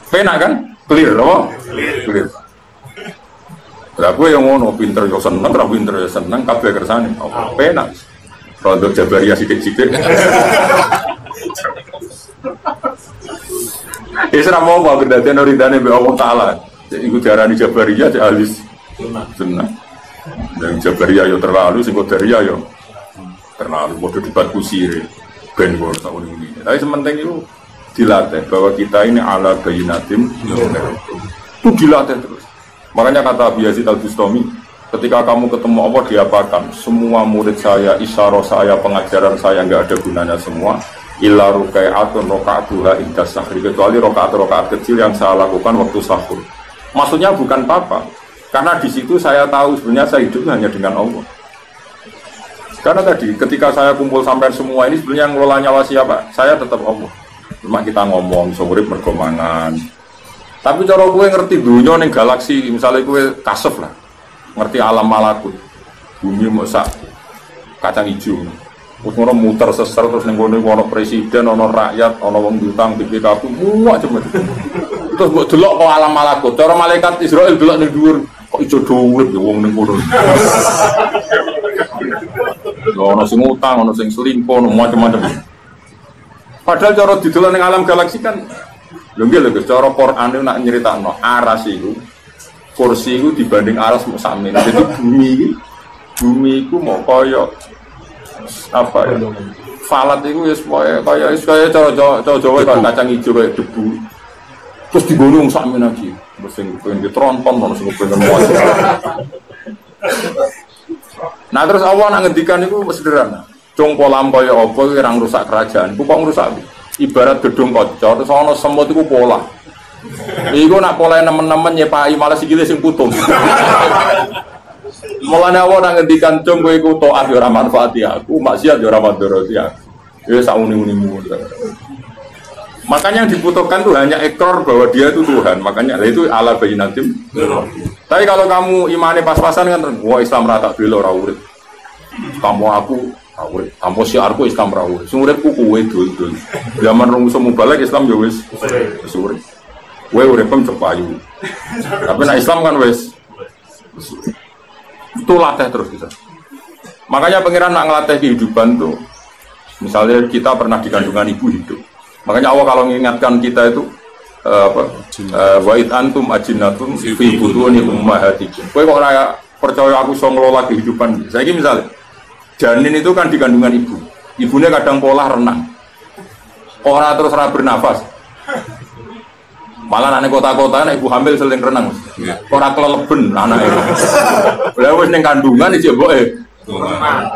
Penak kan? Clear apa? Clear. Lah gue yang ngono pinter yo seneng, ra pinter yo seneng, kabeh kersane. Apa penak. Rondo Jabariyah sidik-sidik. Ya serah mau apa kedatian ridane be Allah Taala. Iku diarani Jabariyah cek alis. Sunnah. Dan Jabariyah yo terlalu, sing Qadariyah yo terlalu. Bodoh debat kusir. Ben gue tahun ini. Tapi sementing itu dilatih bahwa kita ini ala bayinatim itu dilatih terus. Makanya kata Biazid al Bustami, ketika kamu ketemu Allah diapakan? Semua murid saya, isyarah saya, pengajaran saya nggak ada gunanya semua. Illa rukaatun rokaatuha indah sahri kecuali rokaat rokaat kecil yang saya lakukan waktu sahur. Maksudnya bukan apa, karena di situ saya tahu sebenarnya saya hidup hanya dengan Allah. Karena tadi ketika saya kumpul sampai semua ini sebenarnya ngelola nyawa siapa? Saya tetap Allah. Cuma kita ngomong seurip mergomangan. Tapi cara gue ngerti dunia nih galaksi, misalnya gue kasef lah, ngerti alam malakut, bumi mau kacang hijau. Terus ngono muter seser terus ning kono ono presiden, ono rakyat, ono wong diutang BPKB, semua cuma. Terus mbok delok kok alam malakut. Cara malaikat Israel delok ning dhuwur kok ijo dhuwur ya wong kono. Ono sing utang, ono sing selingkuh, ono macam-macam. Padahal cara didelok ning alam galaksi kan lho nggih lho cara Quran itu nak nyeritakno aras itu kursi itu dibanding aras mau sami. Jadi bumi bumi itu mau koyo apa ya? Falat itu ya semuanya kaya kaya cara Jawa cara Jawa kaya kacang hijau kayak debu. Terus digulung sami lagi. Terus sing pengen ditronton, ono sing pengen muat. Nah terus Allah nak ngendikan itu sederhana. Cung polam kaya apa ora rusak kerajaan. Ku kok ngrusak ibarat gedung kocor terus ana semut iku pola. Iku nak pola nemen-nemen nyepai malah sikile sing putus. Mulane Allah nak ngendikan cung kowe iku taat yo ora manfaati aku, maksiat yo ora mandoroti aku. Ya sauni-unimu. Makanya yang dibutuhkan tuh hanya ekor bahwa dia itu Tuhan. Makanya itu ala bayinatim. Tapi kalau kamu imannya pas-pasan kan, wah Islam rata bela ora urip. Kamu aku rawuh. Tanpa siarku Islam rawuh. Sing uripku kuwe dul-dul. Zaman rung semu balik Islam ya wis wis urip. Kowe uripem cek payu. Tapi nek Islam kan urip. itu latih terus kita. Makanya pangeran nak ngelatih kehidupan tuh, misalnya kita pernah di kandungan ibu hidup. Makanya Allah kalau mengingatkan kita itu apa? Eh, Wa'id antum ajinatum fi butuni ummahatikum. Kowe kok ora percaya aku iso ngelola kehidupan. Saya ini misalnya janin itu kan di kandungan ibu. Ibunya kadang pola renang. Orang terus ora bernafas. Malah anak kota-kota anak ibu hamil sering renang. Iya. Orang keleleben anak itu. Lah wis ning kandungan iki mboke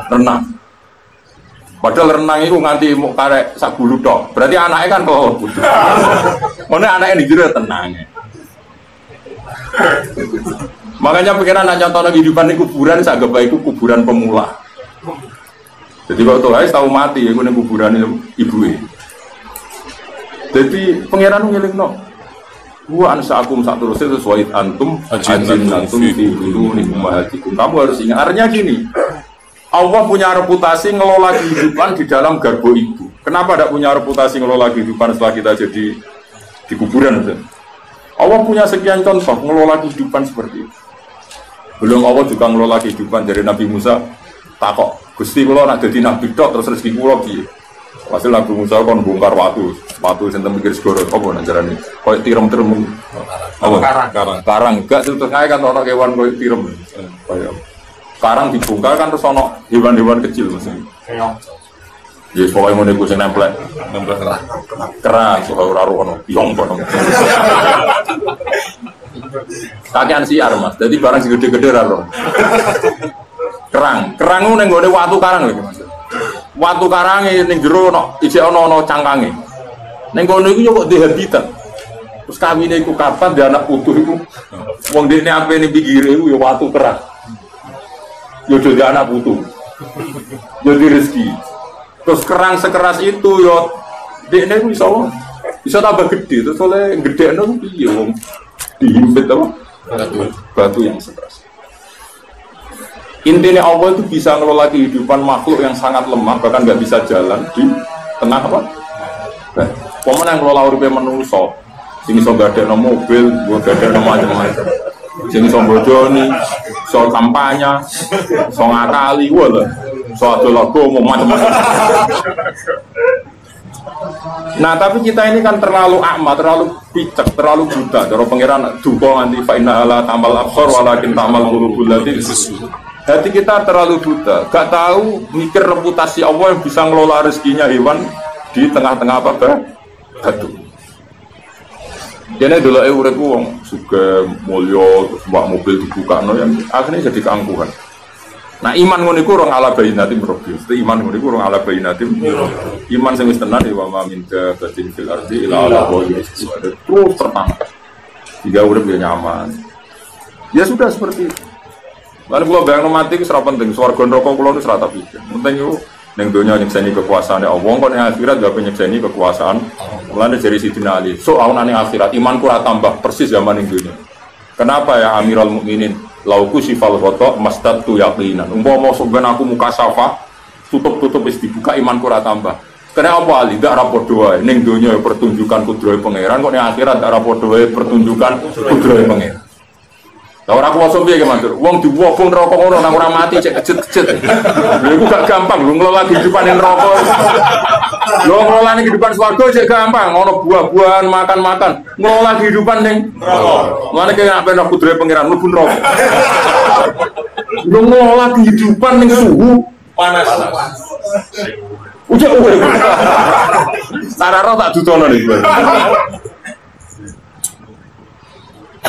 renang. Padahal renang itu nganti mau karek sak bulu. Berarti anaknya kan keleleben. Mana anaknya di jero tenang. Makanya pikiran anak contoh kehidupan di kuburan sak itu kuburan pemula. Jadi kalau tuh guys tahu mati ya gue kuburan ibu Jadi pangeran ngiling no. Gua ansa akum sak terus itu sesuai antum Ajin antum fi bulu nih. Kamu harus ingat. Artinya gini, Allah punya reputasi ngelola kehidupan di dalam garbo ibu. Kenapa tidak punya reputasi ngelola kehidupan setelah kita jadi di kuburan? Ustaz? Allah punya sekian contoh ngelola kehidupan seperti itu. Belum Allah juga ngelola kehidupan dari Nabi Musa takok Gusti kula nak dadi nabi tok terus rezeki kula piye? Hasil Nabi Musa kon bongkar watu, watu sing mikir segoro apa nak jarane? Koyo tirem-tirem. Apa? Karang. Karang. Karang enggak terus kae kan ono kewan koyo tirem. Koyo karang dibongkar kan terus ono hewan-hewan kecil mesti. Ya pokoknya mau nego sing nempel Nambah kerah. keras kalau ora ono piong kono. Kakean siar Mas. Jadi barang sing gede-gede ra ro. Kerang, kerang itu neng gone watu karang lho Mas. Watu karange ning jero ono isih ono ono cangkange. Ning kono iku yo kok di habitat. Terus kawine iku kapan dia anak putu iku. Wong dekne ape ning pinggire iku yo watu kerang. Yo dadi anak putu. Yo di rezeki. Terus kerang sekeras itu yo dekne iku iso bisa tambah gede. Terus oleh gede no piye wong? Dihimpit apa? Batu. Batu yang sekeras. Intinya Allah itu bisa ngelola kehidupan makhluk yang sangat lemah bahkan nggak bisa jalan di tengah apa? Nah, pemenang yang ngelola uripnya menungso. Sing iso gak ada mobil gua gak ada macam-macam Sing iso bojoni, iso kampanye, iso ngakali, wah lho. Iso adol agama macam-macam. Nah tapi kita ini kan terlalu akma, terlalu picek, terlalu buta. Cara pangeran duka nganti fa inna ala tamal absor walakin tamal qulubul lati Hati kita terlalu buta, gak tahu mikir reputasi Allah yang bisa ngelola rezekinya hewan di tengah-tengah apa batu. Jadi dulu eh urip wong suka mulio terus mobil dibuka no yang akhirnya jadi keangkuhan. Nah iman ngono iku orang ala bayinatim robbi. Iman ngono iku ala bayinatim. Iman sing wis tenan ya wa ma min batin fil ardi ila ala terus. Tiga urip ya nyaman. Ya sudah seperti itu. Lalu kalau bayang mati itu serap penting. Suarga neraka kulo itu serata pikir. Penting itu neng dunia nyekseni kekuasaan ya Allah. Kau neng akhirat gak nyekseni kekuasaan. Mulane dari Sidina Ali. So aku nani akhirat iman kurang tambah persis zaman neng dunia. Kenapa ya Amirul Mukminin? Lauku sifal kotok mastad tu yakinan. Umpama mau sebenarnya aku muka safa tutup-tutup is dibuka iman kurang tambah. Kenapa Ali? Tidak rapor doa. Neng dunia pertunjukan kudroy pangeran. Kok neng akhirat tidak rapor doa pertunjukan kudroy pangeran. Lah ora kuwasa piye ki Mansur? Wong diwobong neraka ngono nang ora mati cek kejet-kejet. Lha iku gak gampang lho ngelola kehidupan neraka. Lho ngelola kehidupan swarga cek gampang, ono buah-buahan, makan-makan. Ngelola kehidupan ning neraka. Kaya apa nek kudure pangeran mlebu neraka. Lho ngelola kehidupan ning suhu Panas. Ujek urip. Sarara tak dudono nih.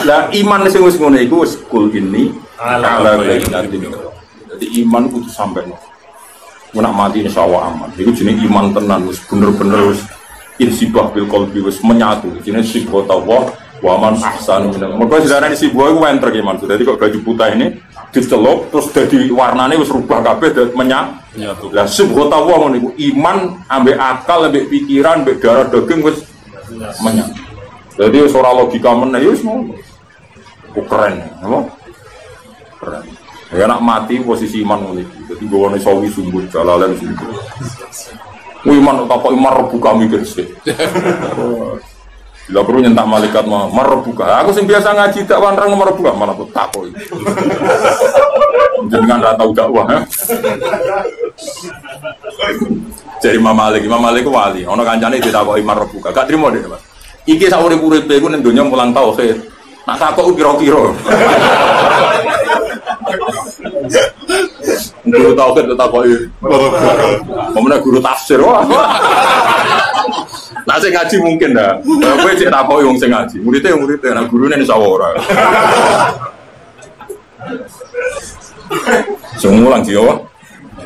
Lah iman sing wis ngono iku wis kul ini ala bainatin. Jadi iman kudu sampai Mau nak mati insya Allah aman. Itu jenis iman tenan wis bener-bener wis insibah bil qalbi wis menyatu. Jenis sibah Allah wa man ahsanu minal. Mergo sedarane sibah iku enter ki man. Dadi kok baju putih ini dicelup terus dadi warnane wis rubah kabeh dadi menyatu. Nyatu. Lah sibah Allah ngono iku iman ambek akal ambek pikiran ambek darah daging wis menyatu. Jadi ora logika meneh ya ngono. Oh, keren, apa? Keren. Ya nak mati posisi iman ngono iki. Dadi gowane sawi sumber jalalan sumber. Iman kok iman rebu kami sih. Bila perlu nyentak malaikat mau merebuka. Aku sing biasa ngaji tak wanrang merebuka mana aku tak kok. Jenengan ra tau dakwah. ya. Jadi Imam Malik, Imam Malik wali. Ono kancane ditakoki merebuka. Gak trimo deh, Mas. Iki sak urip-uripe ku ning donya mulang tauhid. Nak takok piro-piro. Guru tauhid tak takoki. Pemenang guru tafsir. Nah sing ngaji mungkin dah. Kowe cek takoki wong sing ngaji. Muridnya yang muridnya, nah gurune sawah ora. Sing mulang sih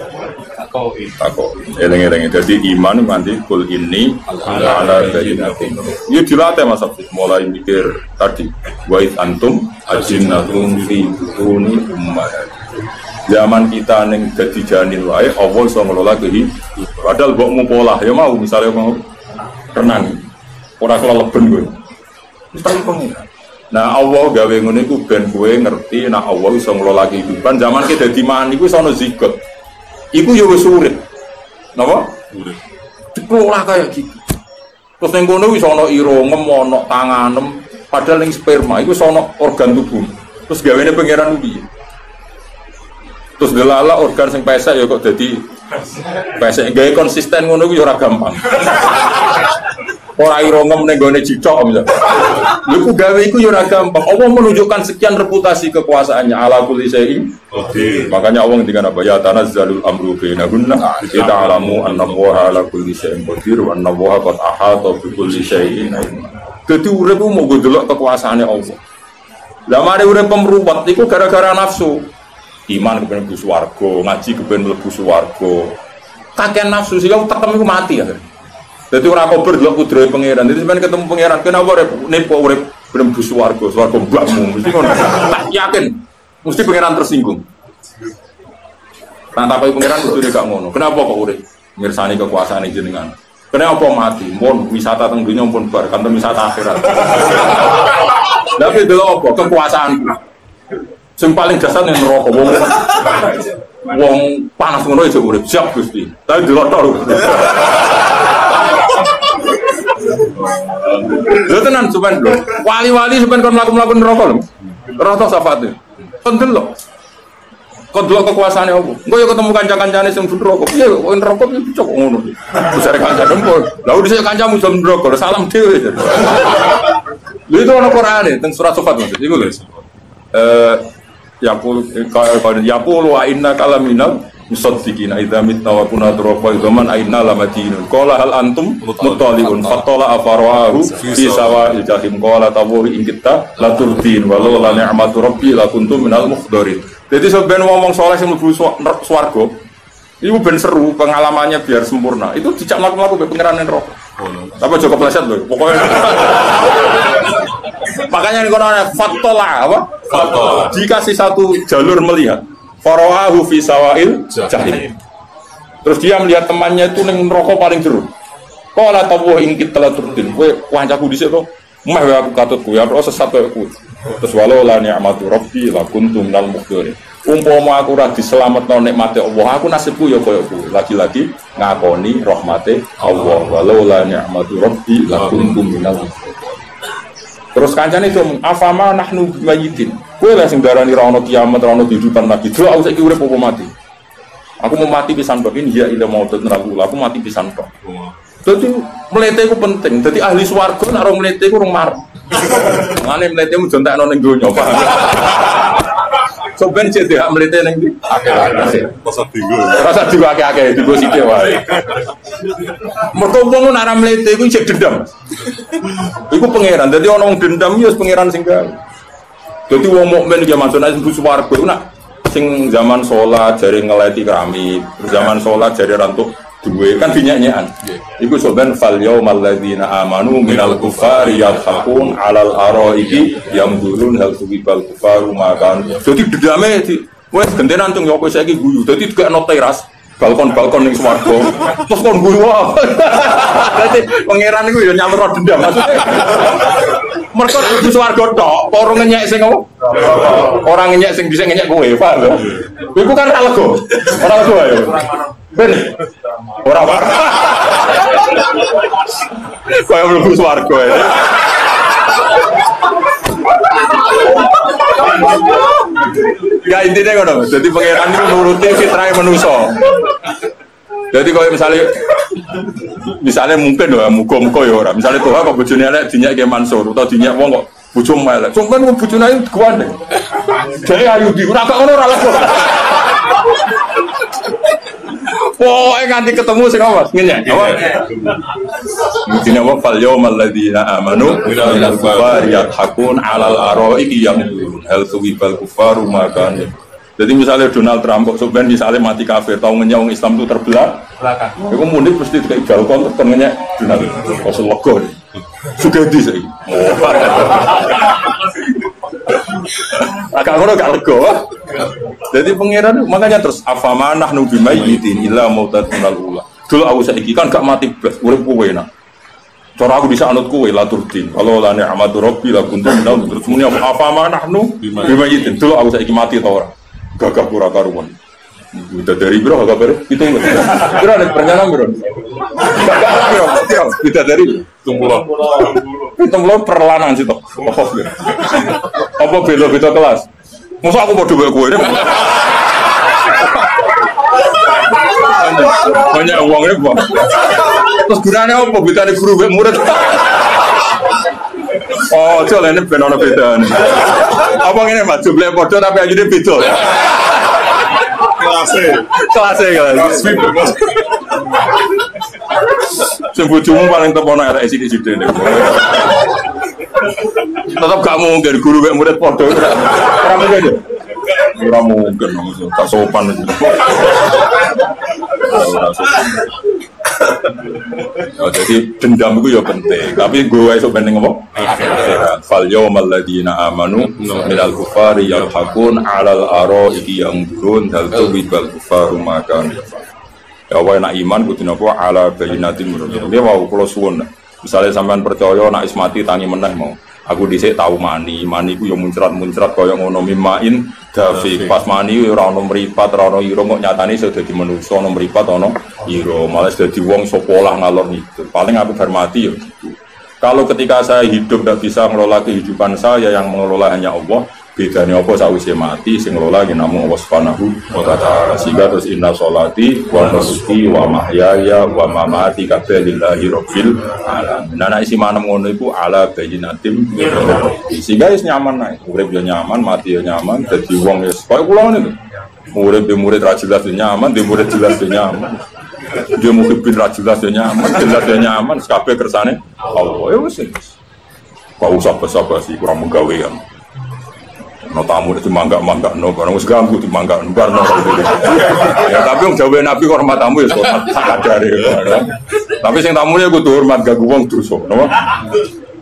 apa? Takok. Eleng-eleng jadi iman nanti kul ini ala bayyinatin. Ya dilatih Mas Abdi mulai mikir tadi wa id antum ajinnatun fi butuni ummahat. Zaman kita neng jadi janin wae Allah iso ngelola kehidupan. Padahal mbok mau pola ya mau misalnya mau renang ora keleleben gue. Mesti pengen. Nah Allah gawe ngono iku ben kowe ngerti nah Allah iso ngelola kehidupan. Zaman kita dadi mani iku iso ono zigot. Iku ya wis urip. Napa? Urip. Dikelola kayak gitu. Terus ning kono wis ana irungem, ana tanganem, padahal ning sperma iku ana organ tubuh. Terus gawene pangeran piye? Terus delala organ sing pesek ya kok dadi pesek gawe konsisten ngono iku ya ora gampang. Ora irungem ning gone cicok misal. Lha ku gawe iku ya ora gampang. Allah menunjukkan sekian reputasi kekuasaannya ala kulli syai'in. Makanya Allah ngendikan apa ya tanazzalul amru bainahunna kita alamu anna Allah ala kulli syai'in qadir wa anna Allah qad ahata bi kulli syai'in. Dadi urip mau delok kekuasaane Allah. Lah mari urip pemruwet iku gara-gara nafsu. Iman kepen mlebu swarga, ngaji kepen mlebu swarga. Kakek nafsu sih kau tetem iku mati ya. Dadi ora kober delok kudrahe pangeran. Dadi sampeyan ketemu pangeran, kenapa urip nipu urip ben mlebu swarga, swarga mbakmu mesti ngono. Tak yakin mesti pangeran tersinggung. Nah, tapi pangeran kudu gak ngono. Kenapa kok urip? Mirsani kekuasaan jenengan. Kenapa mati? Mohon wisata teng dunia pun bar, kan wisata akhirat. Tapi dulu apa? Kekuasaanku. Sing paling dasar ning neraka wong wong panas ngono aja urip siap Gusti. Tapi delok tok. lho. Tenan sampean lho. Wali-wali sampean kon mlaku-mlaku neraka lho. Roh tau syafaatnya. Kon delok. Kon delok kekuasaane opo? Engko yo ketemu kanca-kancane sing rokok. Iya, kok rokok iki cocok ngono. Besar kanca dempo. Lah udah saya kancamu jam rokok, salam dhewe. Lha itu ana Qur'ane teng surat Sofat Mas. Iku lho. Eh yaqul kalau yaqulu wa inna kalaminal musaddiqina idza mitna wa kunna turafa idzaman aina lamadinun qala hal antum muttaliun? Fatala afarahu fi sawa'il jahim. Qala tawahi in kita la turdin walau la ni'matu rabbi la kuntum minal mukhdarin. Jadi sebenarnya ngomong soleh sing mlebu swarga itu ben seru pengalamannya biar sempurna. Itu dijak mlaku-mlaku be pangeran rokok apa Joko Pleset loh pokoknya makanya ini kono ada fatola apa Fatola. dikasih satu jalur melihat Farawahu fi sawail jahim. Terus dia melihat temannya itu neng rokok paling jeruk. Kala tawu ing kita la turdin. Kowe kancaku dhisik to. Meh wae aku katut kowe, ora sesat wae aku. Terus walau la ni'matu rabbi la kuntum minal mukhdirin. Umpama aku ora diselametno nikmate Allah, aku nasibku ya koyo kowe. Lagi-lagi ngakoni rahmate Allah. Walau la ni'matu rabbi la kuntum minal mukhdirin. Terus kancane itu afama nahnu mayitin. Kowe lah sing darani ra ono kiamat, ra ono kehidupan lagi. Aku saiki urip apa mati. Aku mau mati pisan tok ini ya ila mautut neraku. Aku mati pisan tok. Jadi melete ku penting. Jadi ahli swarga nek ora melete ku urung marah. Mane melete mu jontekno ning donya, paham? So ben cek dia melete ning ndi? Akeh. Masa tinggal. Rasa juga akeh-akeh di sithik wae. Mergo wong nek ora mlete iku cek dendam. Iku pangeran. Dadi ana wong dendam ya wis pangeran sing gawe. Dadi wong mukmin ya maksudnya sing swarga iku nak sing zaman sholat jari ngeleti keramik, zaman sholat jari rantuk duwe kan dinyanyian. Iku soben fal yaumal ladzina amanu minal kufari yadhakun alal araiki yamdurun hal tuwibal kufaru makan. Jadi dedame di wes gentenan tung yo kowe saiki guyu. Dadi no teras balkon-balkon ning swarga. Terus kon guyu wae. Dadi pangeran iku yo nyamur dendam maksudnya. Mereka di swarga tok, orang ngenyek sing apa? Orang ngenyek sing bisa ngenyek kowe, paham lho. Iku kan ra lego. Ora lego ayo. Ben. Ora parah. Kaya mlebu swarga ya. Ya intinya ngono, jadi pangeran itu nuruti fitrah manusia. Jadi kalau misalnya misalnya mungkin doa muka muka ya orang. Misalnya tuh kok bujune elek dinyak kayak Mansur atau dinyak wong kok bujum elek. Cuma kan bujune itu kuan deh. Jadi ayu di ora kok ngono lah. Wah, nganti ketemu sing apa? Ngene apa? Mungkin apa fal yaumal ladzina amanu minal kufari yadhakun alal araiki yang hal tuwibal kufaru makan. Jadi misalnya Donald Trump kok sebenarnya misalnya mati kafir, tahu ngenyang Islam itu terbelah, belakang. Iku mundik mesti kayak balkon terus tengahnya Donald. Kok selego nih. Sudah di sini. Agak ngono gak lego. Jadi pangeran makanya terus afama nahnu bimayyitin illa mautatun ula. Dulu aku saiki kan gak mati blas, urip kowe nak. Cara aku bisa anut kowe la turdin. Kalau la ni'matu rabbi la kuntum minal terus muni apa afama nahnu bimayyitin. Dulu aku saiki mati ta ora. Gagah pura karuan. Udah dari bro agak baru? Itu bro ada perencanaan bro. Bro. Bro kita dari Tumpulah. itu belum perlanan sih toh oh apa belo beda kelas? Masa aku mau gue ini banyak uangnya bang terus gunanya apa? Beda di guru murid. Oh, coba ini benar beda. Apa ini mas? Jumlahnya bodoh tapi aja beda. Kelasnya. Kelasnya kelas. Sing bojomu paling tepono elek sini sini nih. Tetap gak mungkin guru mek murid padha. Ora mungkin. ya? Ora mungkin tak sopan. Ora sopan. Oh, jadi dendam itu ya penting, tapi gue esok apa? Akhirat. Fal yawmal ladina amanu minal kufari yalhaqun alal araiki yang durun hal tuwibal kufaru makan ya wae nak iman kudu napa ala bayinatin menurut dia mau kula suwun. Misalnya sampean percaya nak ismati tangi meneh mau aku dhisik tahu mani. Mani ku yo muncrat-muncrat kaya ngono. Mimain dafik pas mani ora ono mripat ora ono ira kok nyatane iso dadi manusa ono mripat ono ira malah dadi wong sopolah ngalor ngidul. Paling aku hormati yo gitu. kalau ketika saya hidup tidak bisa mengelola kehidupan saya yang mengelola hanya Allah bedanya apa sakwise mati sing ngelola ki namung Allah Subhanahu wa taala. Sehingga terus inna sholati wa nusuki wa mahyaya wa mamati kabeh lillahi rabbil alamin. Nah isi manem ngono iku ala bayyinatim sehingga wis nyaman ae. Urip yo nyaman mati nyaman dadi wong wis koyo kula ngene murid be murid ra jelas nyaman di murid jelas nyaman. Dia mungkin bin ra jelas nyaman jelas nyaman kabeh kersane Allah. Ya wis Kau usah basa-basi kurang menggawean. No tamu itu mangga mangga no. Barang wis ganggu di mangga barang no ya tapi yang jawab nabi hormat tamu ya hormat sadar ya tapi sing tamu ya gue hormat gak wong dosa no.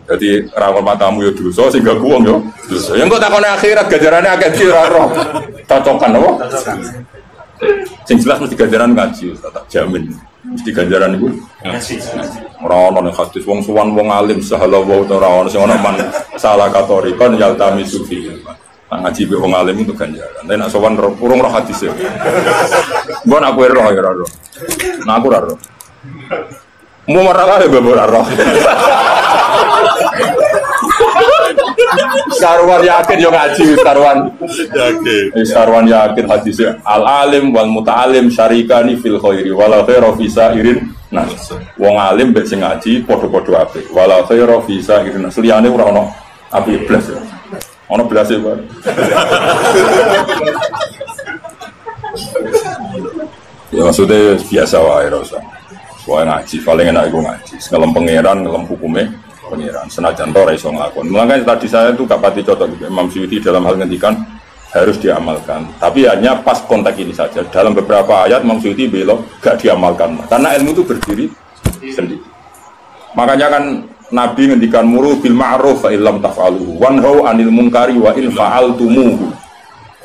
Jadi ra hormat tamu ya dosa sing gak wong yo dosa. Yang kok takone akhirat gajarannya akeh ki ora roh. Cocokan no. Sing jelas mesti gajaran ngaji tak jamin. Mesti ganjaran itu ono ning hadis wong suwan wong alim sahala wa ora ono sing ono man salah katori kon yaltami sufi Nah, ngaji be wong alim itu ganjaran. Tapi nak sowan ro- urung roh hadis ya. Mbok nak kowe roh ya roh. Nah aku roh. Mau marah ya bebo ora roh. Sarwan yakin yo ngaji sarwan. Yakin. Eh, Sarwan yakin hadisnya al alim wal muta'alim syarikani fil khairi wala khaira fi sa'irin nas. Wong alim mbek sing ngaji padha-padha apik. Wala khaira fi sa'irin nas. Liyane ora ono apik blas ya. Ono blas ya. Ya maksudnya biasa wae ora usah. Wae ngaji, paling enak iku ngaji. Ngelem pangeran, ngelem hukume pangeran. Senajan to ora iso. Makanya tadi saya itu gak pati cocok gitu. Imam Suyuti dalam hal ngendikan harus diamalkan. Tapi hanya pas konteks ini saja. Dalam beberapa ayat Imam Suyuti belok gak diamalkan. Karena ilmu itu berdiri sendiri. Makanya kan Nabi ngendikan muru bil ma'ruf fa illam taf'aluhu wanhau anil munkari wa in fa'altumuhu.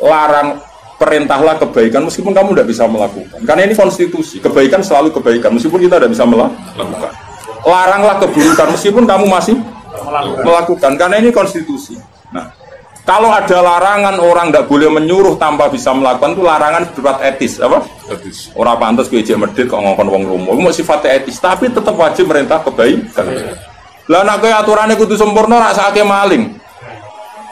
Larang perintahlah kebaikan meskipun kamu tidak bisa melakukan. Karena ini konstitusi. Kebaikan selalu kebaikan meskipun kita tidak bisa melakukan. Laranglah keburukan meskipun kamu masih melakukan. Karena ini konstitusi. Nah, kalau ada larangan orang tidak boleh menyuruh tanpa bisa melakukan itu larangan berat etis apa? Hadis. Orang pantas gue medit kok ngongkon wong romo. Itu mau sifatnya etis, tapi tetap wajib merintah kebaikan. Lah nak kowe aturannya kudu sempurna rak sakake maling.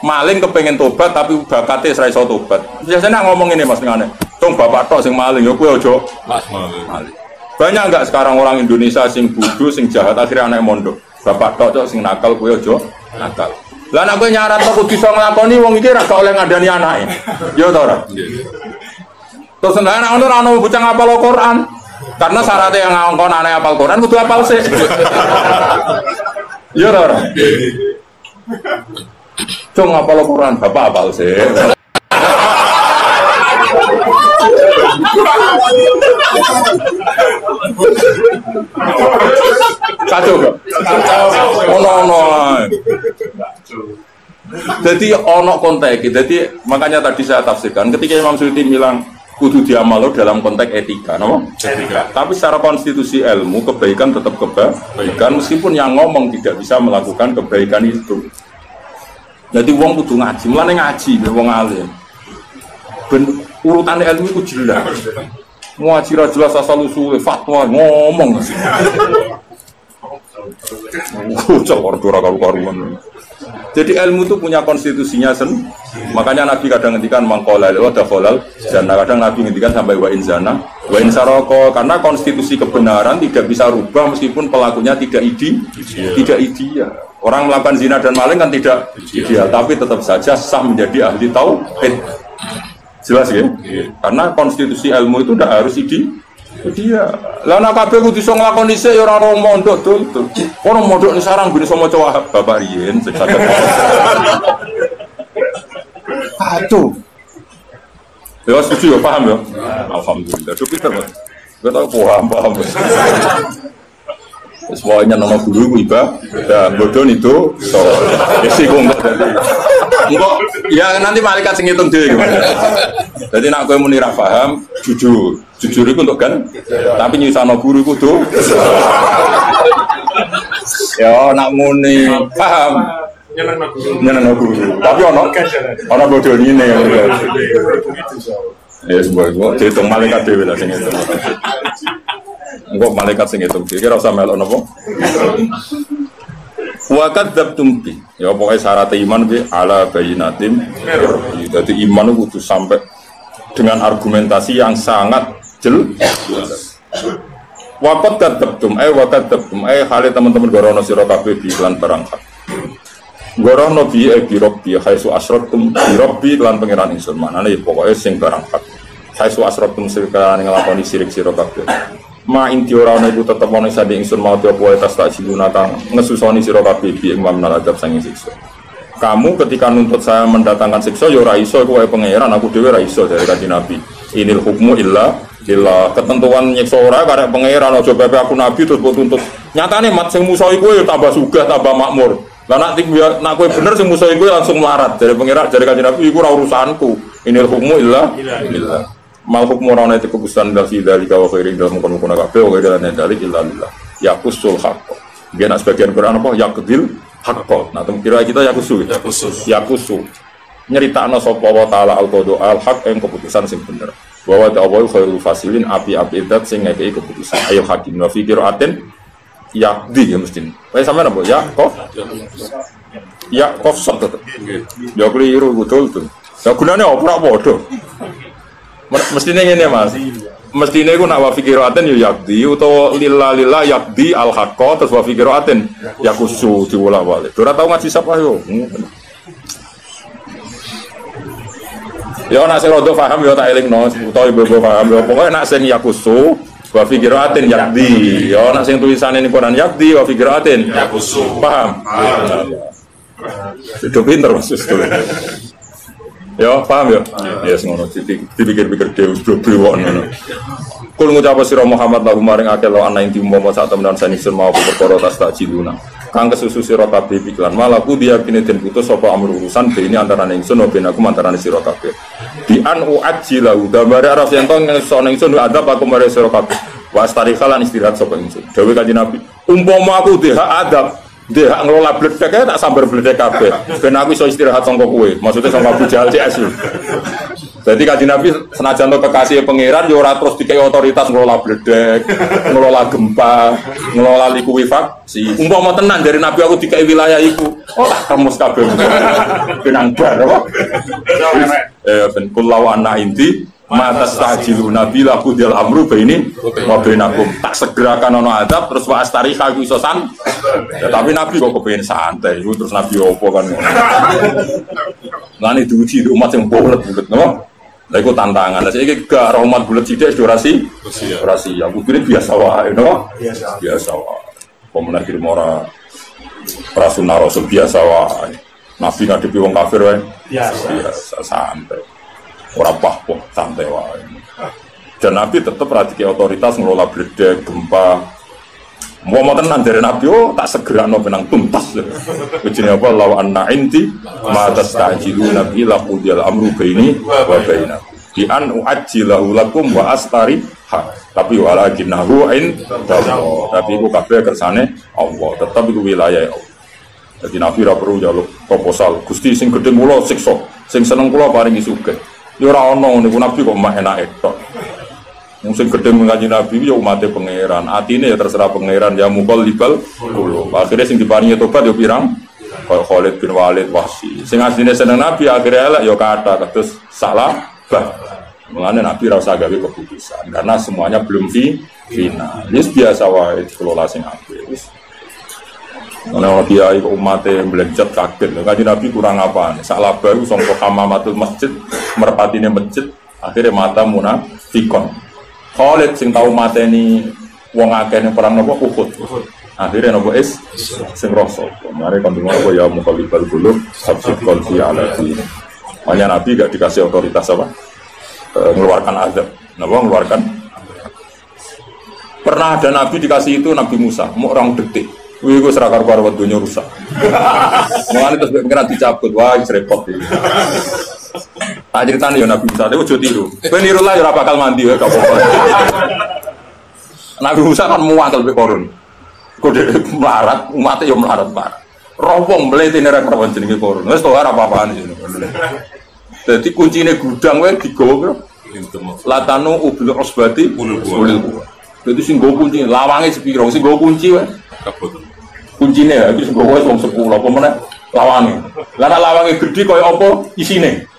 Maling kepengen tobat tapi bakatnya ora iso tobat. Biasanya ngomong ini Mas ngene. Tung bapak tok sing maling ya kowe aja maling. Banyak enggak sekarang orang Indonesia sing bodoh, sing jahat akhirnya anak mondok. Bapak tok tok sing nakal kowe aja nakal. Lah nak kowe nyarat kok kudu iso nglakoni wong iki ra gak oleh ngandani anake. Ya ta ora? Terus nek anak ono ora ono bocah ngapal Al-Qur'an. Karena syaratnya yang ngongkon aneh apal Quran kudu apal sih. Ta ora? Cung apal Quran, bapak apal sih. Kacau gak? Ono ono. Jadi ono konteks, jadi makanya tadi saya tafsirkan ketika Imam Suyuti bilang kudu diamalo dalam konteks etika, no? Etika. Tapi secara konstitusi ilmu kebaikan tetap kebaikan meskipun yang ngomong tidak bisa melakukan kebaikan itu. Jadi wong kudu ngaji, mulane ngaji be wong alim. Ben urutan ilmu itu jelas. Ngaji ra jelas asal usule fatwa ngomong. Kocok ora karu-karuan. Jadi ilmu itu punya konstitusinya sen. Makanya Nabi kadang ngendikan mangkola ada kolal jannah. Kadang Nabi ngendikan sampai wa inzana, wa insaroko. Karena konstitusi kebenaran tidak bisa rubah meskipun pelakunya tidak idi, tidak ideal. Orang melakukan zina dan maling kan tidak ideal, tapi tetap saja sah menjadi ahli tauhid. Jelas ya? Karena konstitusi ilmu itu tidak harus idi, Iya. Lah nak kabeh kudu iso nglakoni sik ya ora ora mondok dul. Ono mondok ning sarang ben iso maca wahab bapak riyen sing saged. Ya setuju ya paham ya. Alhamdulillah. Duh pinter Mas. Gak tau paham paham. Semuanya nama guru ibu iba dan bodoh itu so isi kok enggak jadi. Enggak ya nanti malaikat sing dhewe gimana jadi nak kowe muni paham jujur. Jujur itu untuk kan tapi nyusano guru itu tuh ya nak muni paham. Nyeneng guru. Tapi ono ono bodoh ini ya. Ya sebuah itu. Dihitung malaikat dhewe lah sing ngitung Enggak malaikat sing ngitung. Kira usah melok nopo. Wa kadzabtum bi. Ya pokoknya syarat iman bi ala bayinatim. Jadi iman itu sampai dengan argumentasi yang sangat jelas. Wakat kadzabtum eh wakat kadzabtum eh hale teman-teman gorono sira kabeh bi hak. Gorono bi eh bi robbi haisu asratum bi robbi lan pangeran ingsun. Manane pokoknya sing barang hak. Haisu asratum sirka nglakoni sirik sira. Ma inti ora ana iku tetep ana sanding ingsun mau apa wae tas tak siluna kang ngesusoni sira kabeh bi ing mamnal adab sanging siksa. Kamu ketika nuntut saya mendatangkan siksa ya ora iso kowe pangeran aku dhewe ora iso dari kanjeng Nabi. Inil hukmu illa lillah. Ketentuan nyiksa ora karek pangeran aja pepe aku nabi terus mbok tuntut. Nyatane mat sing musuhi kowe ya tambah sugih tambah makmur. Lah nak tik nak kowe bener sing musuhi kowe langsung melarat dari pangeran dari kanjeng Nabi iku ora urusanku. Inil hukmu illa lillah. Mal hukmu ora ana keputusan dari dari kau kiri dalam kono-kono kabeh wa ila nadalik illa lillah. Ya kusul. Dia nak sebagian Quran apa? Yakdil hakko. Nah, tem kira kita yakusu. Ya khusus. Yakusu. Nyeritakno sapa wa taala al al haq yang keputusan sing bener. Bahwa ta'awul khairul fasilin api-api dat sing ngekei keputusan. Ayo hakim wa fi qiraatin yakdi ya mesti. Wae sampean apa? Ya kok. Ya kok sok tetep. Ya keliru betul tuh. Ya gunane apa ora padha. Me- Mestine ngene Mas. Mestine ku nak wa fikiraten ya yakdi utawa lillah lillah yakdi al haqqo terus wa fikiraten yakusu diwolak-walik. Ora tau ngaji sapa yo. Ya nak sing rada paham ya tak elingno utawa ibu-ibu paham ya pokoke nak sing yakusu wa fikiraten yakdi. Ya nak sing tulisane ning Quran yakdi wa fikiraten Yakusu. Paham? Itu pinter maksud Ya, paham ya? Ya, ngono. Dipi- Dipikir-pikir dewe bro-bro ngono. Kul ngucap sira Muhammad lahu maring akeh lo ana inti umpama sak temenan sani sun mau perkara tas tak jiluna. Kang kesusu sira kabeh piklan malaku diyakini den putus sapa amur urusan be ini antara ingsun ben aku antara sira kabeh. Di an uajila gambare arep yen to ngeso ingsun adab aku mare sira kabeh. Wa istirahat sapa ingsun. Dewe kanjeng Nabi, umpama aku dihak adab dia ngelola bledek ae tak sambar bledek kabeh. Ben aku iso istirahat sangka kowe. Maksudnya sangka Abu Jahal CS. lho. Jadi kaji Nabi senajan to kekasih pangeran yo ora terus dikai otoritas ngelola bledek, ngelola gempa, ngelola likuifaksi. Umpama tenan dari Nabi aku dikai wilayah iku, oh tak kremus kabeh. Benang bar apa? Eh ben kullau ana inti mata stajilu nabi laku dial amru ini wa bainakum tak segerakan ono adab terus wa astari aku iso san ya, tapi nabi kok kepengen santai itu terus nabi opo kan ngene diuji di umat yang bulet bulet no Lah iku tantangan. Lah saiki gak rahmat bulet sithik durasi. Durasi, ya. Aku kira biasa wae, no? Biasa. Biasa wae. Pemenang kirim ora ora sunah rasul biasa wae. Nabi ngadepi wong kafir wae. Biasa. Biasa santai. Ora pah-pah santai wae. Dan Nabi tetap radiki otoritas ngelola bledek, gempa, Mau mau tenan dari Nabi, oh tak segera no benang tuntas. Ujungnya apa? Lawa anna inti, mata stajilu nabi laku dial amru baini wa baina. Di an uajilahu lakum wa astari ha. Tapi walakinahu in dawo. Tapi itu kabeh kersane Allah. Tetap itu wilayah Allah. Jadi Nabi ora perlu jaluk proposal. Gusti sing gede mulo siksa, sing seneng kula paringi sugih. Ya ora ono niku Nabi kok mak enak tok. Wong sing gedhe mengaji Nabi ya umate pangeran. Atine ya terserah pangeran ya mukol libal kulo. Akhirnya sing diparingi tobat ya pirang? Kaya Khalid bin Walid wasi. Sing asline seneng Nabi akhirnya elek ya kata terus salah bah. Mengenai Nabi rasa gawe keputusan karena semuanya belum fi final. Yes biasa wae dikelola sing apik. Wis Orang kiai umate melencet kaget. Kanjeng Nabi kurang apa? Salah baru sangka hamamatul masjid, merpatine masjid, akhirnya mata munafikon. Khalid sing tau mateni wong akeh ning perang nopo Uhud. Akhirnya nopo is sing rasa. Mari kan dengar apa ya mukallibal qulub sabsukon fi ala din. Makanya Nabi gak dikasih otoritas apa? Eh, mengeluarkan azab. Napa mengeluarkan Pernah ada Nabi dikasih itu Nabi Musa, mau orang detik. Wih, gue serakar karo dunia rusak. Mulane terus pengiran dicabut, wah wis repot. Tak ceritane ya Nabi Musa, ojo tiru. Kowe niru lah ya bakal mandi gak apa-apa. Nabi Musa kan muatal be korun. Kode melarat, umatnya ya melarat parah. Rompong melete nek ora jenenge korun. Wis to ora apa-apaan iki. Dadi kuncine gudang wae digawa piro? Latanu ubil usbati Ulul quwa. ulil quwa. Dadi sing nggo kunci lawange sepiro, sing nggo kunci wae Kabut. Kuncinya ya itu sebuah wong sepuluh apa mana lawange lah nek lawange gede kaya apa isine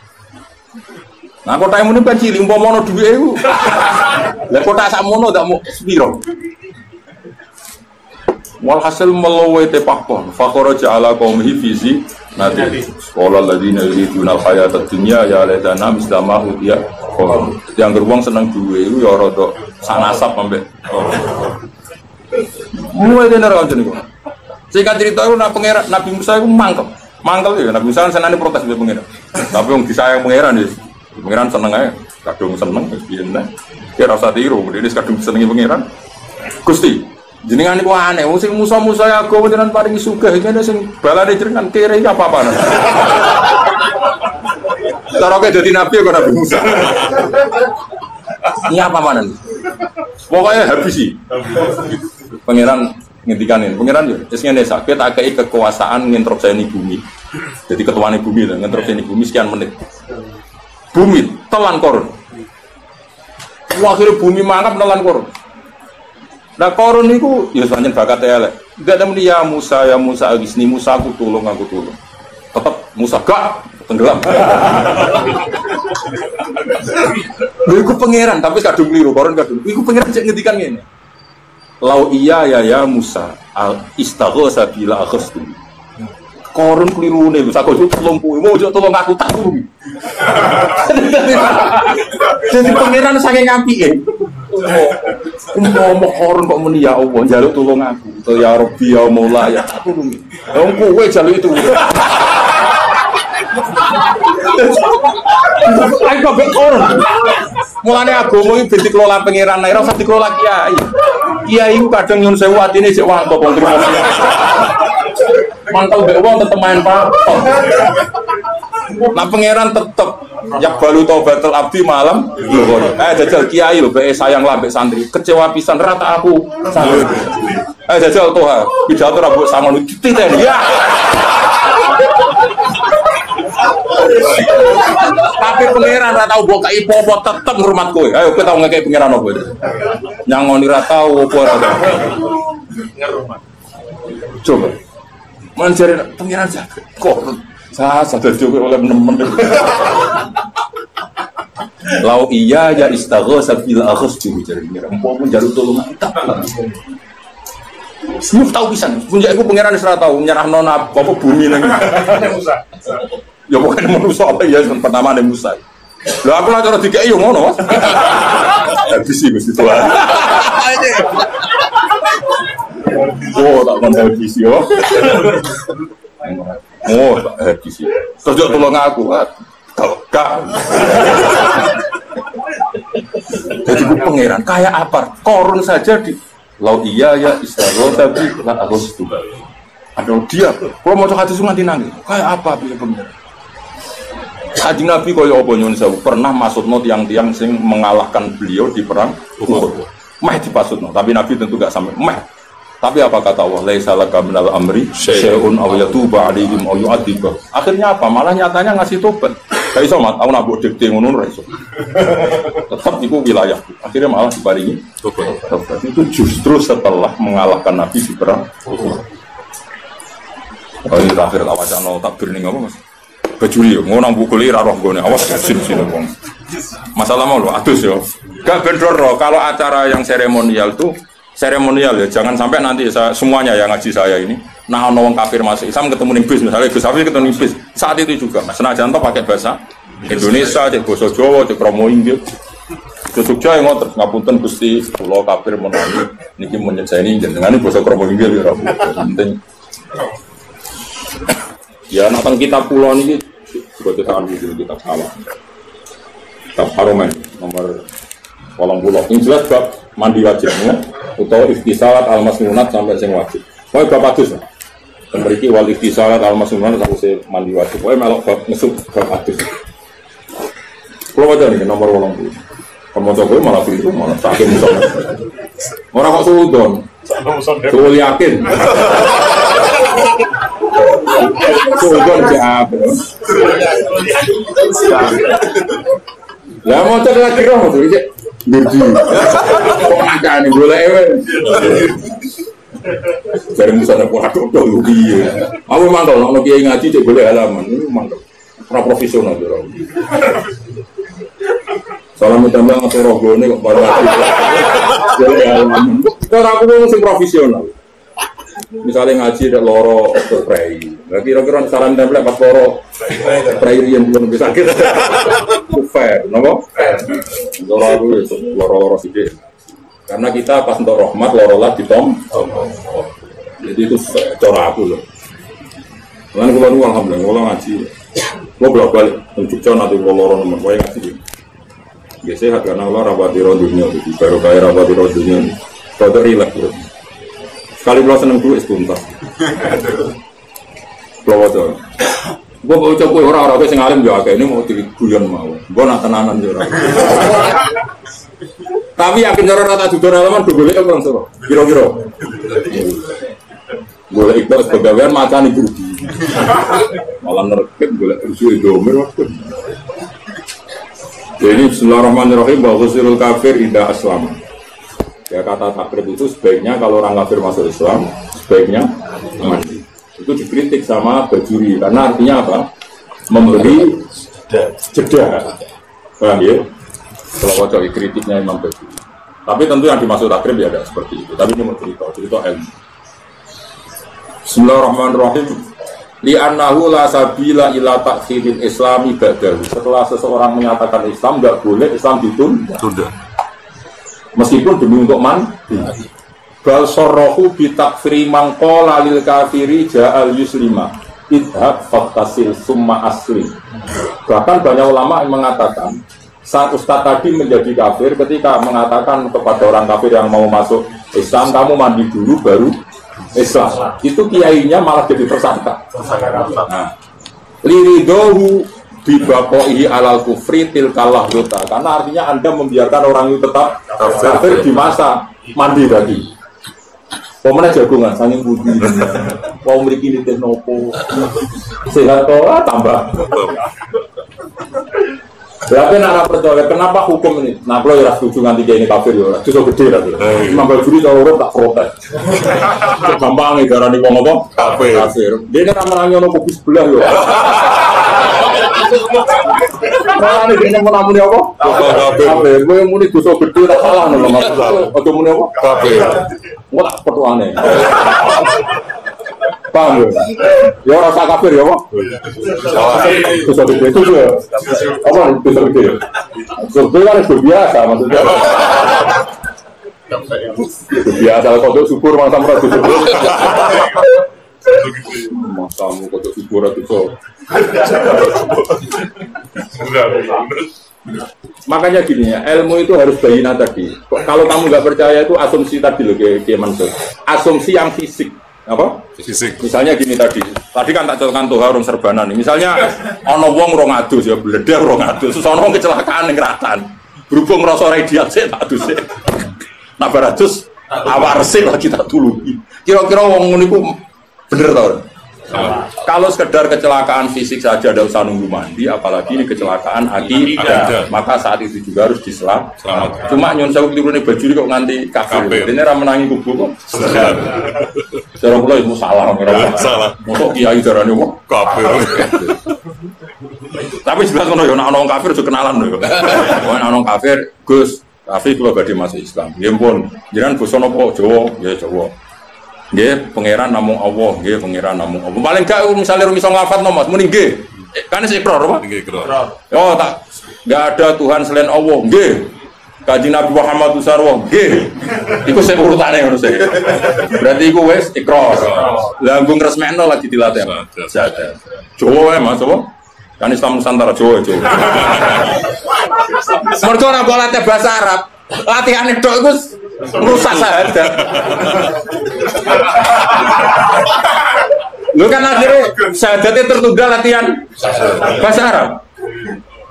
Nah, kota yang ini kan cilik, umpama ono duit itu. Lah kota sakmono tak mau sepiro. Walhasil meluwe te pakpon, fakharaja ala qaumihi fizi nanti sekolah ladina yuriduna hayata dunya ya ledana mislama utia qaum. Yang geruang seneng duwe iku ya rada sanasab ambek. Mulai dene ra ngono Singkat cerita itu nak pangeran Nabi Musa itu mangkel. Mangkel ya Nabi Musa kan senane protes be pangeran. Tapi wong disayang pangeran ya. Pangeran seneng ae, kadung seneng wis piye nah. Kira rasa tiru, dia kadung senengi pangeran. Gusti, jenengan iku aneh, sing musa-musa ya aku jenengan paringi sugih, ngene sing balane jenengan kere iki apa-apaan. Cara kayak jadi nabi kok Nabi Musa. Ini apa manan? Pokoknya habis sih. Pangeran ngintikanin, pangeran yo, wis ngene sak, akei kekuasaan nginterupseni bumi. Jadi ketuane bumi lah, nginterupseni bumi sekian menit. Bumi telan korun. Akhirnya bumi mangap telan korun. Nah korun itu ya sebenarnya bakat elek. Gak ada ya Musa ya Musa agisni Musa aku tolong aku tolong. Tetap Musa gak tenggelam. Lha iku pangeran tapi kadung keliru, koron kadung. Iku pangeran cek ngedikan ngene. Lau iya ya ya Musa istaghosa bila akhstu. Korun keliru nih, bisa kau tolong mau jauh tolong aku tak. Jadi pangeran saking ya. Ngomong korun kok muni ya Allah, jaluk tolong aku. Ya Rabbi ya Mola ya tak bumi. Yang kue jaluk itu. Kok gak koron. Mulane agama iki ben dikelola pangeran ae, ora usah dikelola kiai. Kiai ku kadang nyun sewu atine sik wangko wong trimo. Mantel mbek wong tetep main pak. Nah pangeran tetep yak balu taubatul abdi malam lho Eh jajal kiai lho bae sayang lambek santri. Kecewa pisan rata aku. Eh jajal toha pidato ra mbok sangon titen ya. Tapi pangeran ora tau mbok popo tetep ngurmat kowe. Ayo kowe tau ngekei pangeran apa itu? Nyangoni ra tau apa ora tau. Coba. Mencari pangeran jagat. Kok saya sadar juga oleh nemen. Lau iya ya istaghosa bil akhstu jare pangeran. Empok pun jaluk tolong tak. Semua tahu pisan. Punya aku pangeran wis ora tau nyerahno apa bumi nang. Ya bukan manusia apa ya pertama ada Musa. Lah aku lah cara dikei yo ngono. Habis sih mesti tua. Oh, tak kon habis yo. Oh, tak habis sih. Terus tolong aku. Kalau gak. Jadi gue pangeran kayak apa? Korun saja di Lau iya ya istilah tapi lah aku itu. Ada dia. Kalau mau coba hati sungai nangis. Kayak apa pilih pangeran? Haji Nabi kaya apa nyun sewu pernah masukno tiang-tiang sing mengalahkan beliau di perang Uhud. Meh dipasutno, tapi Nabi tentu gak sampai meh. Tapi apa kata Allah? Laisa laka minal amri syai'un aw yatuba alaihim aw yu'adziba. Akhirnya apa? Malah nyatanya ngasih tobat. Gak iso mat, aku nak mbok dikte ngono ora iso. Tetap itu wilayah. Akhirnya malah diparingi tobat. Itu justru setelah mengalahkan Nabi di perang Uhud. Oh, ini terakhir tak wacana takbir ning apa Mas? Bajuli mau nang buku lira roh gue awas sini sini bang. Masalah mau lo atus yo. Gak bendor roh. Kalau acara yang seremonial tuh seremonial ya. Jangan sampai nanti saya, semuanya yang ngaji saya ini nah nawang kafir masuk Islam ketemu nih bis misalnya Gus Hafiz ketemu nih bis. Saat itu juga senajan tuh pakai bahasa Indonesia cek bahasa Jawa cek Romo Inggil ke Jogja yang ngotot. Ngapunten Gusti Pulau kafir menani niki menyek saya ini dengan ini bahasa Romo Inggil ya penting. Ya nonton kitab pulau ini juga kita ambil dulu kitab salah kitab haromen nomor kolom pulau ini jelas bab mandi wajib ya atau ikhtisalat al masnunat sampai sing wajib. Mau bab adus lah memiliki wal ikhtisalat al masnunat sampai mandi wajib. Pokoknya melok bab ngesuk bab adus. Kalau aja nih nomor kolom pulau kamu coba malah itu malah sakit misalnya orang kok suudon? Suul yakin Sugon siapa? Ya mau cek lagi roh tuh, cek. Ngerti. Kok ada nih boleh ewe. Dari misalnya pola dodo yo piye. Aku mangkel nek kiai ngaji cek boleh halaman. Ini mangkel. Ora profesional yo. Salam utama ngatur rogone kok pada ngaji. Boleh halaman. Cara aku profesional. Misalnya ngaji ada loro spray, nah kira-kira saran template pas loro spray yang belum bisa kita, fair, nopo? Loro aku itu loro loro sidik, karena kita pas untuk rahmat loro lah di tom, jadi itu cara aku loh. Lalu kalau nu alhamdulillah, kalau ngaji, gua bolak balik, untuk Jogja nanti kalau loro nomor, gua ngaji. Sehat karena Allah rawat di dunia, baru kayak rawat di dunia, kau relax bro. Sekali kalau seneng dulu es tuntas. Kalau wajar. Gue mau coba orang-orang gue sing alim ya kayak ini mau jadi guyon mau. Gue nak tenanan ya. Tapi yakin cara rata jujur halaman gue boleh apa soro. Kira-kira. Boleh ikut pegawaian macan ibu. Malah nerkit boleh usul domir waktu. Jadi Bismillahirrahmanirrahim bahwa kafir indah aslam. Ya kata takrib itu sebaiknya kalau orang kafir masuk Islam, sebaiknya mati. Itu dikritik sama bajuri karena artinya apa? Memberi jeda. Paham ya? Kalau wajah kritiknya Imam Bajuri. Tapi tentu yang dimaksud takrib ya ada seperti itu. Tapi ini mau cerita, cerita ilmu. Bismillahirrahmanirrahim. Li'annahu la sabila ila takhiril islami ba'dahu. Setelah seseorang menyatakan Islam, nggak boleh Islam ditunda Tunda. Meskipun demi untuk mandi. Bal sorrohu bitakfiri mangkola lil kafiri ja'al yuslima idhab faktasil summa asli. Bahkan banyak ulama yang mengatakan saat Ustadz tadi menjadi kafir ketika mengatakan kepada orang kafir yang mau masuk Islam kamu mandi dulu baru Islam itu kiainya malah jadi tersangka nah, liridohu bibakoi alal kufri tilkalah dota karena artinya anda membiarkan orang itu tetap kafir di masa mandi tadi Pemenang jagungan, saking budi. Mau memiliki ini nopo, sehat ah, tambah. Berarti nak percaya kenapa hukum ini? Nah, kalau ya setuju kayak ini kafir ya, justru gede lah. Imam Ghazali kalau urut tak protes. Gampang nih karena nih ngomong? Kafir. Dia ini nama nanya nopo sebelah ya. Mana nih dia mau namun apa? Kafir. Gue yang muni dosa gede tak salah nih maksudnya. Atau muni apa? Gue tak petuane. Paham ya? Ya rasa kafir ya. Salah. Dosa gede itu ya. Apa dosa gede? Dosa gede kan itu biasa maksudnya. Biasa kalau kau syukur masa merah dosa kau syukur itu so. Makanya gini ya, ilmu itu harus bayina tadi. Kok- Kalau kamu nggak percaya itu asumsi tadi loh, kayak Mansur. Asumsi yang fisik, apa? Fisik. Misalnya gini tadi, tadi kan tak contohkan tuh orang serbanan nih. Misalnya ono wong rong adus ya, bledah rong adus, terus ono kecelakaan yang ratan. Berhubung ngerasa radial sih tak adus sih. Nah beratus awak resik lagi tak tulungi. Kira-kira wong iku bener tau? Kalau sekedar kecelakaan fisik saja ada usah nunggu mandi, apalagi ini kecelakaan akidah, maka saat itu juga harus diselamatkan. Selamatkan. Cuma nyon sewu keliru nih baju ini kok nganti kafir. Ini ramenangi kubu kok. Sedap. Cara kula itu salah, Ya, salah. Mosok kiai darane kok. Kafir. Tapi jelas ngono ya kafir aja kenalan. Wong ana wong kafir, Gus, tapi kula badhe masuk Islam. Nggih pun, jenengan basa napa Jawa? Nggih Jawa. Nggih, pangeran namung Allah, nggih pangeran namung Allah. Paling gak misalnya rumi iso nglafatno Mas, muni nggih. Eh, Kan sik ikrar apa? Kira. Oh, tak nggak ada Tuhan selain Allah. Nggih. Kaji Nabi Muhammad Sarwo, nggih. Iku sing urutane ngono sih. Berarti iku wis ikrar. Lah nggo ngresmekno lagi dilatih. Sadar. Jawa ya Mas apa? Kan Islam Nusantara Jawa Jawa. Mergo ora bahasa Arab. Latihan itu iku rusak sadar. Lu kan akhirnya sahadatnya tertunda latihan bahasa Arab.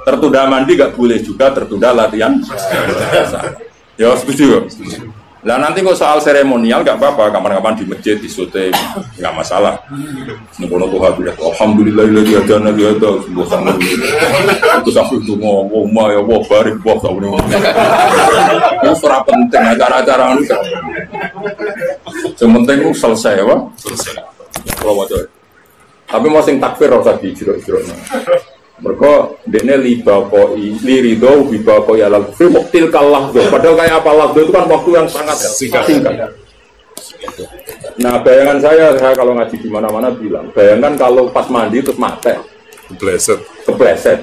Tertunda mandi gak boleh juga tertunda latihan bahasa Arab. Ya setuju? Lah nanti kok soal seremonial nggak apa-apa, kapan-kapan di masjid di syuting nggak masalah. Nunggu tuh habis, alhamdulillah lagi ada nabi ada sebuah sama Terus aku itu ngomong, ma ya wah barik wah tahu nih. Itu surah penting acara-acara ini. Yang penting itu selesai, wah. Selesai. Kalau mau. Tapi mau sing takfir rasa di jeruk-jeruk. Mereka dekne liba koi, lirido liba koi alal kufri, waktil kalah Padahal kayak apa lah itu kan waktu yang sangat Singkat. singkat. Nah bayangan saya, saya kalau ngaji di mana-mana bilang, bayangkan kalau pas mandi terus mati, Blessed. kepleset.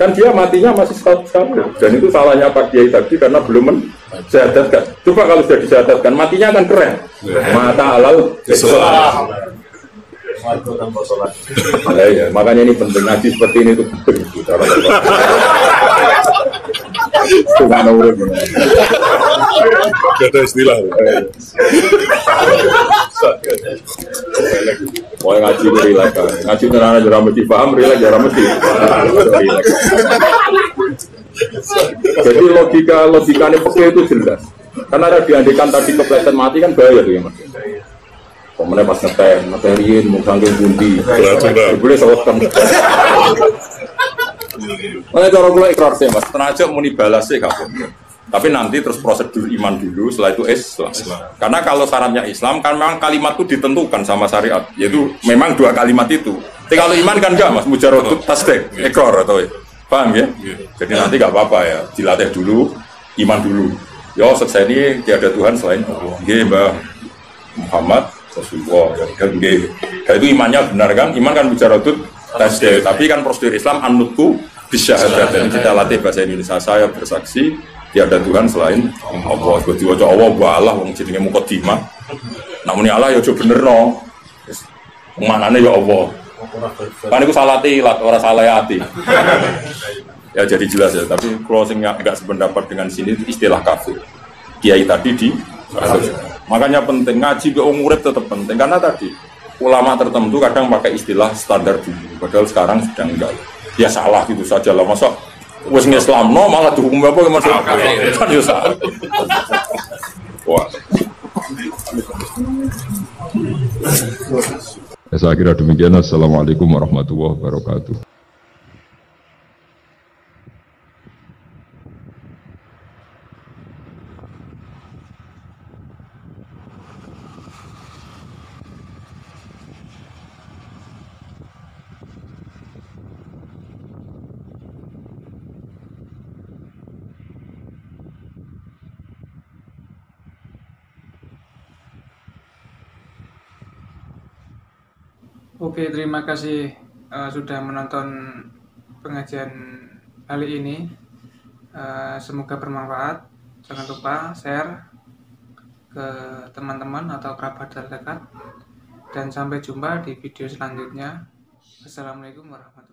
Kan dia matinya masih status kafir. Dan itu salahnya Pak Kiai tadi karena belum menjahadatkan. Coba kalau sudah dijahadatkan, matinya akan keren. Mata alal Sholat. Nah, iya. makanya ini penting ngaji seperti ini itu penting ada urut Gak ada istilah. mau ngaji itu relax kan ngaji anak jarang mesti paham relax jarang mesti jadi logika logikanya pakai itu jelas karena ada diandikan tadi kepleset mati kan bahaya tuh ya mas Kemudian pas ngetem, ngeterin, mau sangking bundi, boleh sewotkan. Makanya cara gue ikrar sih mas, tenaga muni balas sih kamu. Tapi nanti terus prosedur iman dulu, setelah itu Islam. Karena kalau syaratnya Islam kan memang kalimat itu ditentukan sama syariat, yaitu memang dua kalimat itu. Tapi kalau iman kan enggak mas, mujarot tasdek, ikrar atau paham ya? Jadi nanti nggak apa-apa ya, dilatih dulu, iman dulu. Yo, selesai ini tiada Tuhan selain Allah. Iya, Mbak Muhammad Rasulullah. Ya, kan. Dan itu imannya benar kan? Iman kan bicara itu tasdih. Tapi kan prosedur Islam anutku bisyahadat. Dan kita latih bahasa Indonesia. Saya bersaksi tiada Tuhan selain Allah. Jadi wajah Allah Allah wong jenenge mukadimah. Namun ya Allah ya bener no. Manane ya Allah. Kan itu salah tilat, orang salah hati. ya jadi jelas ya, tapi kalau sing nggak sependapat dengan sini istilah kafir. Kiai tadi di Makanya penting ngaji ke urip tetap penting karena tadi ulama tertentu kadang pakai istilah standar dulu, padahal sekarang sedang enggak. Ya salah gitu saja lah masa wes Islam no malah dihukum apa yang masuk kan ya salah. Wah. Ya, saya kira demikian. Assalamualaikum warahmatullahi wabarakatuh. Oke, terima kasih eh, sudah menonton pengajian kali ini. Eh, semoga bermanfaat. Jangan lupa share ke teman-teman atau kerabat terdekat. Dan sampai jumpa di video selanjutnya. Assalamualaikum warahmatullahi wabarakatuh.